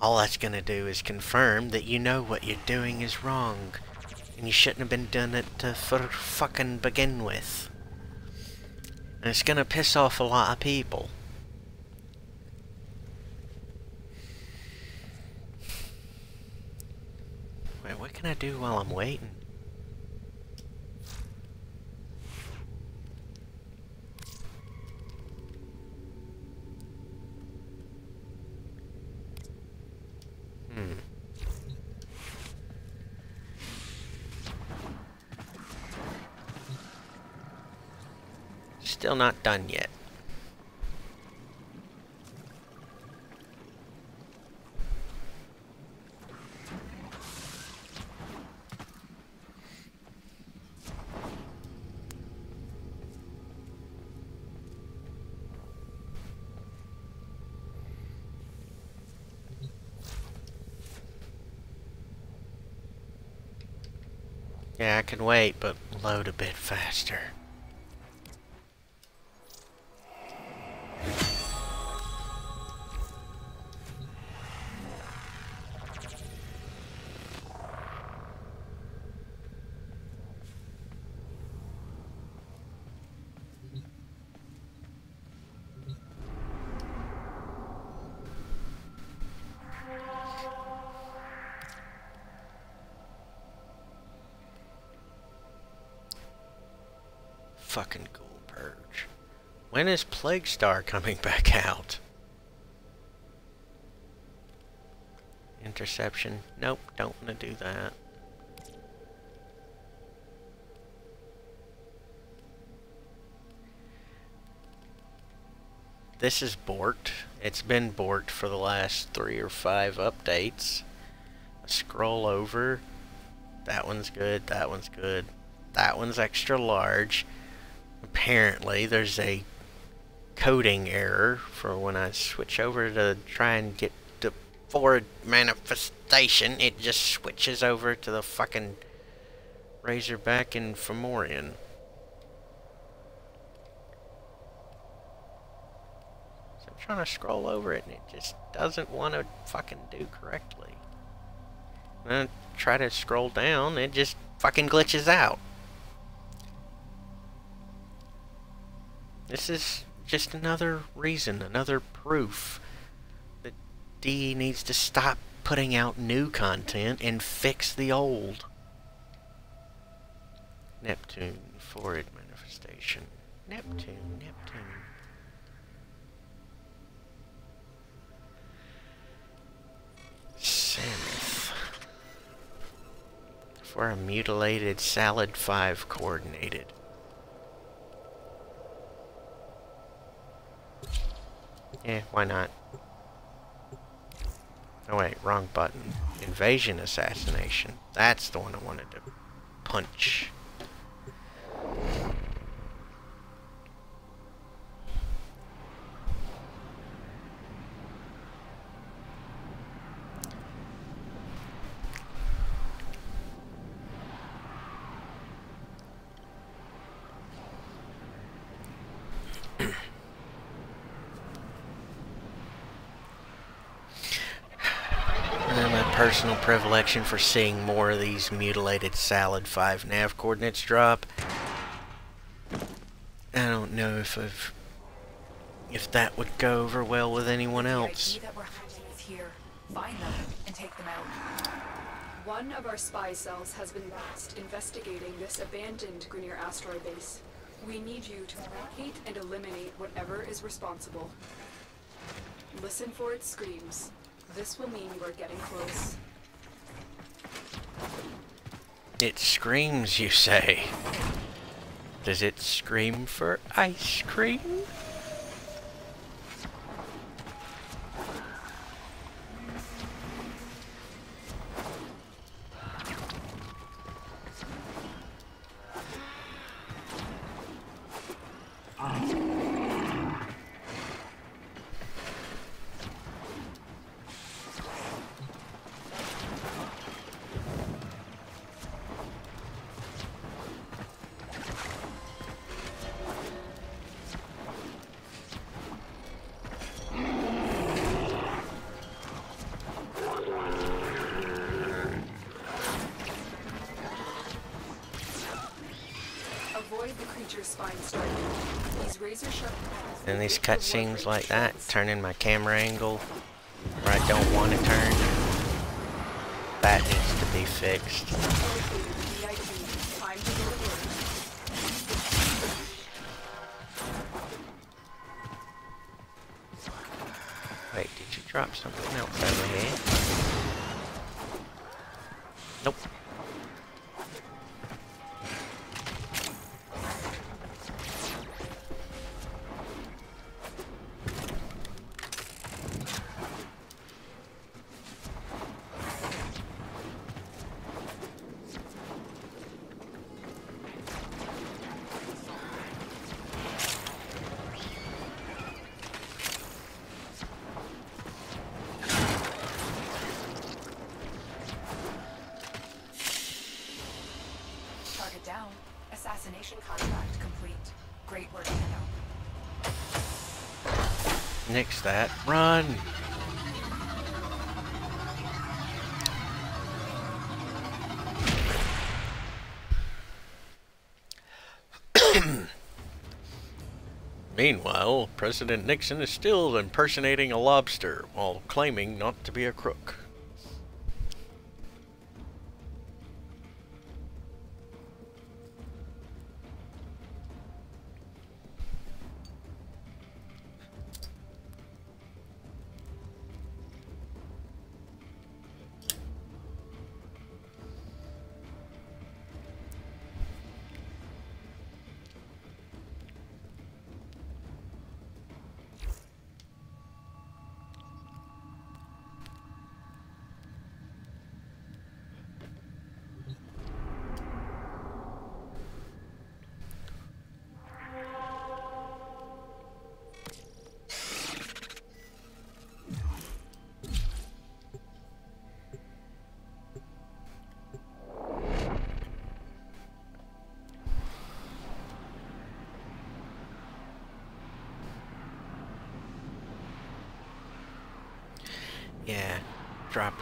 all that's going to do is confirm that you know what you're doing is wrong. And you shouldn't have been doing it to for fucking begin with. And it's to piss off a lot of people. Wait, what can I do while I'm waiting? Hmm. Still not done yet. Yeah, I can wait, but load a bit faster. When is Plague Star coming back out? Interception. Nope, don't want to do that. This is borked. It's been borked for the last three or five updates. Scroll over. That one's good. That one's good. That one's extra large. Apparently, there's a coding error for when I switch over to try and get the forward manifestation. It just switches over to the fucking Razorback and Fomorian. So I'm trying to scroll over it and it just doesn't want to fucking do correctly. When I try to scroll down, it just fucking glitches out. This is just another reason, another proof that D needs to stop putting out new content and fix the old. Neptune, forward manifestation. Neptune, Neptune. Samuth. For a Mutalist Alad V coordinated. Eh, why not? Oh wait, wrong button. Invasion assassination. That's the one I wanted to punch. And my personal predilection for seeing more of these Mutalist Alad V nav coordinates drop. I don't know if I've, if that would go over well with anyone else. ID that we're hunting is here. Find them and take them out. One of our spy cells has been lost investigating this abandoned Grineer asteroid base. We need you to locate and eliminate whatever is responsible. Listen for its screams. This will mean we're getting close. It screams, you say. Does it scream for ice cream? These cutscenes like that, turning my camera angle where I don't want to turn, that needs to be fixed. Wait, did you drop something else over here? President Nixon is still impersonating a lobster while claiming not to be a crook.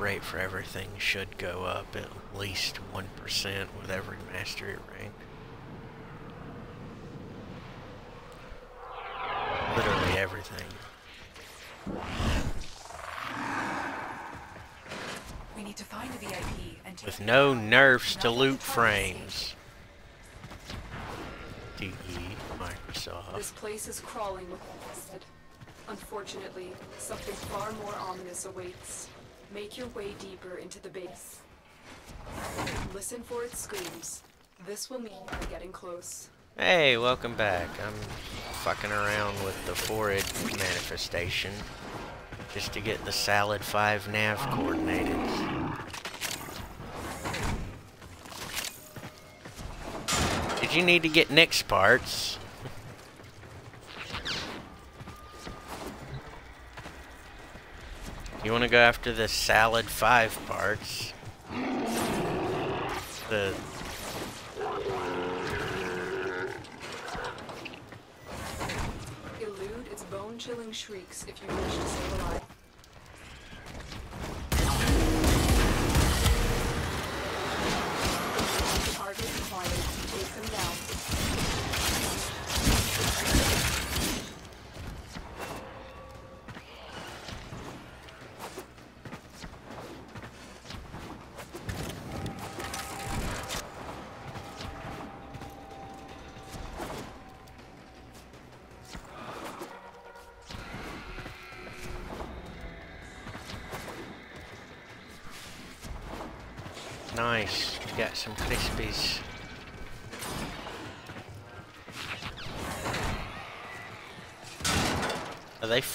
Rate for everything should go up at least 1% with every mastery rank. Literally everything. We need to find a VIP and With no nerfs to loot the frames. DE Microsoft. This place is crawling with infested. Unfortunately, something far more ominous awaits. Make your way deeper into the base. Listen for its screams. This will mean we're getting close. Hey, welcome back. I'm fucking around with the forehead manifestation just to get the salad 5 nav coordinated. Did you need to get Nick's parts? You want to go after the salad 5 parts? The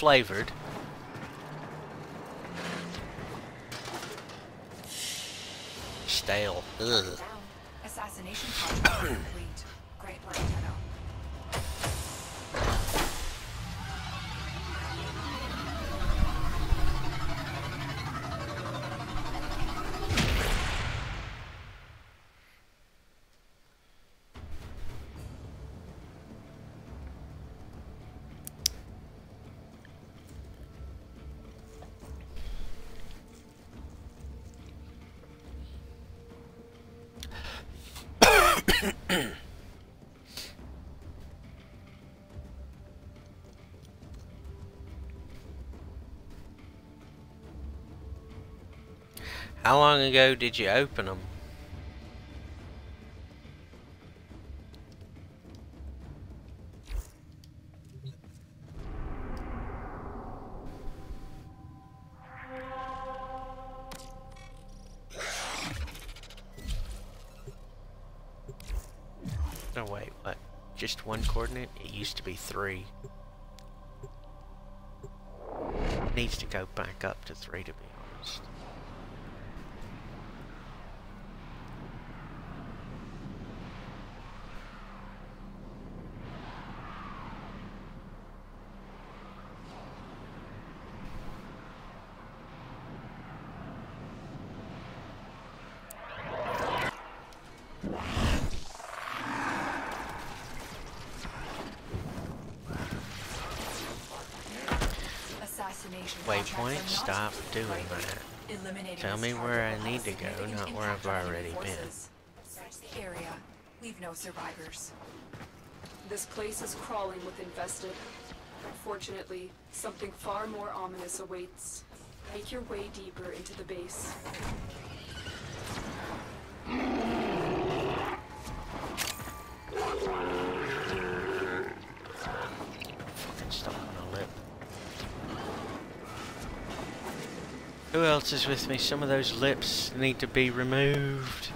flavored? How long ago did you open them? No, wait, what? Just one coordinate? It used to be three. Needs to go back up to three, to be honest. Assassination Waypoint, contracts are not stop doing great work. that. Eliminating Tell me where I need to go, not where I've already been. forces. Search the area. Leave no survivors. This place is crawling with infested. Unfortunately, something far more ominous awaits. Make your way deeper into the base. Is with me? Some of those lips need to be removed.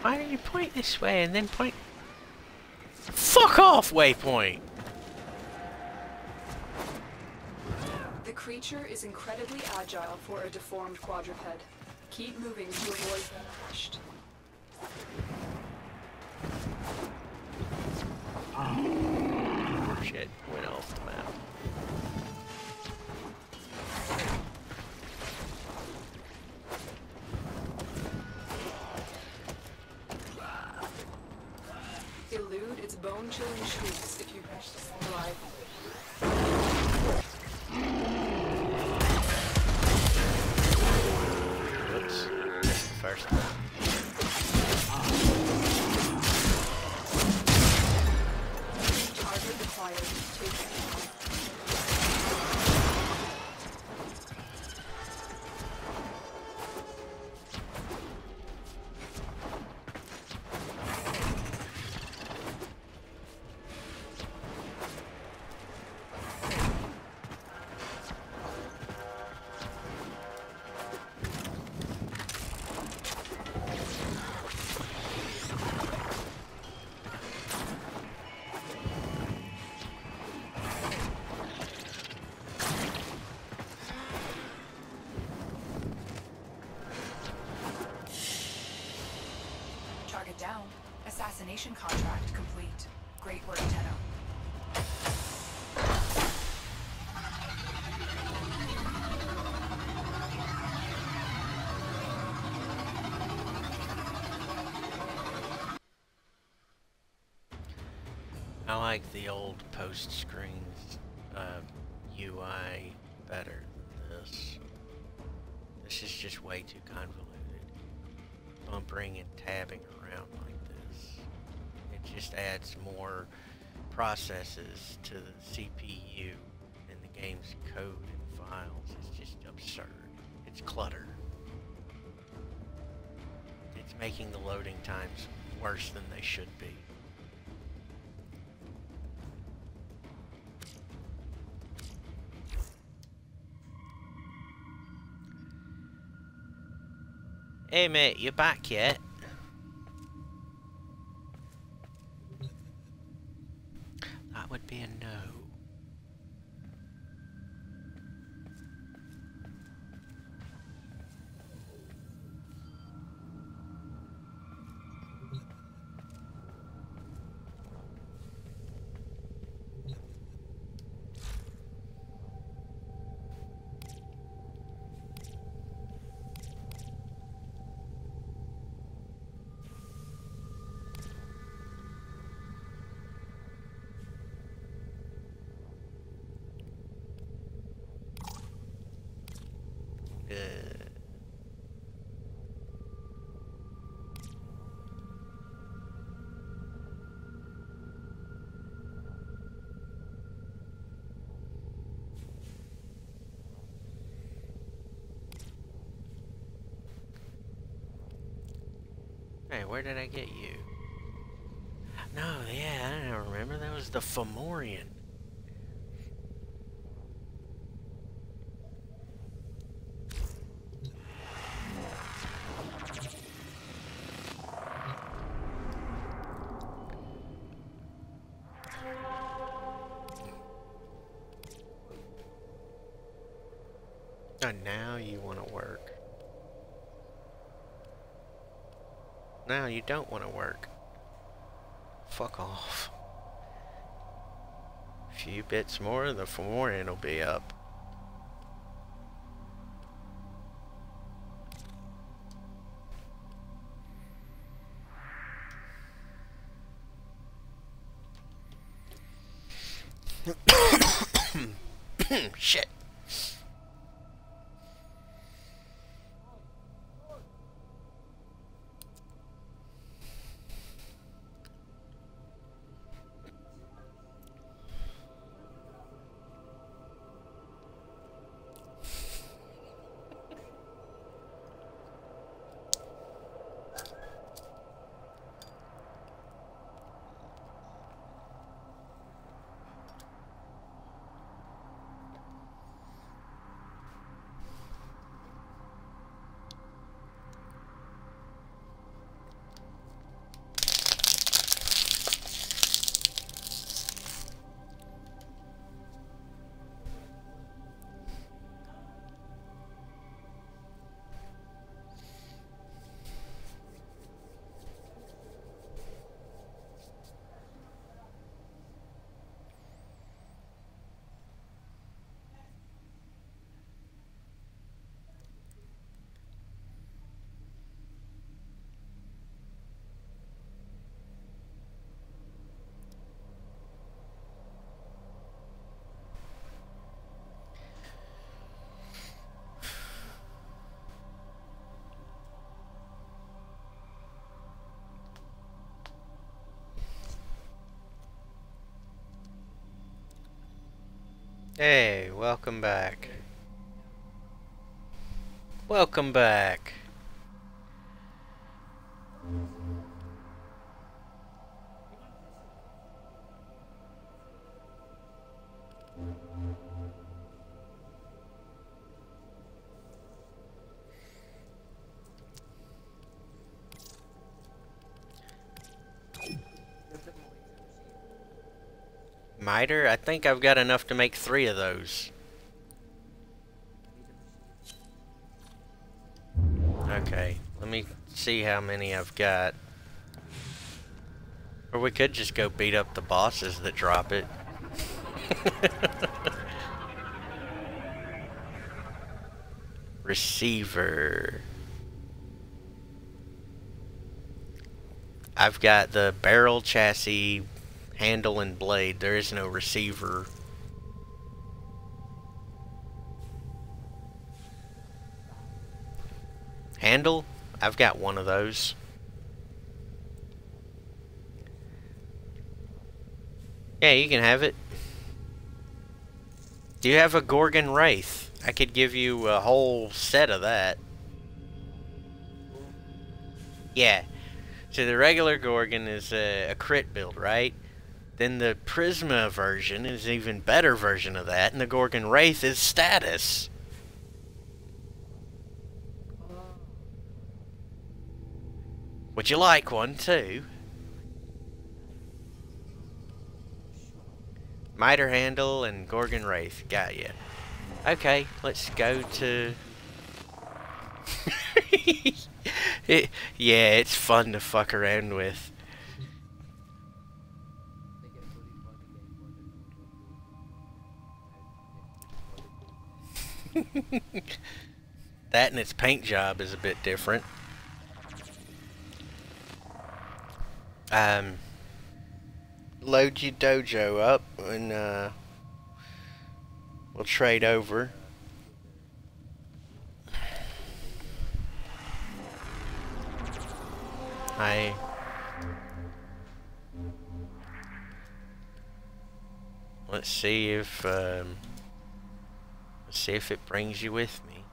Why don't you point this way and then point... Fuck off, waypoint! The creature is incredibly agile for a deformed quadruped. Keep moving to avoid being crushed. Oh, shit, went off the map. Down. Assassination contract complete. Great work, Tenno. I like the old post screens uh, UI better than this. This is just way too convoluted. Bumpering and tabbing just adds more processes to the CPU and the game's code and files. It's just absurd. It's clutter. It's making the loading times worse than they should be. Hey mate, you back yet? That would be a no. Uh, Hey, where did I get you? No, yeah, I don't remember. That was the Fomorian. And now you want to work. Now you don't want to work. Fuck off. A few bits more, the Fomorian will be up. Hey, welcome back. Welcome back. I think I've got enough to make three of those. Okay, let me see how many I've got. Or we could just go beat up the bosses that drop it. Receiver. I've got the barrel chassis handle and blade. There is no receiver. Handle? I've got one of those. Yeah, you can have it. Do you have a Gorgon Wraith? I could give you a whole set of that. Yeah. So the regular Gorgon is a, a crit build, right? Then the Prisma version is an even better version of that, and the Gorgon Wraith is status. Would you like one too? Miter Handle and Gorgon Wraith. Got you. Okay, let's go to... it, yeah, it's fun to fuck around with. that and its paint job is a bit different. Um, load your dojo up and uh, we'll trade over. I let's see if um, see if it brings you with me.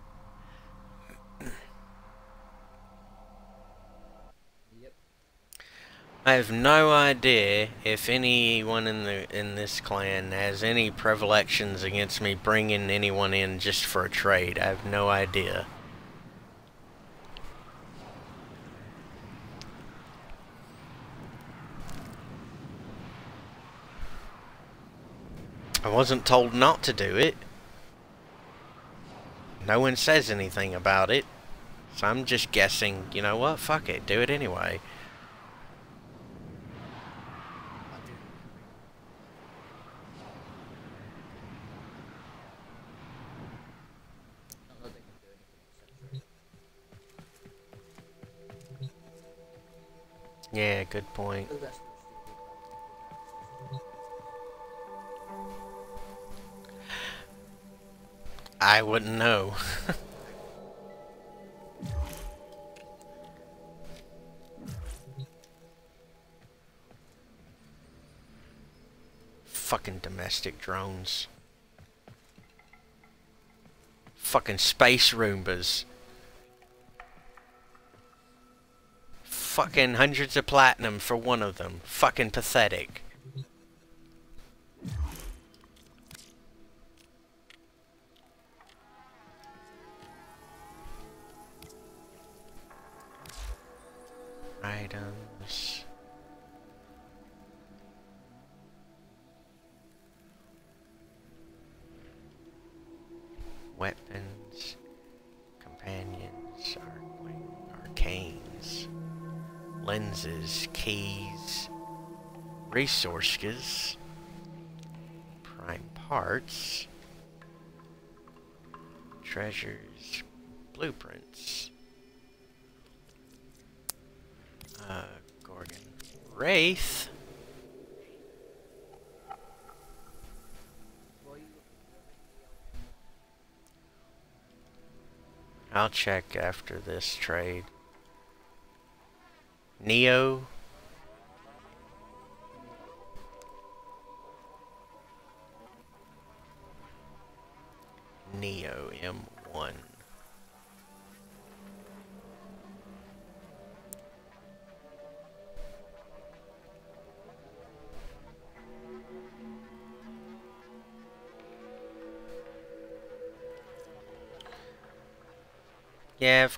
yep. I have no idea if anyone in the in this clan has any predilections against me bringing anyone in just for a trade. I have no idea. I wasn't told not to do it. No one says anything about it. So I'm just guessing, you know what, fuck it, do it anyway. Yeah, good point. I wouldn't know. Fucking domestic drones. Fucking space Roombas. Fucking hundreds of platinum for one of them. Fucking pathetic. Resources. Prime parts. Treasures. Blueprints. Uh, Gorgon. Wraith. I'll check after this trade. Neo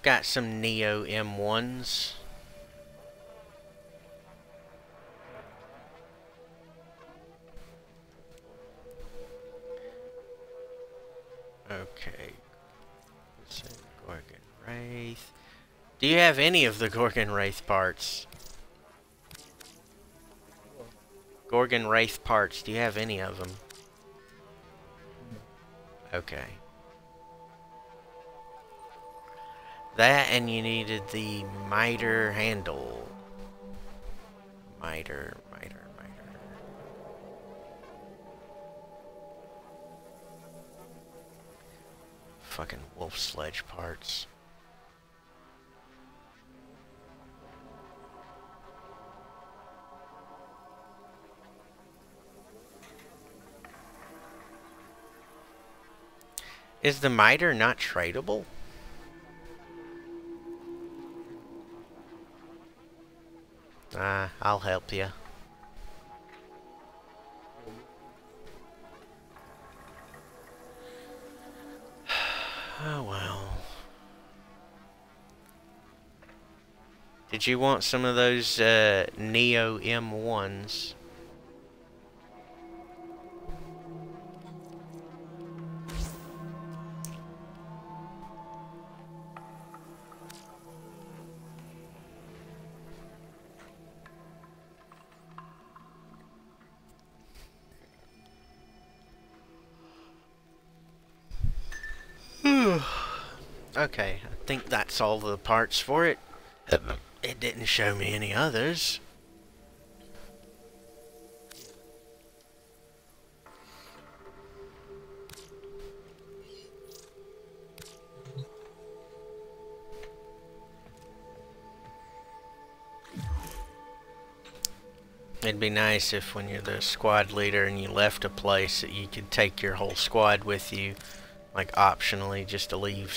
got some Neo M1s. Okay. Gorgon Wraith. Do you have any of the Gorgon Wraith parts? Gorgon Wraith parts, do you have any of them? Okay. That and you needed the miter handle. Miter, miter, miter. Fucking wolf sledge parts. Is the miter not tradable? Ah, I'll help you. Oh well. Did you want some of those uh, Neo M1s? That's all the parts for it. It didn't show me any others. It'd be nice if when you're the squad leader and you left a place that you could take your whole squad with you like optionally just to leave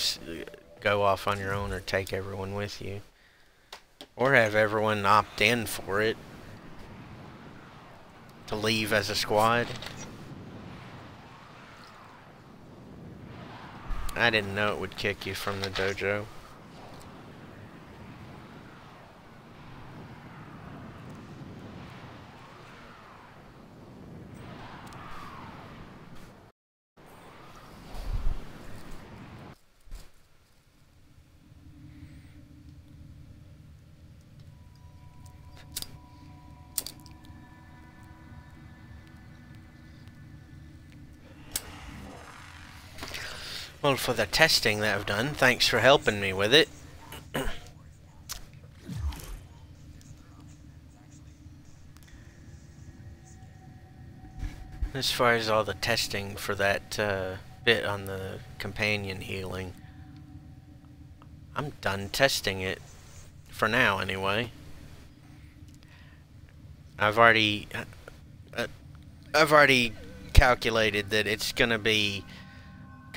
go off on your own or take everyone with you. Or have everyone opt in for it. To leave as a squad. I didn't know it would kick you from the dojo For the testing that I've done, thanks for helping me with it. as far as all the testing for that uh, bit on the companion healing, I'm done testing it. For now, anyway. I've already... Uh, uh I've already calculated that it's going to be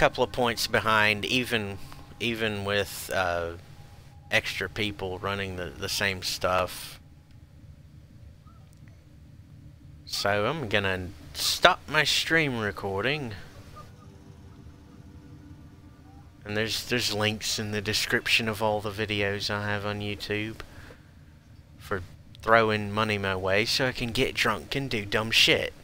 couple of points behind, even even with uh, extra people running the, the same stuff. So I'm gonna stop my stream recording. And there's there's links in the description of all the videos I have on YouTube for throwing money my way so I can get drunk and do dumb shit.